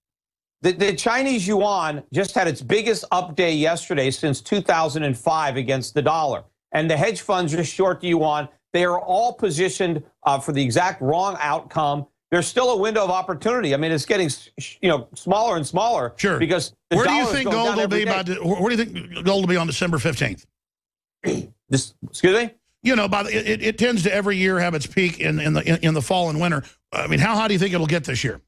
S8: The, the, Chinese yuan just had its biggest up day yesterday since 2005 against the dollar. And the hedge funds are short the yuan. They are all positioned uh, for the exact wrong outcome there's still a window of opportunity. I mean, it's getting you know smaller and smaller.
S2: Sure.
S8: Because
S2: where do you think gold will be by? Where do you think gold will be on December fifteenth? [clears throat]
S8: This, excuse me.
S2: You know, by the, it, it tends to every year have its peak in in the in, in the fall and winter. I mean, how high do you think it'll get this year?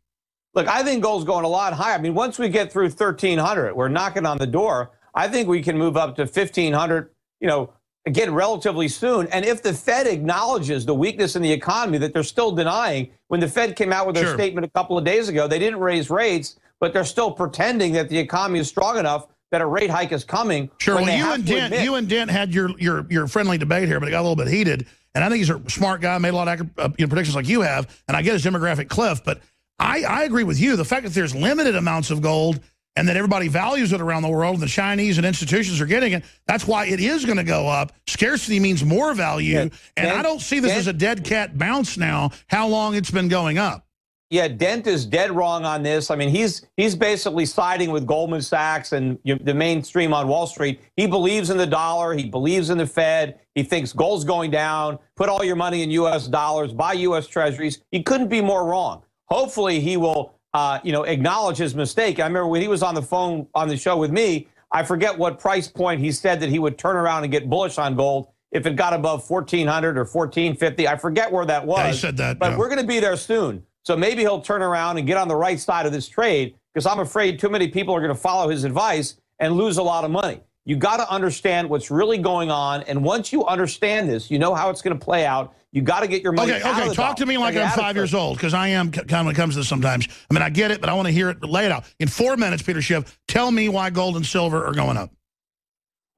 S8: Look, I think gold's going a lot higher. I mean, once we get through 1,300, we're knocking on the door. I think we can move up to 1,500, you know, again, relatively soon. And if the Fed acknowledges the weakness in the economy that they're still denying, when the Fed came out with their
S2: Sure.
S8: statement a couple of days ago, they didn't raise rates, but they're still pretending that the economy is strong enough that a rate hike is coming.
S2: Sure. Well, you and Dent,
S8: admit-
S2: you and Dent had your your your friendly debate here, but it got a little bit heated. And I think he's a smart guy, made a lot of uh, you know, predictions like you have. And I get his demographic cliff, but I, I agree with you. The fact that there's limited amounts of gold and that everybody values it around the world, and the Chinese and institutions are getting it. That's why it is going to go up. Scarcity means more value,
S8: Yeah.
S2: and
S8: Dent-
S2: I don't see this
S8: Dent-
S2: as a dead cat bounce now. How long it's been going up?
S8: Yeah, Dent is dead wrong on this. I mean, he's he's basically siding with Goldman Sachs and the mainstream on Wall Street. He believes in the dollar. He believes in the Fed. He thinks gold's going down. Put all your money in U.S. dollars. Buy U.S. Treasuries. He couldn't be more wrong. Hopefully, he will, uh, you know, acknowledge his mistake. I remember when he was on the phone on the show with me. I forget what price point he said that he would turn around and get bullish on gold if it got above 1400 or 1450. I forget where that was.
S2: Yeah, he said that,
S8: But
S2: yeah.
S8: we're going to be there soon. So maybe he'll turn around and get on the right side of this trade because I'm afraid too many people are going to follow his advice and lose a lot of money. You got to understand what's really going on. And once you understand this, you know how it's going to play out. You got to get your money
S2: Okay, okay. Talk to me like I'm five years old because I am kind of when it comes to this sometimes. I mean, I get it, but I want to hear it. laid out in four minutes, Peter Schiff. Tell me why gold and silver are going up.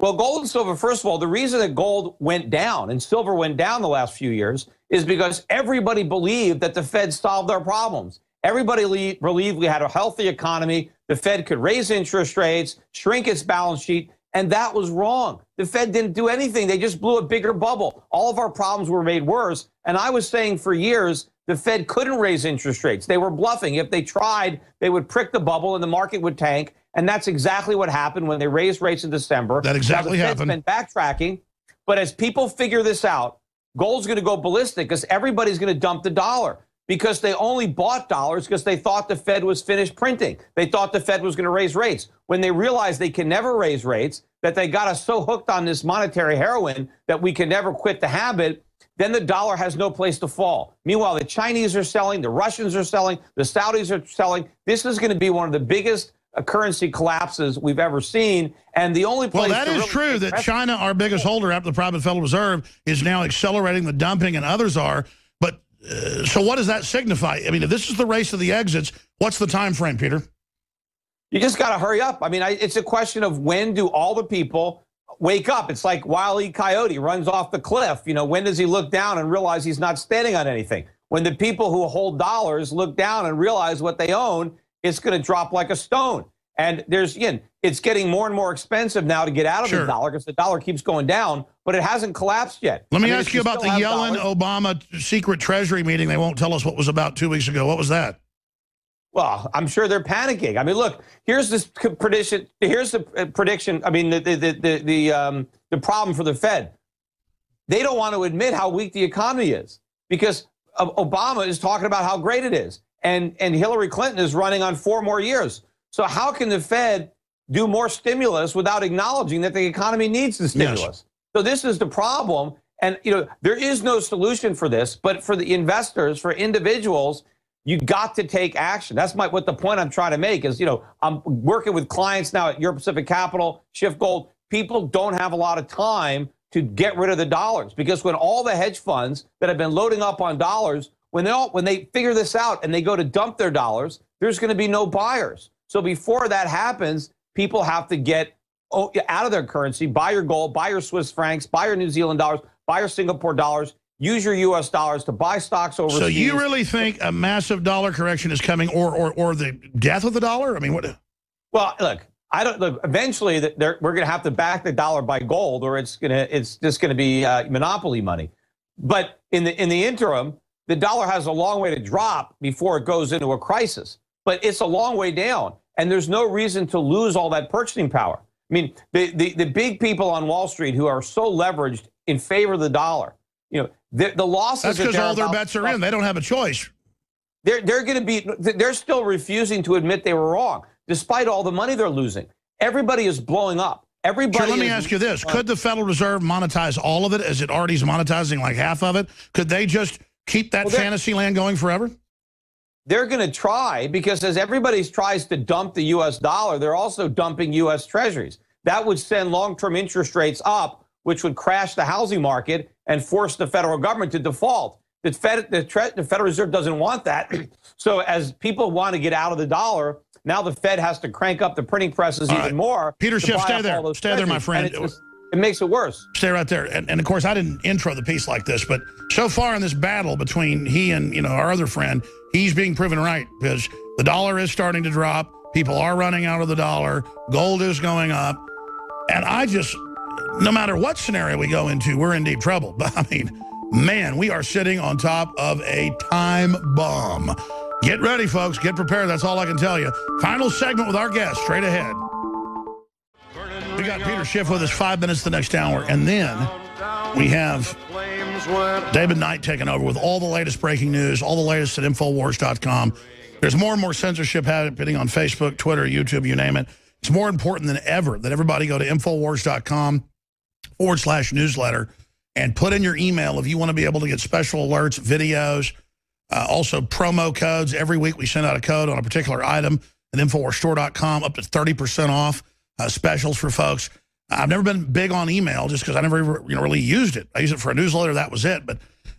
S8: Well, gold and silver, first of all, the reason that gold went down and silver went down the last few years is because everybody believed that the Fed solved their problems. Everybody believed we had a healthy economy. The Fed could raise interest rates, shrink its balance sheet, and that was wrong. The Fed didn't do anything. They just blew a bigger bubble. All of our problems were made worse. And I was saying for years, the Fed couldn't raise interest rates. They were bluffing. If they tried, they would prick the bubble and the market would tank. And that's exactly what happened when they raised rates in December.
S2: That exactly
S8: now, the Fed's
S2: happened.
S8: been backtracking. But as people figure this out, gold's going to go ballistic because everybody's going to dump the dollar because they only bought dollars because they thought the Fed was finished printing. They thought the Fed was going to raise rates. When they realized they can never raise rates, that they got us so hooked on this monetary heroin that we can never quit the habit, then the dollar has no place to fall. Meanwhile, the Chinese are selling, the Russians are selling, the Saudis are selling. This is going to be one of the biggest uh, currency collapses we've ever seen. And the only place
S2: that
S8: to
S2: is
S8: really
S2: true that China, our biggest holder after the private Federal Reserve, is now accelerating the dumping and others are. So what does that signify? I mean, if this is the race of the exits, what's the time frame, Peter?
S8: You just got to hurry up. I mean, I, it's a question of when do all the people wake up? It's like Wile E. Coyote runs off the cliff. You know, when does he look down and realize he's not standing on anything? When the people who hold dollars look down and realize what they own, it's going to drop like a stone. And there's, again, it's getting more and more expensive now to get out of
S2: Sure.
S8: the dollar because the dollar keeps going down, but it hasn't collapsed yet.
S2: Let me
S8: I mean,
S2: ask you about the Yellen
S8: dollars-
S2: Obama secret treasury meeting. They won't tell us what was about two weeks ago. What was that?
S8: Well, I'm sure they're panicking. I mean, look, here's this prediction. Here's the uh, prediction. I mean, the the the the, the, um, the problem for the Fed. They don't want to admit how weak the economy is because Obama is talking about how great it is, and and Hillary Clinton is running on four more years. So how can the Fed do more stimulus without acknowledging that the economy needs the stimulus? So this is the problem. And you know, there is no solution for this, but for the investors, for individuals, you got to take action. That's my what the point I'm trying to make is, you know, I'm working with clients now at Euro Pacific Capital, SchiffGold. People don't have a lot of time to get rid of the dollars because when all the hedge funds that have been loading up on dollars, when they all when they figure this out and they go to dump their dollars, there's going to be no buyers. So before that happens, people have to get oh, out of their currency, buy your gold, buy your Swiss francs, buy your New Zealand dollars, buy your Singapore dollars, use your U.S. dollars to buy stocks overseas.
S2: So you really think a massive dollar correction is coming, or or or the death of the dollar? I mean, what?
S8: Well, look, I don't look. Eventually, that we're going to have to back the dollar by gold, or it's going to it's just going to be uh, monopoly money. But in the in the interim, the dollar has a long way to drop before it goes into a crisis. But it's a long way down, and there's no reason to lose all that purchasing power. I mean, the the, the big people on Wall Street who are so leveraged in favor of the dollar, you know, the, the losses.
S2: That's because
S8: they're
S2: all their bets are in. They don't have a choice.
S8: they're they're going to be they're still refusing to admit they were wrong despite all the money they're losing. Everybody is blowing up. Everybody.
S2: Sure, let me ask you this. Uh, Could the Federal Reserve monetize all of it as it already is monetizing like half of it? Could they just keep that
S8: Well,
S2: fantasy land going forever?
S8: They're going to try because as everybody tries to dump the U.S. dollar, they're also dumping U.S. treasuries. That would send long term interest rates up, which would crash the housing market and force the federal government to default. The, Fed, the, the Federal Reserve doesn't want that. [clears throat] so, as people want to get out of the dollar, now the Fed has to crank up the printing presses
S2: All
S8: even
S2: right.
S8: more.
S2: Peter Schiff, stay there. Stay there, my friend.
S8: It makes it worse.
S2: Stay right there. And, and of course, I didn't intro the piece like this, but so far in this battle between he and you know our other friend, he's being proven right because the dollar is starting to drop. People are running out of the dollar. Gold is going up, and I just, no matter what scenario we go into, we're in deep trouble. [laughs] But I mean, man, we are sitting on top of a time bomb. Get ready, folks. Get prepared. That's all I can tell you. Final segment with our guest straight ahead. We got Peter Schiff with us five minutes the next hour, and then we have David Knight taking over with all the latest breaking news, all the latest at Infowars.com. There's more and more censorship happening on Facebook, Twitter, YouTube, you name it. It's more important than ever that everybody go to Infowars.com forward slash newsletter and put in your email if you want to be able to get special alerts, videos, uh, also promo codes. Every week we send out a code on a particular item at InfoWarsStore.com up to 30% off specials for folks. I've never been big on email just because I never you know, really used it. I used it for a newsletter, that was it. But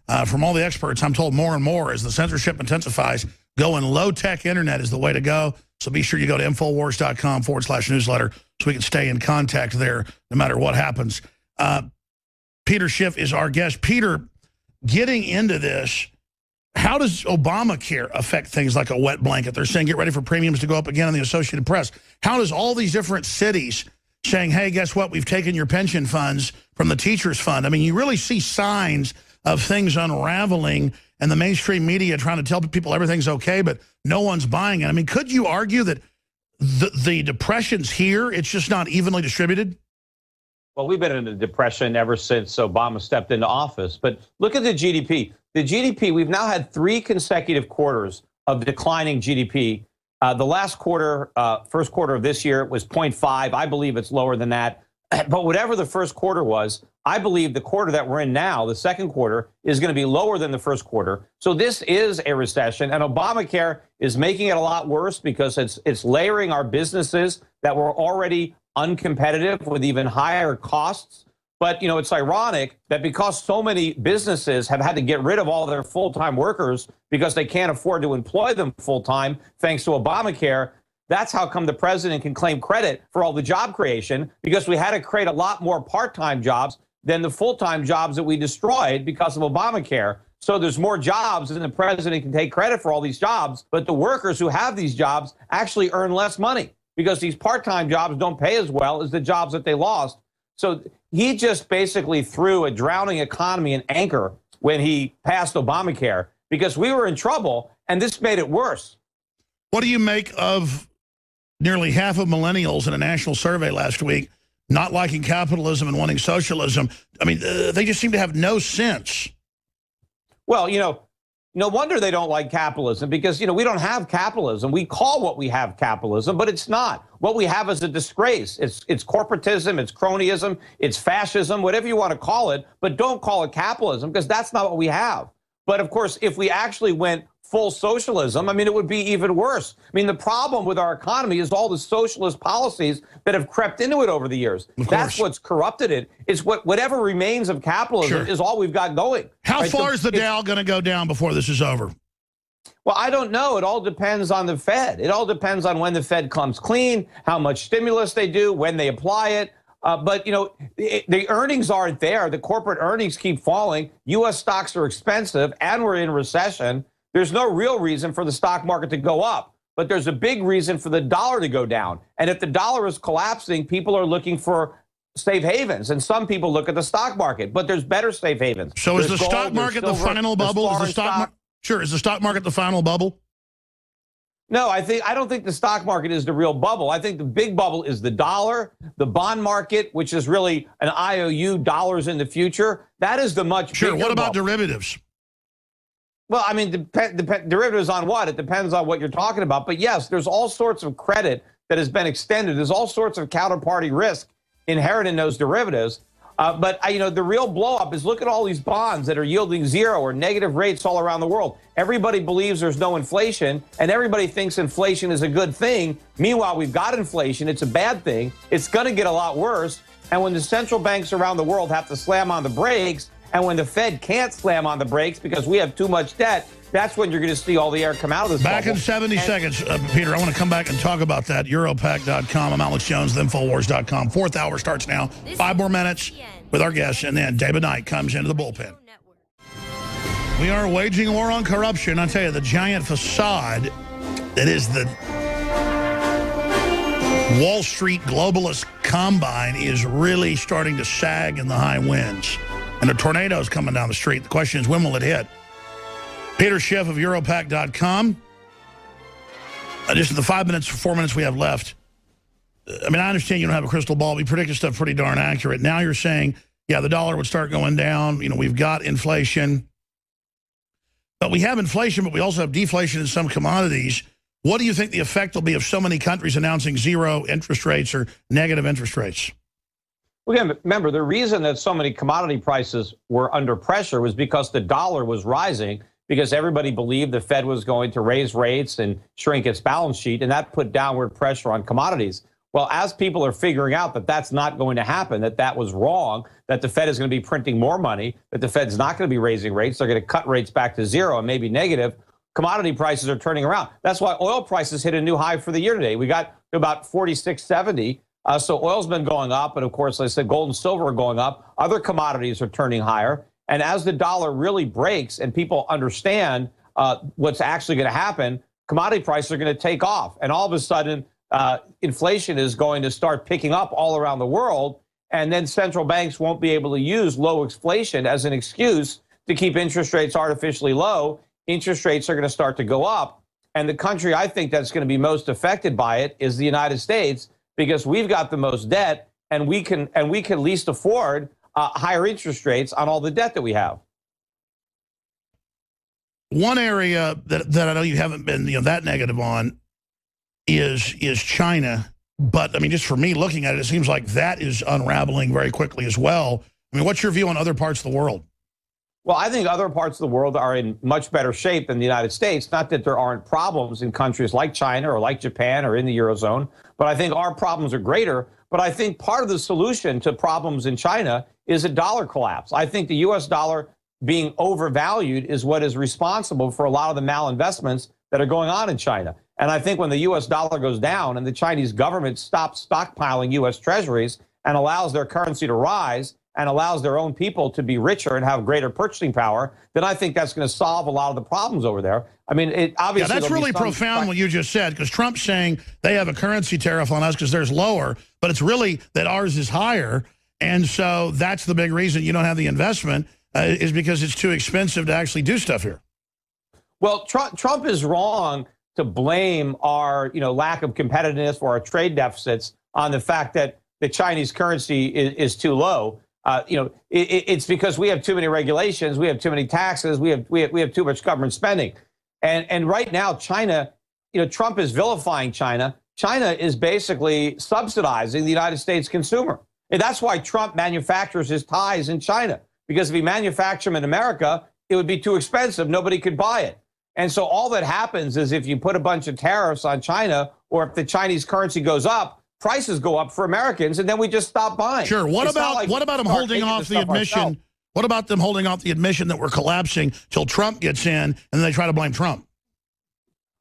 S2: uh, from all the experts, I'm told more and more as the censorship intensifies, going low-tech internet is the way to go. So be sure you go to Infowars.com forward slash newsletter so we can stay in contact there no matter what happens. Uh, Peter Schiff is our guest. Peter, getting into this, how does Obamacare affect things like a wet blanket? They're saying get ready for premiums to go up again in the Associated Press. How does all these different cities saying, hey, guess what? We've taken your pension funds from the teachers fund. I mean, you really see signs of things unraveling and the mainstream media trying to tell people everything's okay, but no one's buying it. I mean, could you argue that the, the depression's here? It's just not evenly distributed?
S8: Well, we've been in a depression ever since Obama stepped into office. But look at the GDP. The GDP, we've now had three consecutive quarters of declining GDP. Uh, the last quarter, uh, first quarter of this year, was 0.5. I believe it's lower than that. [clears throat] But whatever the first quarter was, I believe the quarter that we're in now, the second quarter, is going to be lower than the first quarter. So this is a recession, and Obamacare is making it a lot worse because it's it's layering our businesses that were already uncompetitive with even higher costs. But you know, it's ironic that because so many businesses have had to get rid of all their full-time workers because they can't afford to employ them full-time thanks to Obamacare, that's how come the president can claim credit for all the job creation because we had to create a lot more part-time jobs than the full-time jobs that we destroyed because of Obamacare. So there's more jobs and the president can take credit for all these jobs, but the workers who have these jobs actually earn less money because these part-time jobs don't pay as well as the jobs that they lost. So he just basically threw a drowning economy an anchor when he passed Obamacare because we were in trouble and this made it worse.
S2: What do you make of nearly half of millennials in a national survey last week not liking capitalism and wanting socialism? I mean, uh, they just seem to have no sense.
S8: Well, you know, no wonder they don't like capitalism because, you know, we don't have capitalism. We call what we have capitalism, but it's not. What we have is a disgrace. It's it's corporatism, it's cronyism, it's fascism, whatever you want to call it, but don't call it capitalism because that's not what we have. But of course, if we actually went full socialism, I mean, it would be even worse. I mean, the problem with our economy is all the socialist policies that have crept into it over the years. That's what's corrupted it. It's what whatever remains of capitalism
S2: Sure.
S8: is all we've got going.
S2: How
S8: Right? So
S2: far is the Dow going to go down before this is over?
S8: well, I don't know. It all depends on the Fed. It all depends on when the Fed comes clean, how much stimulus they do, when they apply it. Uh, but, you know, the, the earnings aren't there. The corporate earnings keep falling. U.S. stocks are expensive, and we're in recession. There's no real reason for the stock market to go up, but there's a big reason for the dollar to go down. And if the dollar is collapsing, people are looking for safe havens. And some people look at the stock market, but there's better safe havens.
S2: So is the
S8: gold,
S2: stock
S8: there's
S2: market the final
S8: there's
S2: bubble? Is the stock
S8: stock.
S2: sure? Is the stock market the final bubble?
S8: No, I think I don't think the stock market is the real bubble. I think the big bubble is the dollar, the bond market, which is really an IOU dollars in the future. That is the much bigger. Sure.
S2: What about
S8: bubble.
S2: derivatives?
S8: Well, I mean, dep- dep- derivatives on what? It depends on what you're talking about. But yes, there's all sorts of credit that has been extended. There's all sorts of counterparty risk inherent in those derivatives. Uh, but you know, the real blowup is look at all these bonds that are yielding zero or negative rates all around the world. Everybody believes there's no inflation, and everybody thinks inflation is a good thing. Meanwhile, we've got inflation; it's a bad thing. It's going to get a lot worse. And when the central banks around the world have to slam on the brakes, and when the Fed can't slam on the brakes because we have too much debt, that's when you're going to see all the air come out of this.
S2: Back
S8: bubble.
S2: in 70
S8: And-
S2: seconds, uh, Peter. I want to come back and talk about that. Europac.com. I'm Alex Jones, Infowars.com. Fourth hour starts now. Five more minutes with our guests, and then David Knight comes into the bullpen. We are waging war on corruption. I tell you, the giant facade that is the Wall Street globalist combine is really starting to sag in the high winds. And a tornado is coming down the street. The question is, when will it hit? Peter Schiff of Europac.com. Uh, just in the five minutes, four minutes we have left. uh, I mean, I understand you don't have a crystal ball. We predicted stuff pretty darn accurate. Now you're saying, yeah, the dollar would start going down. You know, we've got inflation. But we have inflation, but we also have deflation in some commodities. What do you think the effect will be of so many countries announcing zero interest rates or negative interest rates?
S8: Again, remember, the reason that so many commodity prices were under pressure was because the dollar was rising, because everybody believed the Fed was going to raise rates and shrink its balance sheet, and that put downward pressure on commodities. Well, as people are figuring out that that's not going to happen, that that was wrong, that the Fed is going to be printing more money, that the Fed's not going to be raising rates, they're going to cut rates back to zero and maybe negative, commodity prices are turning around. That's why oil prices hit a new high for the year today. We got to about 46.70. Uh, so oil's been going up, and of course, like I said gold and silver are going up. Other commodities are turning higher, and as the dollar really breaks and people understand uh, what's actually going to happen, commodity prices are going to take off, and all of a sudden, uh, inflation is going to start picking up all around the world, and then central banks won't be able to use low inflation as an excuse to keep interest rates artificially low. Interest rates are going to start to go up, and the country I think that's going to be most affected by it is the United States because we've got the most debt and we can and we can least afford uh, higher interest rates on all the debt that we have.
S2: One area that, that I know you haven't been you know that negative on is is China. But I mean, just for me looking at it, it seems like that is unraveling very quickly as well. I mean, what's your view on other parts of the world?
S8: Well, I think other parts of the world are in much better shape than the United States. Not that there aren't problems in countries like China or like Japan or in the Eurozone, but I think our problems are greater. But I think part of the solution to problems in China is a dollar collapse. I think the US dollar being overvalued is what is responsible for a lot of the malinvestments that are going on in China. And I think when the US dollar goes down and the Chinese government stops stockpiling US treasuries and allows their currency to rise, and allows their own people to be richer and have greater purchasing power, then I think that's going to solve a lot of the problems over there. I mean, it
S2: Yeah,
S8: obviously
S2: that's really profound what you just said because Trump's saying they have a currency tariff on us because theirs lower, but it's really that ours is higher. And so that's the big reason you don't have the investment uh, is because it's too expensive to actually do stuff here.
S8: Well, Trump, Trump is wrong to blame our, you know, lack of competitiveness or our trade deficits on the fact that the Chinese currency is, is too low. Uh, you know, it, it- it's because we have too many regulations, we have too many taxes, we have we have, we have too much government spending, and and right now China, you know, Trump is vilifying China. China is basically subsidizing the United States consumer, and that's why Trump manufactures his ties in China because if he manufactured them in America, it would be too expensive. Nobody could buy it. And so all that happens is if you put a bunch of tariffs on China or if the Chinese currency goes up, prices go up for Americans and then we just stop buying.
S2: Sure. What
S8: It's
S2: about
S8: like
S2: what about them holding off the admission?
S8: ourselves.
S2: What about them holding off the admission that we're collapsing till Trump gets in and then they try to blame Trump?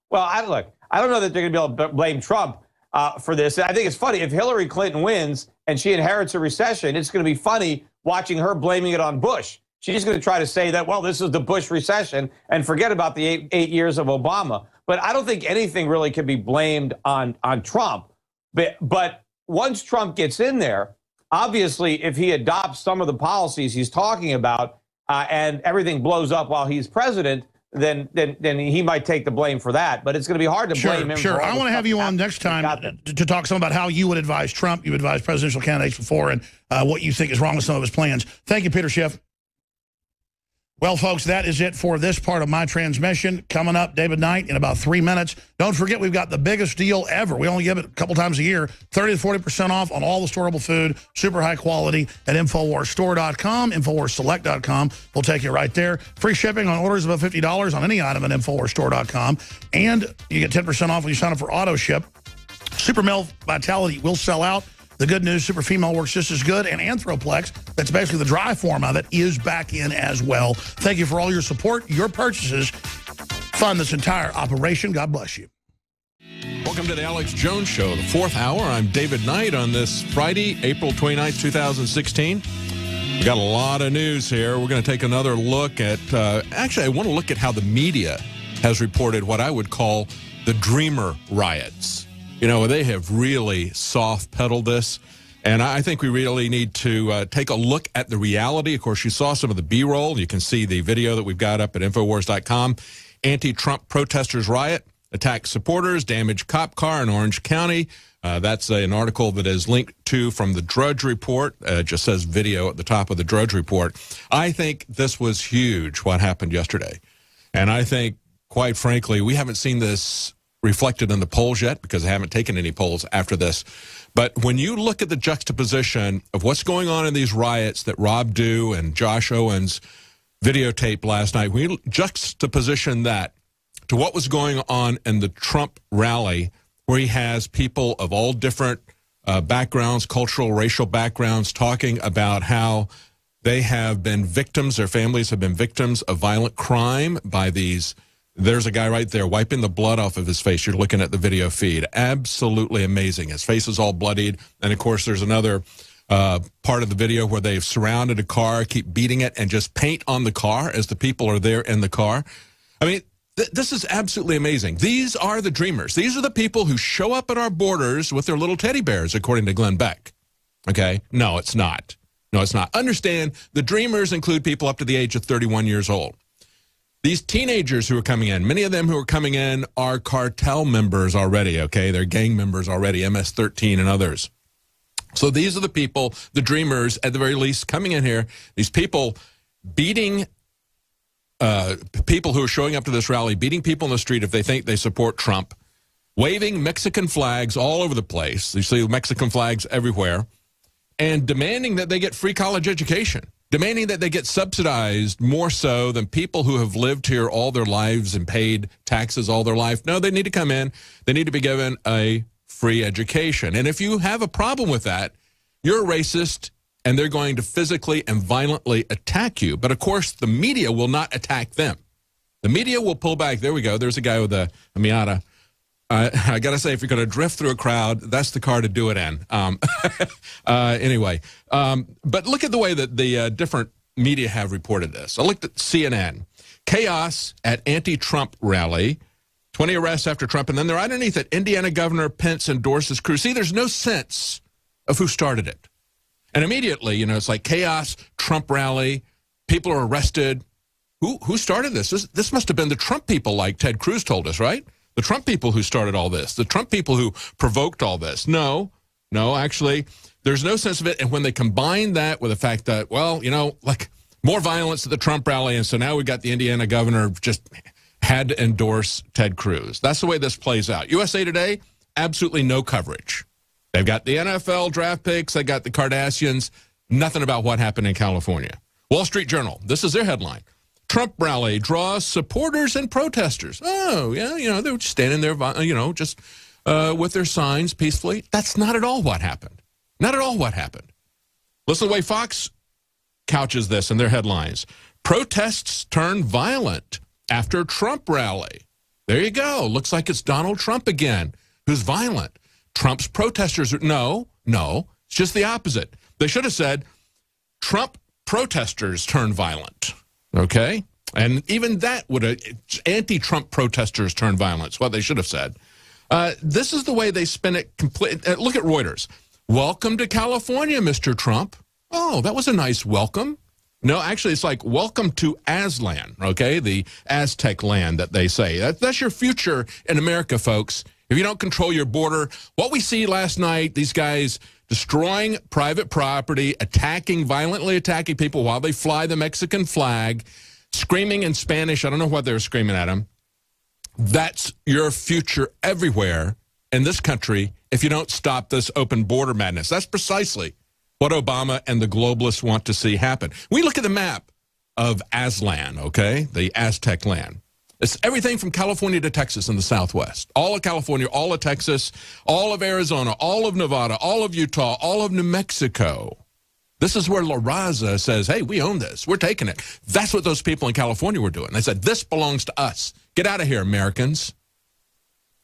S8: Well, I look, I don't know that they're going to be able to blame Trump uh, for this. I think it's funny if Hillary Clinton wins and she inherits a recession, it's going to be funny watching her blaming it on Bush. She's going to try to say that, well, this is the Bush recession and forget about the eight, eight years of Obama. But I don't think anything really can be blamed on, on Trump. But, but once Trump gets in there, obviously, if he adopts some of the policies he's talking about uh, and everything blows up while he's president, then, then then he might take the blame for that. But it's going to be hard to
S2: Sure,
S8: blame him.
S2: sure. I want to have you on next time to, to talk some about how you would advise Trump, You've advised presidential candidates before, and uh, what you think is wrong with some of his plans. Thank you, Peter Schiff. Well, folks, that is it for this part of my transmission. Coming up, David Knight, in about three minutes. Don't forget, we've got the biggest deal ever. We only give it a couple times a year. 30 to 40% off on all the storable food, super high quality at InfoWarsStore.com, InfoWarsSelect.com. We'll take you right there. Free shipping on orders above $50 on any item at InfoWarsStore.com. And you get 10% off when you sign up for auto ship. Super Male Vitality will sell out. The good news, Super Female works just as good, and Anthroplex, that's basically the dry form of it, is back in as well. Thank you for all your support. Your purchases fund this entire operation. God bless you.
S9: Welcome to the Alex Jones Show, the fourth hour. I'm David Knight on this Friday, April 29th, 2016. We got a lot of news here. We're going to take another look at, uh, actually, I want to look at how the media has reported what I would call the Dreamer riots. You know, they have really soft pedaled this. And I think we really need to uh, take a look at the reality. Of course, you saw some of the B roll. You can see the video that we've got up at Infowars.com. Anti Trump protesters riot, attack supporters, damage cop car in Orange County. Uh, that's an article that is linked to from the Drudge Report. Uh, it just says video at the top of the Drudge Report. I think this was huge, what happened yesterday. And I think, quite frankly, we haven't seen this reflected in the polls yet because I haven't taken any polls after this. But when you look at the juxtaposition of what's going on in these riots that Rob Dew and Josh Owens videotaped last night, we juxtaposition that to what was going on in the Trump rally, where he has people of all different uh, backgrounds, cultural, racial backgrounds, talking about how they have been victims, their families have been victims of violent crime by these there's a guy right there wiping the blood off of his face. You're looking at the video feed. Absolutely amazing. His face is all bloodied. And of course, there's another uh, part of the video where they've surrounded a car, keep beating it, and just paint on the car as the people are there in the car. I mean, th this is absolutely amazing. These are the dreamers. These are the people who show up at our borders with their little teddy bears, according to Glenn Beck. Okay? No, it's not. No, it's not. Understand, the dreamers include people up to the age of 31 years old. These teenagers who are coming in, many of them who are coming in are cartel members already, okay? They're gang members already, MS 13 and others. So these are the people, the dreamers, at the very least, coming in here. These people beating uh, people who are showing up to this rally, beating people in the street if they think they support Trump, waving Mexican flags all over the place. You see Mexican flags everywhere, and demanding that they get free college education demanding that they get subsidized more so than people who have lived here all their lives and paid taxes all their life. No, they need to come in. They need to be given a free education. And if you have a problem with that, you're a racist and they're going to physically and violently attack you. But of course, the media will not attack them. The media will pull back. There we go. There's a guy with a, a Miata. Uh, [laughs] I got to say, if you're going to drift through a crowd, that's the car to do it in. Um, [laughs] uh, anyway, um, but look at the way that the uh, different media have reported this. I looked at CNN. Chaos at anti-Trump rally. 20 arrests after Trump. And then they're underneath it. Indiana Governor Pence endorses Cruz. See, there's no sense of who started it. And immediately, you know, it's like chaos, Trump rally, people are arrested. Who, who started this? this? This must have been the Trump people, like Ted Cruz told us, right? The Trump people who started all this, the Trump people who provoked all this. No, no, actually, there's no sense of it. And when they combine that with the fact that, well, you know, like more violence at the Trump rally, and so now we got the Indiana governor just had to endorse Ted Cruz. That's the way this plays out. USA Today, absolutely no coverage. They've got the NFL draft picks, they got the Kardashians, nothing about what happened in California. Wall Street Journal, this is their headline. Trump rally draws supporters and protesters. Oh, yeah, you know, they were just standing there, you know, just uh, with their signs peacefully. That's not at all what happened. Not at all what happened. Listen to the way Fox couches this in their headlines. Protests turn violent after Trump rally. There you go. Looks like it's Donald Trump again, who's violent. Trump's protesters are, no, no, it's just the opposite. They should have said Trump protesters turn violent. Okay? And even that would anti-Trump protesters turn violence, what they should have said. Uh, this is the way they spin it. Complete. Uh, look at Reuters. Welcome to California, Mr. Trump. Oh, that was a nice welcome. No, actually, it's like welcome to Aztlan, okay? The Aztec land that they say. That, that's your future in America, folks. If you don't control your border, what we see last night, these guys destroying private property, attacking, violently attacking people while they fly the Mexican flag. screaming in Spanish. I don't know what they were screaming at them. That's your future everywhere in this country if you don't stop this open border madness. That's precisely what Obama and the globalists want to see happen. We look at the map of Aztlan, okay, the Aztec land. It's everything from California to Texas in the Southwest. All of California, all of Texas, all of Arizona, all of Nevada, all of Utah, all of New Mexico. This is where La Raza says, hey, we own this. We're taking it. That's what those people in California were doing. They said, this belongs to us. Get out of here, Americans.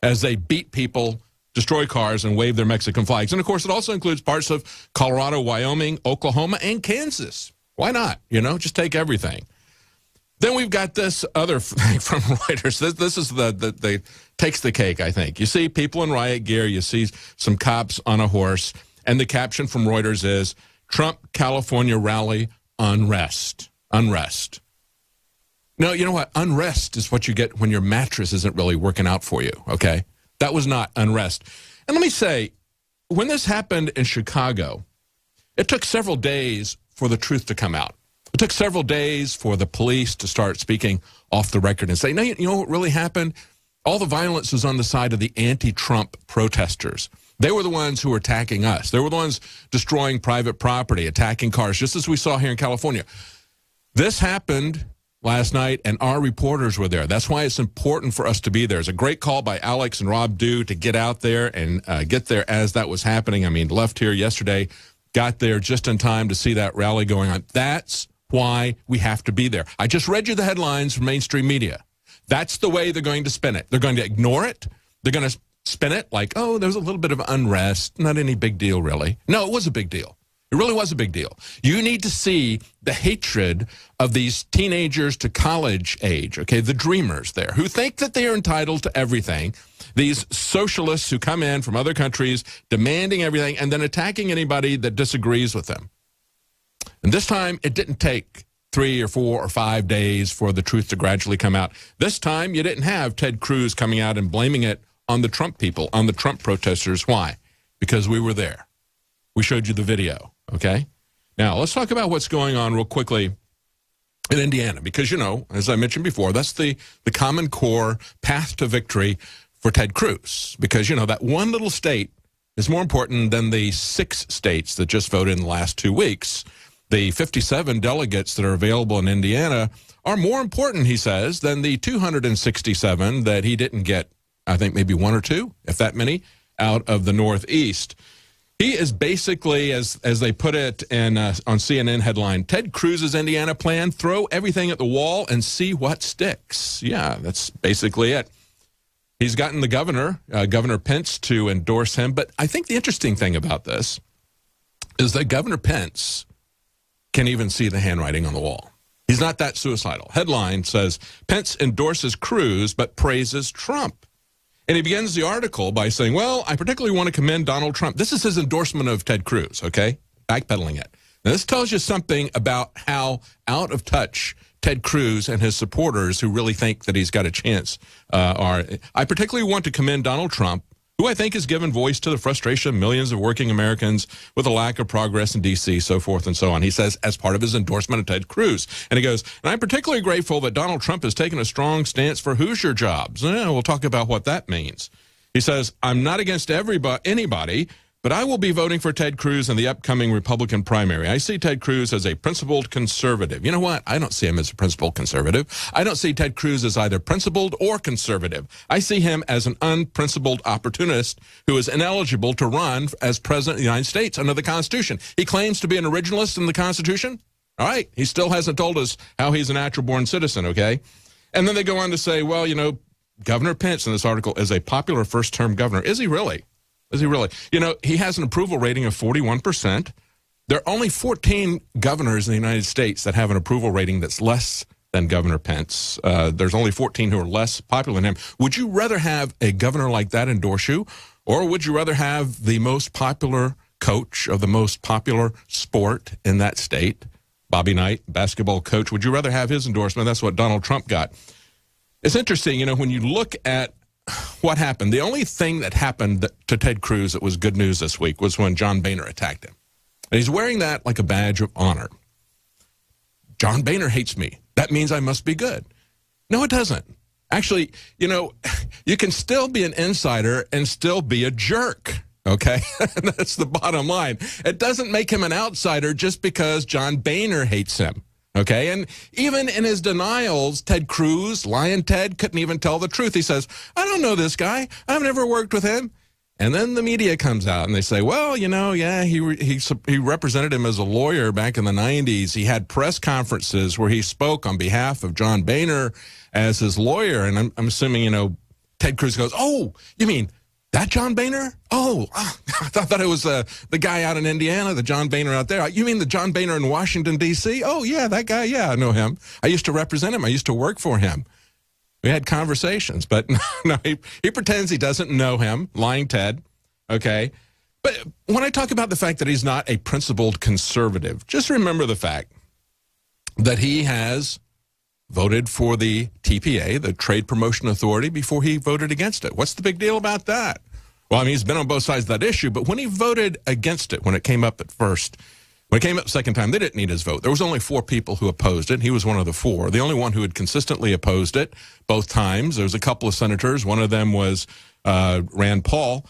S9: As they beat people, destroy cars, and wave their Mexican flags. And of course, it also includes parts of Colorado, Wyoming, Oklahoma, and Kansas. Why not? You know, just take everything. Then we've got this other [laughs] thing from Reuters. This, this is the, the, the takes the cake, I think. You see people in riot gear. You see some cops on a horse. And the caption from Reuters is, Trump California rally unrest. Unrest. No, you know what? Unrest is what you get when your mattress isn't really working out for you, okay? That was not unrest. And let me say, when this happened in Chicago, it took several days for the truth to come out. It took several days for the police to start speaking off the record and say, no, you know what really happened? All the violence was on the side of the anti-Trump protesters. They were the ones who were attacking us. They were the ones destroying private property, attacking cars, just as we saw here in California. This happened last night, and our reporters were there. That's why it's important for us to be there. It's a great call by Alex and Rob Dew to get out there and uh, get there as that was happening. I mean, left here yesterday, got there just in time to see that rally going on. That's why we have to be there. I just read you the headlines from mainstream media. That's the way they're going to spin it. They're going to ignore it. They're going to spin it like, oh, there's a little bit of unrest. Not any big deal, really. No, it was a big deal. It really was a big deal. You need to see the hatred of these teenagers to college age, okay, the dreamers there, who think that they are entitled to everything. These socialists who come in from other countries demanding everything and then attacking anybody that disagrees with them. And this time, it didn't take three or four or five days for the truth to gradually come out. This time, you didn't have Ted Cruz coming out and blaming it on the Trump people, on the Trump protesters. Why? Because we were there. We showed you the video, okay? Now, let's talk about what's going on real quickly in Indiana, because, you know, as I mentioned before, that's the, the common core path to victory for Ted Cruz, because, you know, that one little state is more important than the six states that just voted in the last two weeks. The 57 delegates that are available in Indiana are more important, he says, than the 267 that he didn't get I think maybe one or two, if that many, out of the Northeast. He is basically, as as they put it in uh, on CNN headline, Ted Cruz's Indiana plan: throw everything at the wall and see what sticks. Yeah, that's basically it. He's gotten the governor, uh, Governor Pence, to endorse him. But I think the interesting thing about this is that Governor Pence can even see the handwriting on the wall. He's not that suicidal. Headline says Pence endorses Cruz but praises Trump. And he begins the article by saying, well, I particularly want to commend Donald Trump. This is his endorsement of Ted Cruz, okay? Backpedaling it. Now, this tells you something about how out of touch Ted Cruz and his supporters who really think that he's got a chance uh, are. I particularly want to commend Donald Trump who I think has given voice to the frustration of millions of working Americans with the lack of progress in D.C., so forth and so on. He says, as part of his endorsement of Ted Cruz. And he goes, and I'm particularly grateful that Donald Trump has taken a strong stance for Hoosier jobs. Eh, we'll talk about what that means. He says, I'm not against everybody, anybody, but I will be voting for Ted Cruz in the upcoming Republican primary. I see Ted Cruz as a principled conservative. You know what? I don't see him as a principled conservative. I don't see Ted Cruz as either principled or conservative. I see him as an unprincipled opportunist who is ineligible to run as president of the United States under the Constitution. He claims to be an originalist in the Constitution. All right. He still hasn't told us how he's a natural born citizen, okay? And then they go on to say, well, you know, Governor Pence in this article is a popular first term governor. Is he really? Is he really? You know, he has an approval rating of 41%. There are only 14 governors in the United States that have an approval rating that's less than Governor Pence. Uh, there's only 14 who are less popular than him. Would you rather have a governor like that endorse you, or would you rather have the most popular coach of the most popular sport in that state, Bobby Knight, basketball coach? Would you rather have his endorsement? That's what Donald Trump got. It's interesting, you know, when you look at [sighs] what happened? The only thing that happened to Ted Cruz that was good news this week was when John Boehner attacked him. And he's wearing that like a badge of honor. John Boehner hates me. That means I must be good. No, it doesn't. Actually, you know, [laughs] you can still be an insider and still be a jerk. Okay, [laughs] that's the bottom line. It doesn't make him an outsider just because John Boehner hates him. Okay, and even in his denials, Ted Cruz, Lyin' Ted, couldn't even tell the truth. He says, I don't know this guy. I've never worked with him. And then the media comes out and they say, well, you know, yeah, he, he, he represented him as a lawyer back in the 90s. He had press conferences where he spoke on behalf of John Boehner as his lawyer. And I'm, I'm assuming, you know, Ted Cruz goes, oh, you mean that John Boehner? Oh, [laughs] I thought it was uh, the guy out in Indiana, the John Boehner out there. You mean the John Boehner in Washington, D.C.? Oh, yeah, that guy. Yeah, I know him. I used to represent him. I used to work for him. We had conversations, but [laughs] no, he, he pretends he doesn't know him, lying Ted, okay? But when I talk about the fact that he's not a principled conservative, just remember the fact that he has voted for the TPA, the Trade Promotion Authority, before he voted against it. What's the big deal about that? Well, I mean, he's been on both sides of that issue, but when he voted against it, when it came up at first, when it came up second time, they didn't need his vote. There was only four people who opposed it. He was one of the four. The only one who had consistently opposed it both times. There was a couple of senators. One of them was uh, Rand Paul.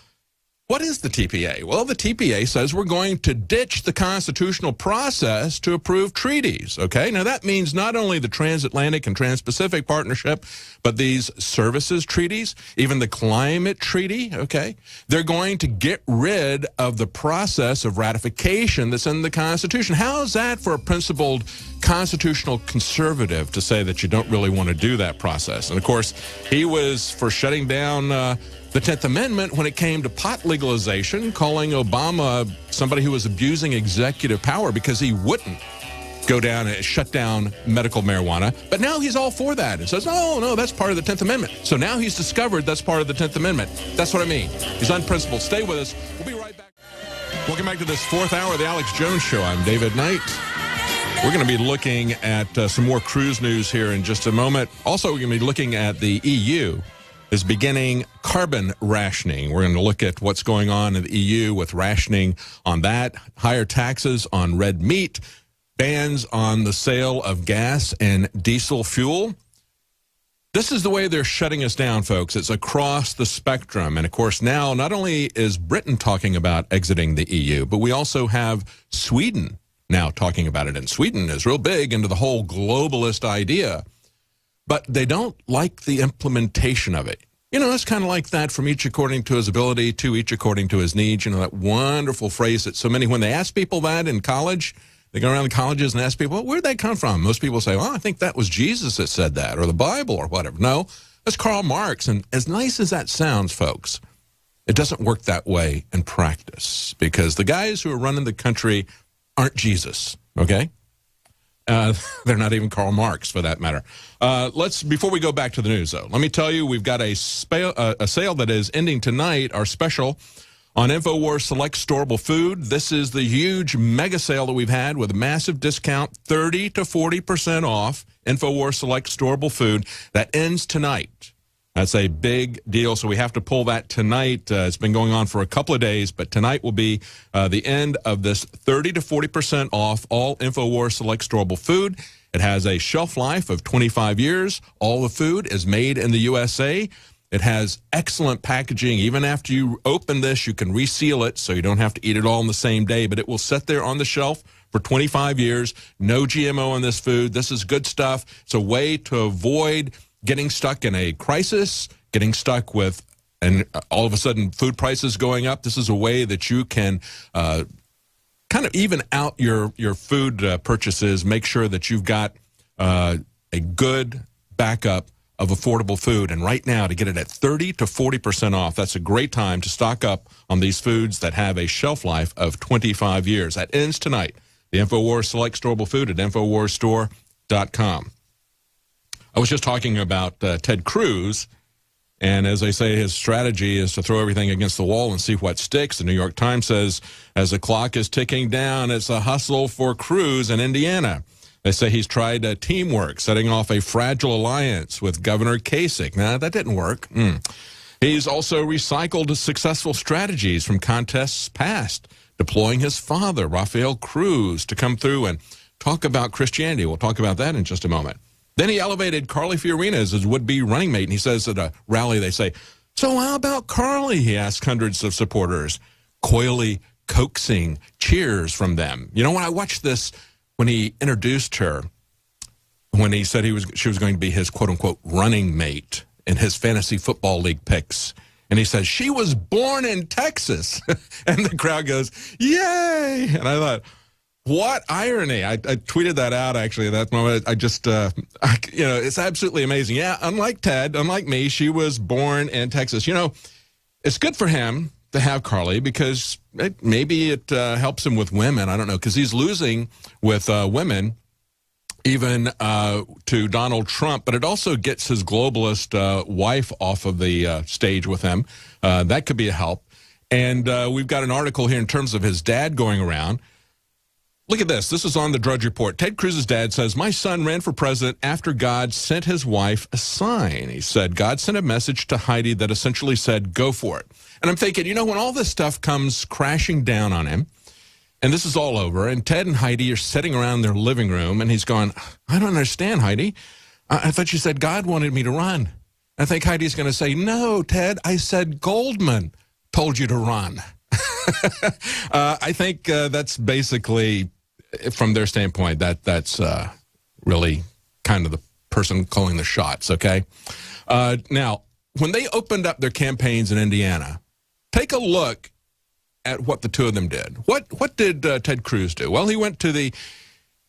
S9: What is the TPA? Well, the TPA says we're going to ditch the constitutional process to approve treaties. Okay, now that means not only the transatlantic and trans-Pacific partnership, but these services treaties, even the climate treaty. Okay, they're going to get rid of the process of ratification that's in the Constitution. How is that for a principled constitutional conservative to say that you don't really want to do that process? And of course, he was for shutting down. Uh, the 10th Amendment when it came to pot legalization, calling Obama somebody who was abusing executive power because he wouldn't go down and shut down medical marijuana. But now he's all for that and says, oh, no, that's part of the 10th Amendment. So now he's discovered that's part of the 10th Amendment. That's what I mean. He's unprincipled. Stay with us. We'll be right back. Welcome back to this fourth hour of the Alex Jones Show. I'm David Knight. We're going to be looking at uh, some more Cruz news here in just a moment. Also, we're going to be looking at the EU is beginning carbon rationing. We're going to look at what's going on in the EU with rationing on that, higher taxes on red meat, bans on the sale of gas and diesel fuel. This is the way they're shutting us down, folks. It's across the spectrum. And of course, now not only is Britain talking about exiting the EU, but we also have Sweden now talking about it. And Sweden is real big into the whole globalist idea but they don't like the implementation of it. You know, it's kind of like that from each according to his ability to each according to his needs. You know, that wonderful phrase that so many, when they ask people that in college, they go around the colleges and ask people, well, where'd that come from? Most people say, well, I think that was Jesus that said that or the Bible or whatever. No, that's Karl Marx. And as nice as that sounds, folks, it doesn't work that way in practice because the guys who are running the country aren't Jesus, okay? Uh, [laughs] they're not even Karl Marx, for that matter. Uh, let's before we go back to the news, though. Let me tell you, we've got a, uh, a sale that is ending tonight. Our special on Infowars Select Storable Food. This is the huge mega sale that we've had with a massive discount, 30 to 40 percent off. Infowars Select Storable Food that ends tonight. That's a big deal. So we have to pull that tonight. Uh, it's been going on for a couple of days, but tonight will be uh, the end of this 30 to 40% off all InfoWars Select Storable Food. It has a shelf life of 25 years. All the food is made in the USA. It has excellent packaging. Even after you open this, you can reseal it so you don't have to eat it all in the same day, but it will sit there on the shelf for 25 years. No GMO in this food. This is good stuff. It's a way to avoid getting stuck in a crisis, getting stuck with, and all of a sudden food prices going up. This is a way that you can uh, kind of even out your your food uh, purchases. Make sure that you've got uh, a good backup of affordable food. And right now, to get it at 30 to 40% off, that's a great time to stock up on these foods that have a shelf life of 25 years. That ends tonight. The InfoWars Select Storable Food at InfoWarsStore.com. I was just talking about uh, Ted Cruz. And as they say, his strategy is to throw everything against the wall and see what sticks. The New York Times says, as the clock is ticking down, it's a hustle for Cruz in Indiana. They say he's tried uh, teamwork, setting off a fragile alliance with Governor Kasich. Now, that didn't work. Mm. He's also recycled successful strategies from contests past, deploying his father, Rafael Cruz, to come through and talk about Christianity. We'll talk about that in just a moment. Then he elevated Carly Fiorina as his would-be running mate, and he says at a rally, they say, so how about Carly? He asked hundreds of supporters, coyly coaxing cheers from them. You know, when I watched this, when he introduced her, when he said he was she was going to be his quote unquote running mate in his fantasy football league picks. And he says, she was born in Texas. [laughs] and the crowd goes, yay. And I thought, what irony. I, I tweeted that out actually at that moment. I just, uh, I, you know, it's absolutely amazing. Yeah, unlike Ted, unlike me, she was born in Texas. You know, it's good for him to have Carly because it, maybe it uh, helps him with women. I don't know, because he's losing with uh, women even uh, to Donald Trump, but it also gets his globalist uh, wife off of the uh, stage with him. That could be a help. And we've got an article here in terms of his dad going around. Look at this. This is on the Drudge Report. Ted Cruz's dad says, My son ran for president after God sent his wife a sign. He said, God sent a message to Heidi that essentially said, Go for it. And I'm thinking, you know, when all this stuff comes crashing down on him, and this is all over. And Ted and Heidi are sitting around their living room, and he's going, I don't understand, Heidi. I, I thought you said God wanted me to run. I think Heidi's going to say, No, Ted, I said Goldman told you to run. [laughs] uh, I think uh, that's basically, from their standpoint, that that's uh, really kind of the person calling the shots, okay? Uh, now, when they opened up their campaigns in Indiana, take a look at what the two of them did. What what did uh, Ted Cruz do? Well, he went to the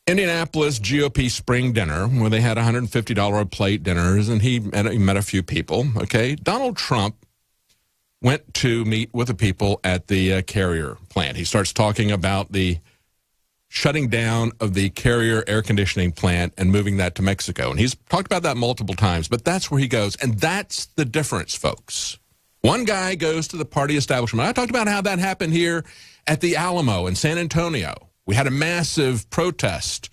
S9: Indianapolis GOP spring dinner where they had $150 a plate dinners, and he met, he met a few people. Okay, Donald Trump went to meet with the people at the uh, Carrier plant. He starts talking about the shutting down of the Carrier air conditioning plant and moving that to Mexico. And he's talked about that multiple times, but that's where he goes. And that's the difference, folks. One guy goes to the party establishment. I talked about how that happened here at the Alamo in San Antonio. We had a massive protest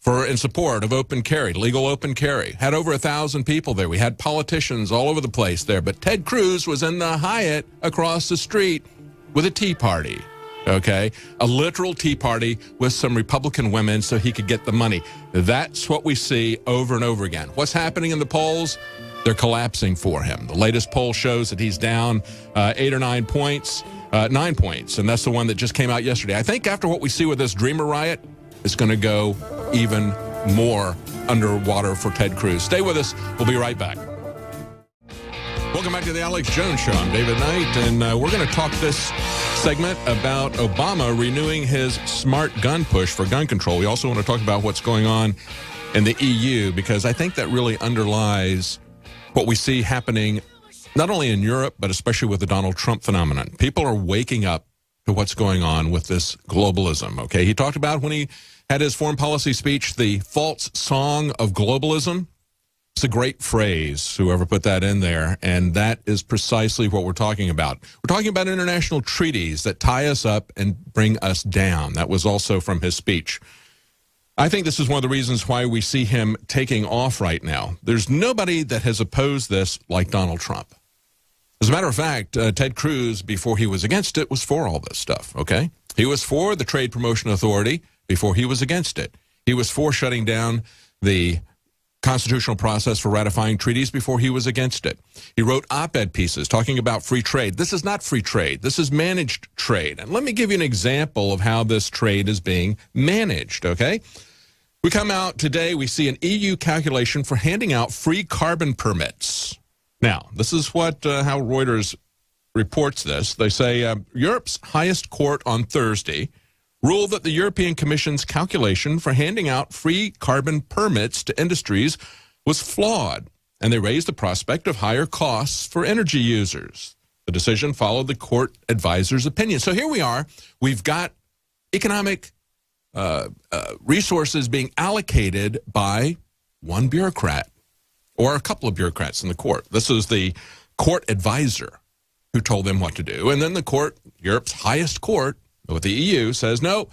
S9: for in support of open carry, legal open carry. Had over a thousand people there. We had politicians all over the place there. But Ted Cruz was in the Hyatt across the street with a tea party. Okay, a literal tea party with some Republican women so he could get the money. That's what we see over and over again. What's happening in the polls? they're collapsing for him. The latest poll shows that he's down uh, eight or nine points, uh, nine points, and that's the one that just came out yesterday. I think after what we see with this Dreamer riot, it's going to go even more underwater for Ted Cruz. Stay with us. We'll be right back. Welcome back to the Alex Jones Show. I'm David Knight, and uh, we're going to talk this segment about Obama renewing his smart gun push for gun control. We also want to talk about what's going on in the EU because I think that really underlies what we see happening not only in Europe, but especially with the Donald Trump phenomenon. People are waking up to what's going on with this globalism. Okay. He talked about when he had his foreign policy speech, the false song of globalism. It's a great phrase, whoever put that in there. And that is precisely what we're talking about. We're talking about international treaties that tie us up and bring us down. That was also from his speech. I think this is one of the reasons why we see him taking off right now. There's nobody that has opposed this like Donald Trump. As a matter of fact, uh, Ted Cruz, before he was against it, was for all this stuff, okay? He was for the Trade Promotion Authority before he was against it. He was for shutting down the constitutional process for ratifying treaties before he was against it. He wrote op-ed pieces talking about free trade. This is not free trade. This is managed trade. And let me give you an example of how this trade is being managed, okay? We come out today, we see an EU calculation for handing out free carbon permits. Now, this is what uh, how Reuters reports this. They say uh, Europe's highest court on Thursday ruled that the European Commission's calculation for handing out free carbon permits to industries was flawed, and they raised the prospect of higher costs for energy users. The decision followed the court advisor's opinion. So here we are. We've got economic uh, uh, resources being allocated by one bureaucrat or a couple of bureaucrats in the court. This is the court advisor who told them what to do. And then the court, Europe's highest court with the EU, says, no,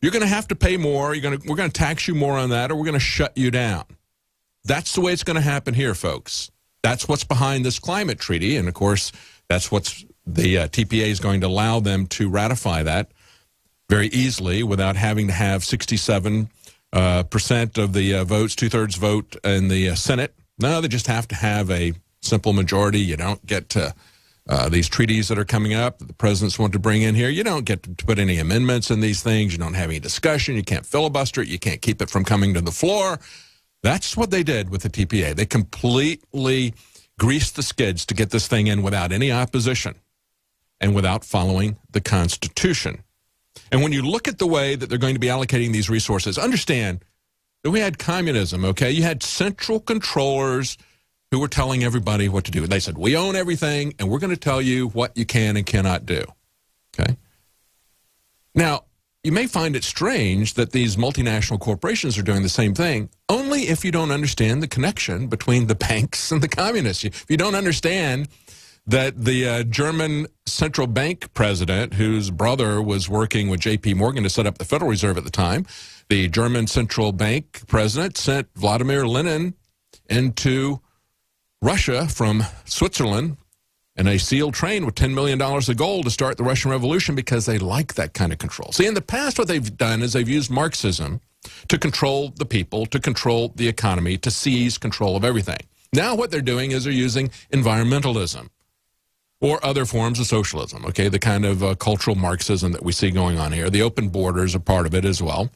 S9: you're going to have to pay more. You're going to, we're going to tax you more on that or we're going to shut you down. That's the way it's going to happen here, folks. That's what's behind this climate treaty. And of course, that's what's the uh, TPA is going to allow them to ratify that very easily without having to have 67 uh, percent of the uh, votes, two thirds vote in the uh, Senate. No, they just have to have a simple majority. You don't get to uh, these treaties that are coming up that the presidents want to bring in here. You don't get to put any amendments in these things. You don't have any discussion. You can't filibuster it. You can't keep it from coming to the floor. That's what they did with the TPA. They completely greased the skids to get this thing in without any opposition and without following the Constitution. And when you look at the way that they're going to be allocating these resources, understand that we had communism, okay? You had central controllers who were telling everybody what to do. They said, we own everything, and we're going to tell you what you can and cannot do, okay? Now, you may find it strange that these multinational corporations are doing the same thing, only if you don't understand the connection between the [laughs] banks and the communists. If you don't understand that the uh, German central bank president, whose brother was working with J.P. Morgan to set up the Federal Reserve at the time, the German central bank president sent Vladimir Lenin into Russia from Switzerland in a sealed train with $10 million of gold to start the Russian Revolution because they like that kind of control. See, in the past, what they've done is they've used Marxism to control the people, to control the economy, to seize control of everything. Now what they're doing is they're using environmentalism or other forms of socialism, okay, the kind of uh, cultural Marxism that we see going on here. The open borders are part of it as well.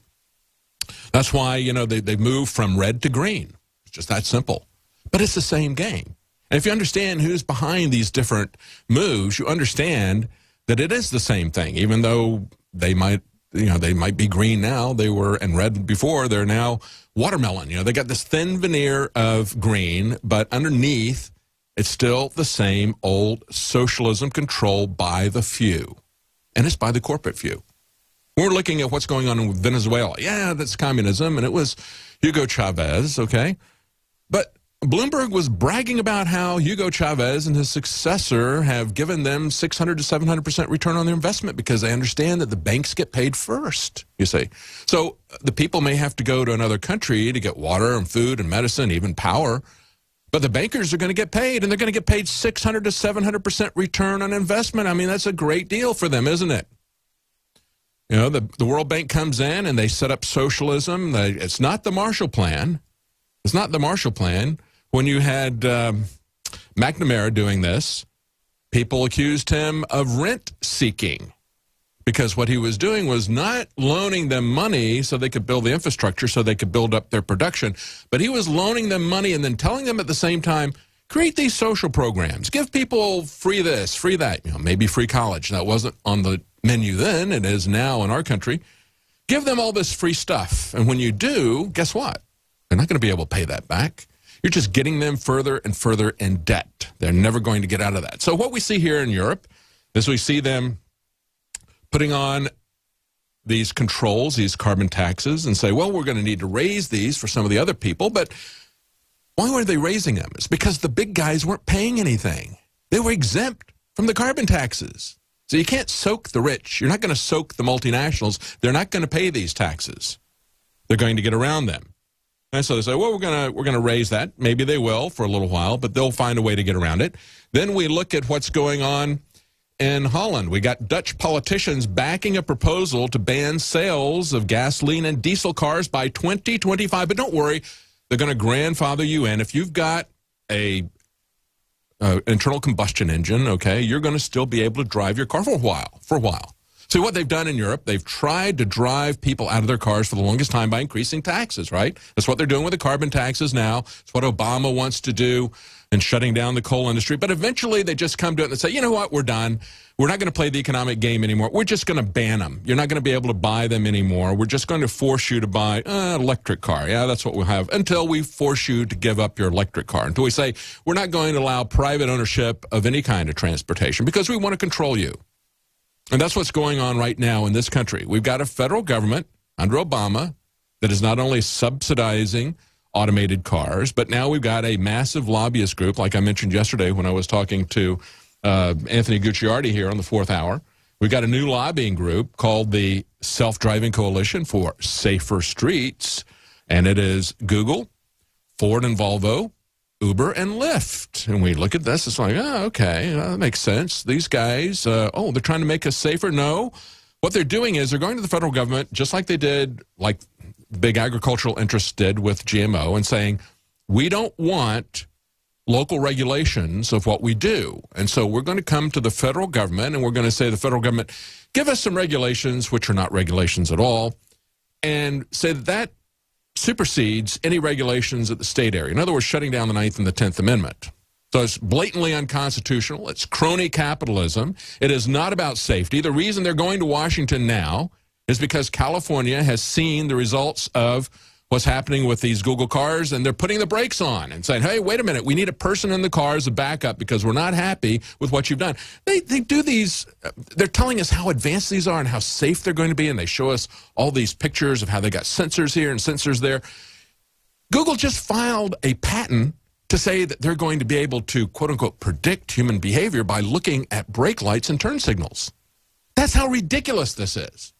S9: That's why, you know, they, they move from red to green. It's just that simple. But it's the same game. And if you understand who's behind these different moves, you understand that it is the same thing, even though they might, you know, they might be green now, they were and red before, they're now watermelon. You know, they got this thin veneer of green, but underneath it's still the same old socialism controlled by the few. And it's by the corporate few. We're looking at what's going on in Venezuela. Yeah, that's communism, and it was Hugo Chavez, okay? But Bloomberg was bragging about how Hugo Chavez and his successor have given them 600 to 700% return on their investment because they understand that the banks get paid first, you see. So uh, the people may have to go to another country to get water and food and medicine, even power, but the bankers are going to get paid, and they're going to get paid 600 to 700% return on investment. I mean, that's a great deal for them, isn't it? You know, the, the World Bank comes in and they set up socialism. They, it's not the Marshall Plan. It's not the Marshall Plan. When you had um, McNamara doing this, people accused him of rent seeking because what he was doing was not loaning them money so they could build the infrastructure so they could build up their production, but he was loaning them money and then telling them at the same time, create these social programs, give people free this, free that, you know, maybe free college. That wasn't on the menu then, it is now in our country. Give them all this free stuff. And when you do, guess what? They're not going to be able to pay that back. You're just getting them further and further in debt. They're never going to get out of that. So what we see here in Europe is we see them putting on these controls, these carbon taxes, and say, well, we're going to need to raise these for some of the other people. But why were they raising them? It's because the big guys weren't paying anything. They were exempt from the carbon taxes. So you can't soak the rich. You're not going to soak the multinationals. They're not going to pay these taxes. They're going to get around them. And so they say, well, we're going to we're to raise that. Maybe they will for a little while, but they'll find a way to get around it. Then we look at what's going on in Holland. We got Dutch politicians backing a proposal to ban sales of gasoline and diesel cars by 2025. But don't worry, they're going to grandfather you in. If you've got a uh, internal combustion engine, okay, you're going to still be able to drive your car for a while. For a while. So what they've done in Europe, they've tried to drive people out of their cars for the longest time by increasing taxes, right? That's what they're doing with the carbon taxes now. It's what Obama wants to do and shutting down the coal industry. But eventually they just come to it and say, you know what, we're done. We're not going to play the economic game anymore. We're just going to ban them. You're not going to be able to buy them anymore. We're just going to force you to buy an electric car. Yeah, that's what we'll have until we force you to give up your electric car. Until we say we're not going to allow private ownership of any kind of transportation because we want to control you. And that's what's going on right now in this country. We've got a federal government under Obama that is not only subsidizing automated cars. But now we've got a massive lobbyist group, like I mentioned yesterday when I was talking to uh, Anthony Gucciardi here on the fourth hour. We've got a new lobbying group called the Self Driving Coalition for Safer Streets, and it is Google, Ford and Volvo, Uber, and Lyft. And we look at this, it's like, oh, okay, that makes sense. These guys, uh, oh, they're trying to make us safer? No. What they're doing is they're going to the federal government, just like they did, like big agricultural interests did with GMO and saying, we don't want local regulations of what we do. And so we're going to come to the federal government and we're going to say the federal government, give us some regulations, which are not regulations at all, and say that supersedes any regulations at the state area. In other words, shutting down the Ninth and the Tenth Amendment. So it's blatantly unconstitutional. It's crony capitalism. It is not about safety. The reason they're going to Washington now is because California has seen the results of what's happening with these Google cars, and they're putting the brakes on and saying, hey, wait a minute, we need a person in the car as a backup because we're not happy with what you've done. They, they do these, uh, they're telling us how advanced these are and how safe they're going to be, and they show us all these pictures of how they got sensors here and sensors there. Google just filed a patent to say that they're going to be able to, quote unquote, predict human behavior by looking at brake lights and turn signals. That's how ridiculous this is.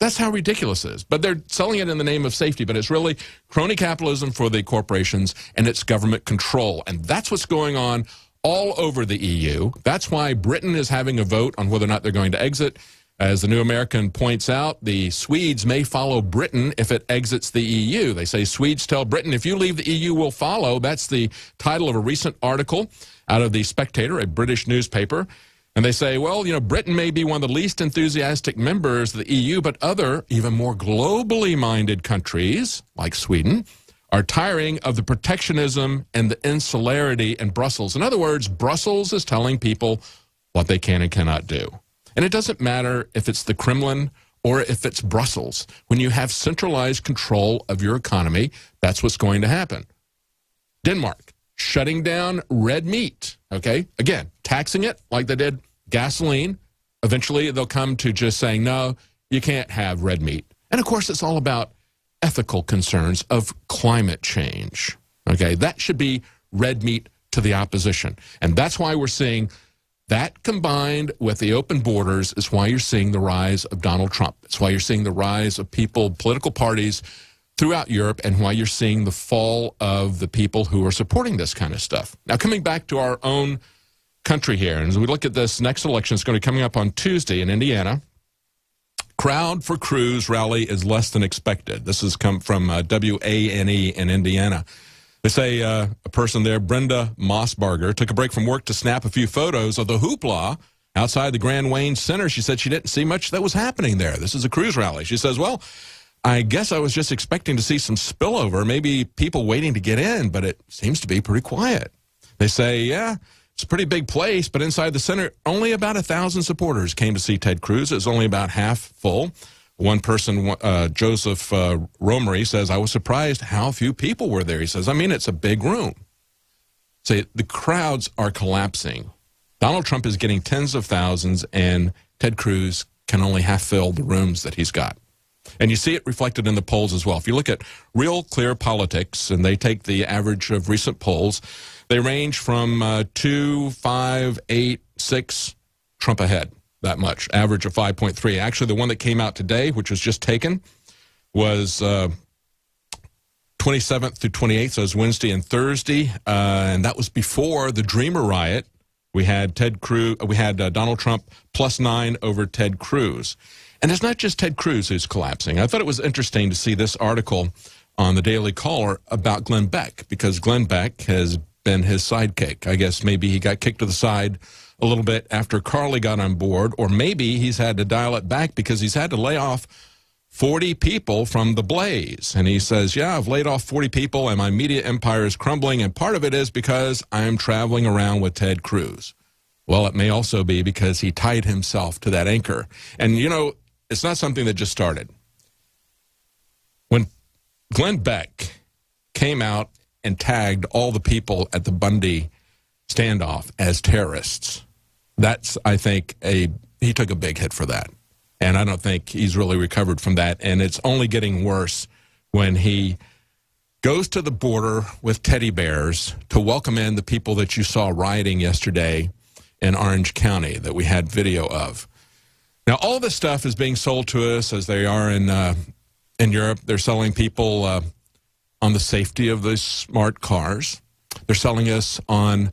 S9: That's how ridiculous it is. But they're selling it in the name of safety, but it's really crony capitalism for the corporations and it's government control. And that's what's going on all over the EU. That's why Britain is having a vote on whether or not they're going to exit. As the New American points out, the Swedes may follow Britain if it exits the EU. They say Swedes tell Britain, if you leave the EU, we'll follow. That's the title of a recent article out of The Spectator, a British newspaper. And they say, well, you know, Britain may be one of the least enthusiastic members of the EU, but other, even more globally minded countries, like Sweden, are tiring of the protectionism and the insularity in Brussels. In other words, Brussels is telling people what they can and cannot do. And it doesn't matter if it's the Kremlin or if it's Brussels. When you have centralized control of your economy, that's what's going to happen. Denmark, shutting down red meat. Okay. Again, taxing it like they did gasoline. Eventually, they'll come to just saying, no, you can't have red meat. And of course, it's all about ethical concerns of climate change. Okay. That should be red meat to the opposition. And that's why we're seeing that combined with the open borders is why you're seeing the rise of Donald Trump. It's why you're seeing the rise of people, political parties throughout Europe and why you're seeing the fall of the people who are supporting this kind of stuff. Now, coming back to our own country here, and as we look at this next election, it's going to be coming up on Tuesday in Indiana. Crowd for Cruz rally is less than expected. This has come from uh, WANE in Indiana. They say uh, a person there, Brenda Mossbarger, took a break from work to snap a few photos of the hoopla outside the Grand Wayne Center. She said she didn't see much that was happening there. This is a Cruz rally. She says, well, I guess I was just expecting to see some spillover, maybe people waiting to get in, but it seems to be pretty quiet. They say, yeah, it's a pretty big place, but inside the center, only about a thousand supporters came to see Ted Cruz. It was only about half full. One person, uh, Joseph uh, Romery, says, I was surprised how few people were there. He says, I mean, it's a big room. Say, the crowds are collapsing. Donald Trump is getting tens of thousands, and Ted Cruz can only half fill the rooms that he's got. And you see it reflected in the polls as well. If you look at Real Clear Politics, and they take the average of recent polls, they range from uh, 2, 5, 8, 6, Trump ahead, that much. Average of 5.3. Actually, the one that came out today, which was just taken, was uh, 27th through 28th, so it was Wednesday and Thursday. Uh, and that was before the Dreamer riot. We had Ted Cruz, we had uh, Donald Trump plus nine over Ted Cruz. And it's not just Ted Cruz who's collapsing. I thought it was interesting to see this article on the Daily Caller about Glenn Beck, because Glenn Beck has been his sidekick. I guess maybe he got kicked to the side a little bit after Carly got on board, or maybe he's had to dial it back because he's had to lay off 40 people from the blaze. And he says, Yeah, I've laid off 40 people and my media empire is crumbling. And part of it is because I'm traveling around with Ted Cruz. Well, it may also be because he tied himself to that anchor. And, you know, it's not something that just started. When Glenn Beck came out and tagged all the people at the Bundy standoff as terrorists, that's, I think, a he took a big hit for that. And I don't think he's really recovered from that. And it's only getting worse when he goes to the border with teddy bears to welcome in the people that you saw rioting yesterday in Orange County that we had video of. Now, all this stuff is being sold to us as they are in uh, in Europe. They're selling people uh, on the safety of these smart cars. They're selling us on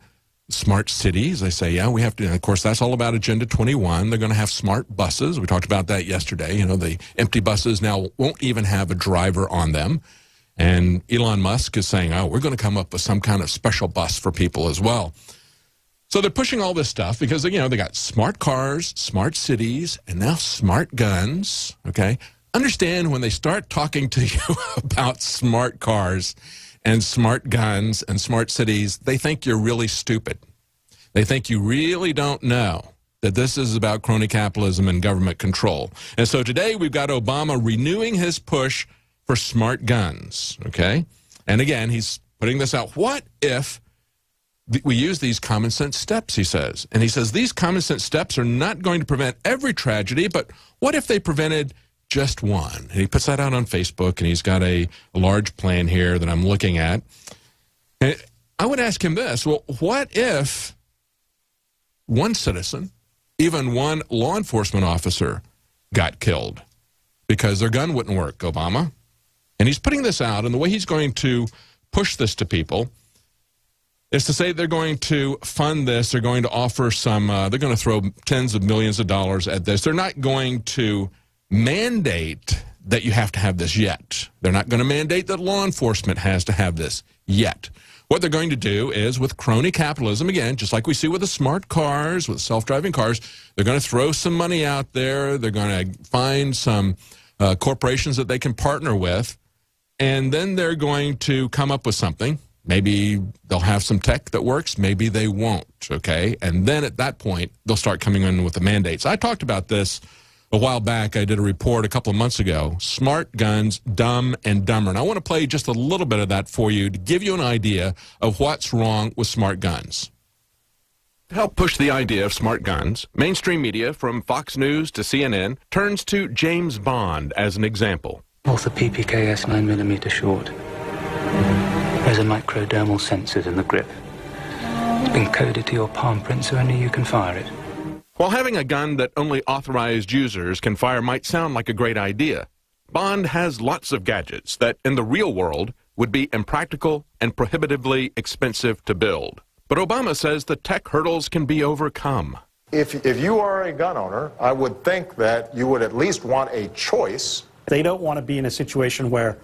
S9: smart cities. They say, yeah, we have to. And of course, that's all about Agenda 21. They're going to have smart buses. We talked about that yesterday. You know, the empty buses now won't even have a driver on them. And Elon Musk is saying, oh, we're going to come up with some kind of special bus for people as well. So they're pushing all this stuff because, you know, they got smart cars, smart cities, and now smart guns. Okay. Understand when they start talking to you [laughs] about smart cars and smart guns and smart cities, they think you're really stupid. They think you really don't know that this is about crony capitalism and government control. And so today we've got Obama renewing his push for smart guns, okay? And again, he's putting this out. What if we use these common sense steps, he says? And he says these common sense steps are not going to prevent every tragedy, but what if they prevented just one. And he puts that out on Facebook, and he's got a, a large plan here that I'm looking at. And I would ask him this well, what if one citizen, even one law enforcement officer, got killed because their gun wouldn't work, Obama? And he's putting this out, and the way he's going to push this to people is to say they're going to fund this. They're going to offer some, uh, they're going to throw tens of millions of dollars at this. They're not going to mandate that you have to have this yet. They're not going to mandate that law enforcement has to have this yet. What they're going to do is with crony capitalism, again, just like we see with the smart cars, with self driving cars, they're going to throw some money out there. They're going to find some uh, corporations that they can partner with. And then they're going to come up with something. Maybe they'll have some tech that works. Maybe they won't. Okay. And then at that point, they'll start coming in with the mandates. I talked about this a while back, I did a report a couple of months ago Smart Guns, Dumb and Dumber. And I want to play just a little bit of that for you to give you an idea of what's wrong with smart guns. To help push the idea of smart guns, mainstream media from Fox News to CNN turns to James Bond as an example.
S10: Walther PPKS 9mm short. There's a microdermal sensor in the grip. It's been coded to your palm print so only you can fire it.
S9: While having a gun that only authorized users can fire might sound like a great idea, Bond has lots of gadgets that, in the real world, would be impractical and prohibitively expensive to build. But Obama says the tech hurdles can be overcome.
S11: If, if you are a gun owner, I would think that you would at least want a choice.
S12: They don't want to be in a situation where,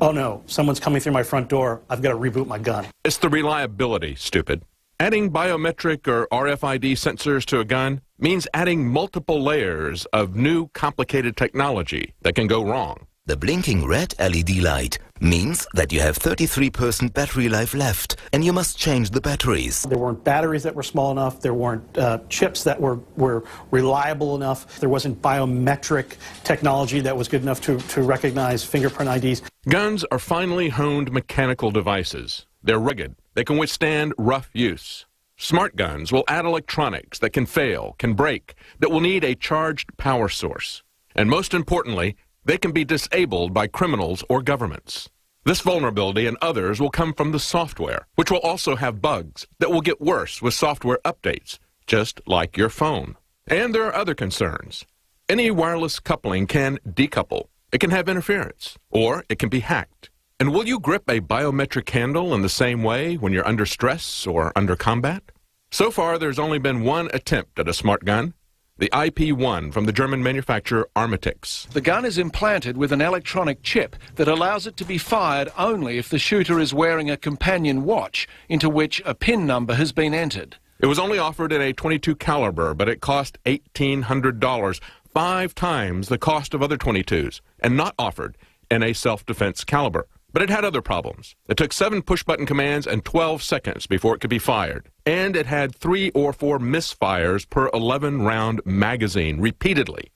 S12: oh no, someone's coming through my front door, I've got to reboot my gun.
S9: It's the reliability, stupid. Adding biometric or RFID sensors to a gun means adding multiple layers of new complicated technology that can go wrong.
S13: The blinking red LED light means that you have 33% battery life left and you must change the batteries.
S12: There weren't batteries that were small enough, there weren't uh, chips that were, were reliable enough, there wasn't biometric technology that was good enough to, to recognize fingerprint IDs.
S9: Guns are finely honed mechanical devices. They're rugged, they can withstand rough use. Smart guns will add electronics that can fail, can break, that will need a charged power source. And most importantly, they can be disabled by criminals or governments. This vulnerability and others will come from the software, which will also have bugs that will get worse with software updates, just like your phone. And there are other concerns. Any wireless coupling can decouple. It can have interference, or it can be hacked. And will you grip a biometric handle in the same way when you're under stress or under combat? So far, there's only been one attempt at a smart gun, the IP-1 from the German manufacturer Armatix.
S14: The gun is implanted with an electronic chip that allows it to be fired only if the shooter is wearing a companion watch into which a pin number has been entered.
S9: It was only offered in a 22 caliber, but it cost $1,800, five times the cost of other 22s, and not offered in a self-defense caliber. But it had other problems. It took seven push button commands and 12 seconds before it could be fired. And it had three or four misfires per 11 round magazine repeatedly.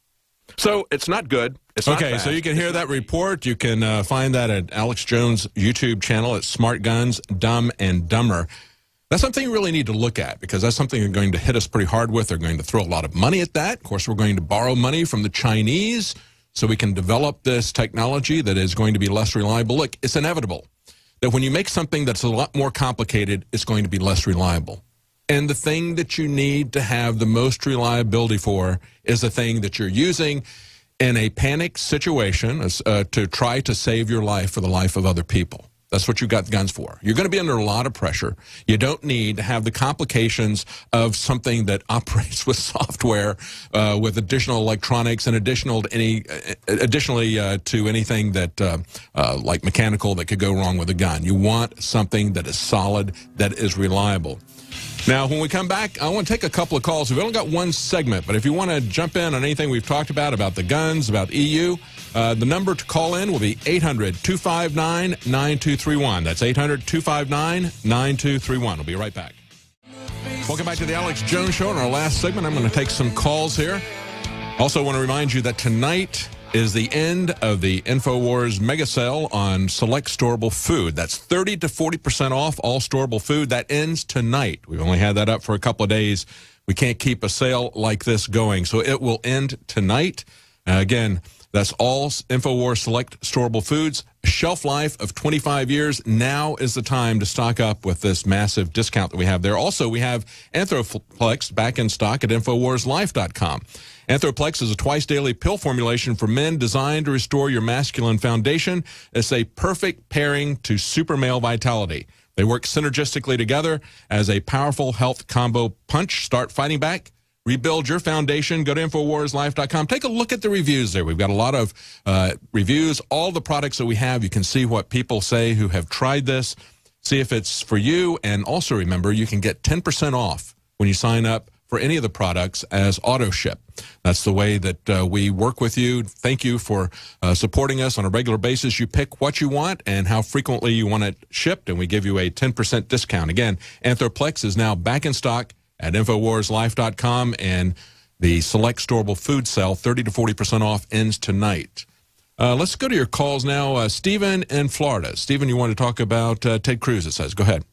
S9: So it's not good. It's okay, so you can hear that report. You can uh, find that at Alex Jones' YouTube channel at Smart Guns, Dumb and Dumber. That's something you really need to look at because that's something they're going to hit us pretty hard with. They're going to throw a lot of money at that. Of course, we're going to borrow money from the Chinese so we can develop this technology that is going to be less reliable. Look, it's inevitable that when you make something that's a lot more complicated, it's going to be less reliable. And the thing that you need to have the most reliability for is the thing that you're using in a panic situation uh, to try to save your life for the life of other people. That's what you've got guns for. You're going to be under a lot of pressure. You don't need to have the complications of something that [laughs] operates with software, uh, with additional electronics, and additional to any, uh, additionally uh, to anything that uh, uh, like mechanical that could go wrong with a gun. You want something that is solid, that is reliable. Now, when we come back, I want to take a couple of calls. We've only got one segment, but if you want to jump in on anything we've talked about, about the guns, about EU, uh, the number to call in will be 800 259 9231. That's 800 259 9231. We'll be right back. Welcome back to the Alex Jones Show. In our last segment, I'm going to take some calls here. Also, want to remind you that tonight is the end of the InfoWars mega sale on select storable food. That's 30 to 40% off all storable food. That ends tonight. We've only had that up for a couple of days. We can't keep a sale like this going, so it will end tonight. Uh, again, that's all InfoWars Select Storable Foods. Shelf life of 25 years. Now is the time to stock up with this massive discount that we have there. Also, we have Anthroplex back in stock at InfoWarsLife.com. Anthroplex is a twice daily pill formulation for men designed to restore your masculine foundation. It's a perfect pairing to super male vitality. They work synergistically together as a powerful health combo punch. Start fighting back rebuild your foundation. Go to InfoWarsLife.com. Take a look at the reviews there. We've got a lot of uh, reviews. All the products that we have, you can see what people say who have tried this. See if it's for you. And also remember, you can get 10% off when you sign up for any of the products as auto ship. That's the way that uh, we work with you. Thank you for uh, supporting us on a regular basis. You pick what you want and how frequently you want it shipped, and we give you a 10% discount. Again, Anthroplex is now back in stock at InfoWarsLife.com, and the select storable food sale, 30 to 40% off, ends tonight. Uh, let's go to your calls now. Uh, Stephen in Florida. Stephen, you want to talk about uh, Ted Cruz, it says. Go ahead.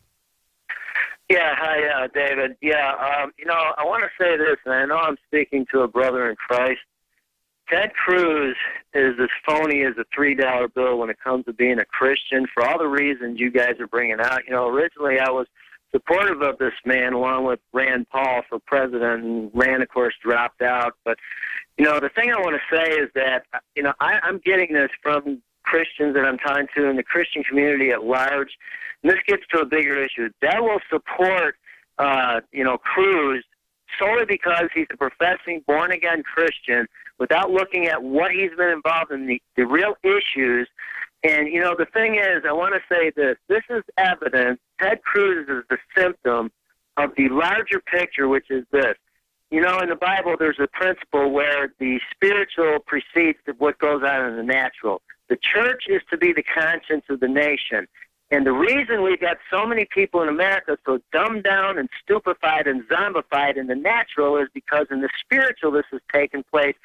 S15: Yeah, hi, uh, David. Yeah, um, you know, I want to say this, and I know I'm speaking to a brother in Christ. Ted Cruz is as phony as a three dollar bill when it comes to being a Christian for all the reasons you guys are bringing out. You know, originally I was supportive of this man along with Rand Paul for president, and Rand, of course, dropped out. But you know, the thing I want to say is that you know I, I'm getting this from Christians that I'm talking to in the Christian community at large. And this gets to a bigger issue. That will support, uh, you know, Cruz solely because he's a professing born again Christian without looking at what he's been involved in the, the real issues. And, you know, the thing is, I want to say this this is evidence. Ted Cruz is the symptom of the larger picture, which is this. You know, in the Bible, there's a principle where the spiritual precedes what goes on in the natural. The church is to be the conscience of the nation. And the reason we've got so many people in America so dumbed down and stupefied and zombified in the natural is because in the spiritual this has taken place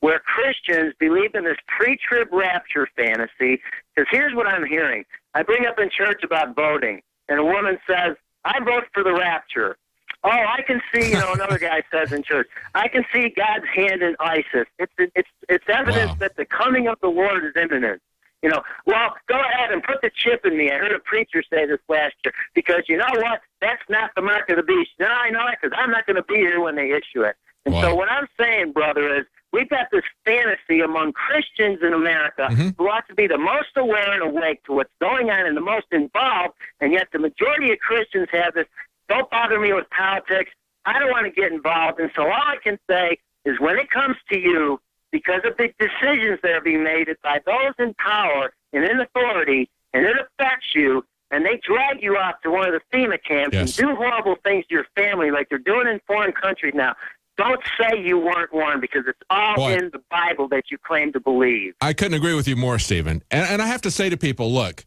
S15: where Christians believe in this pre-trib rapture fantasy. Because here's what I'm hearing. I bring up in church about voting, and a woman says, I vote for the rapture. Oh, I can see, you know, another guy says in church, I can see God's hand in ISIS. It's, it's, it's evidence wow. that the coming of the Lord is imminent. You know, well, go ahead and put the chip in me. I heard a preacher say this last year because you know what? That's not the mark of the beast. No, I know it because I'm not going to be here when they issue it. And wow. so what I'm saying, brother, is we've got this fantasy among Christians in America mm-hmm. who ought to be the most aware and awake to what's going on and the most involved, and yet the majority of Christians have this. Don't bother me with politics. I don't want to get involved. And so all I can say is when it comes to you, because of the decisions that are being made by those in power and in authority, and it affects you, and they drag you off to one of the FEMA camps yes. and do horrible things to your family like they're doing in foreign countries now. Don't say you weren't warned because it's all Boy, in the Bible that you claim to believe.
S9: I couldn't agree with you more, Stephen. And, and I have to say to people, look,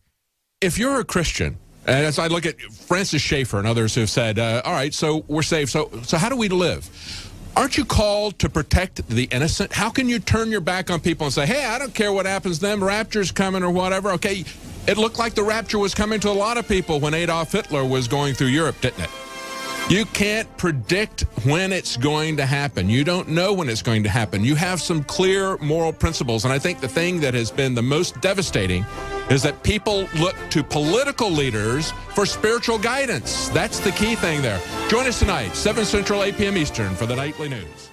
S9: if you're a Christian, and as I look at Francis Schaeffer and others who have said, uh, all right, so we're saved, So, so how do we live? Aren't you called to protect the innocent? How can you turn your back on people and say, hey, I don't care what happens to them, rapture's coming or whatever? Okay, it looked like the rapture was coming to a lot of people when Adolf Hitler was going through Europe, didn't it? You can't predict when it's going to happen. You don't know when it's going to happen. You have some clear moral principles. And I think the thing that has been the most devastating is that people look to political leaders for spiritual guidance. That's the key thing there. Join us tonight, 7 Central, 8 p.m. Eastern, for the Nightly News.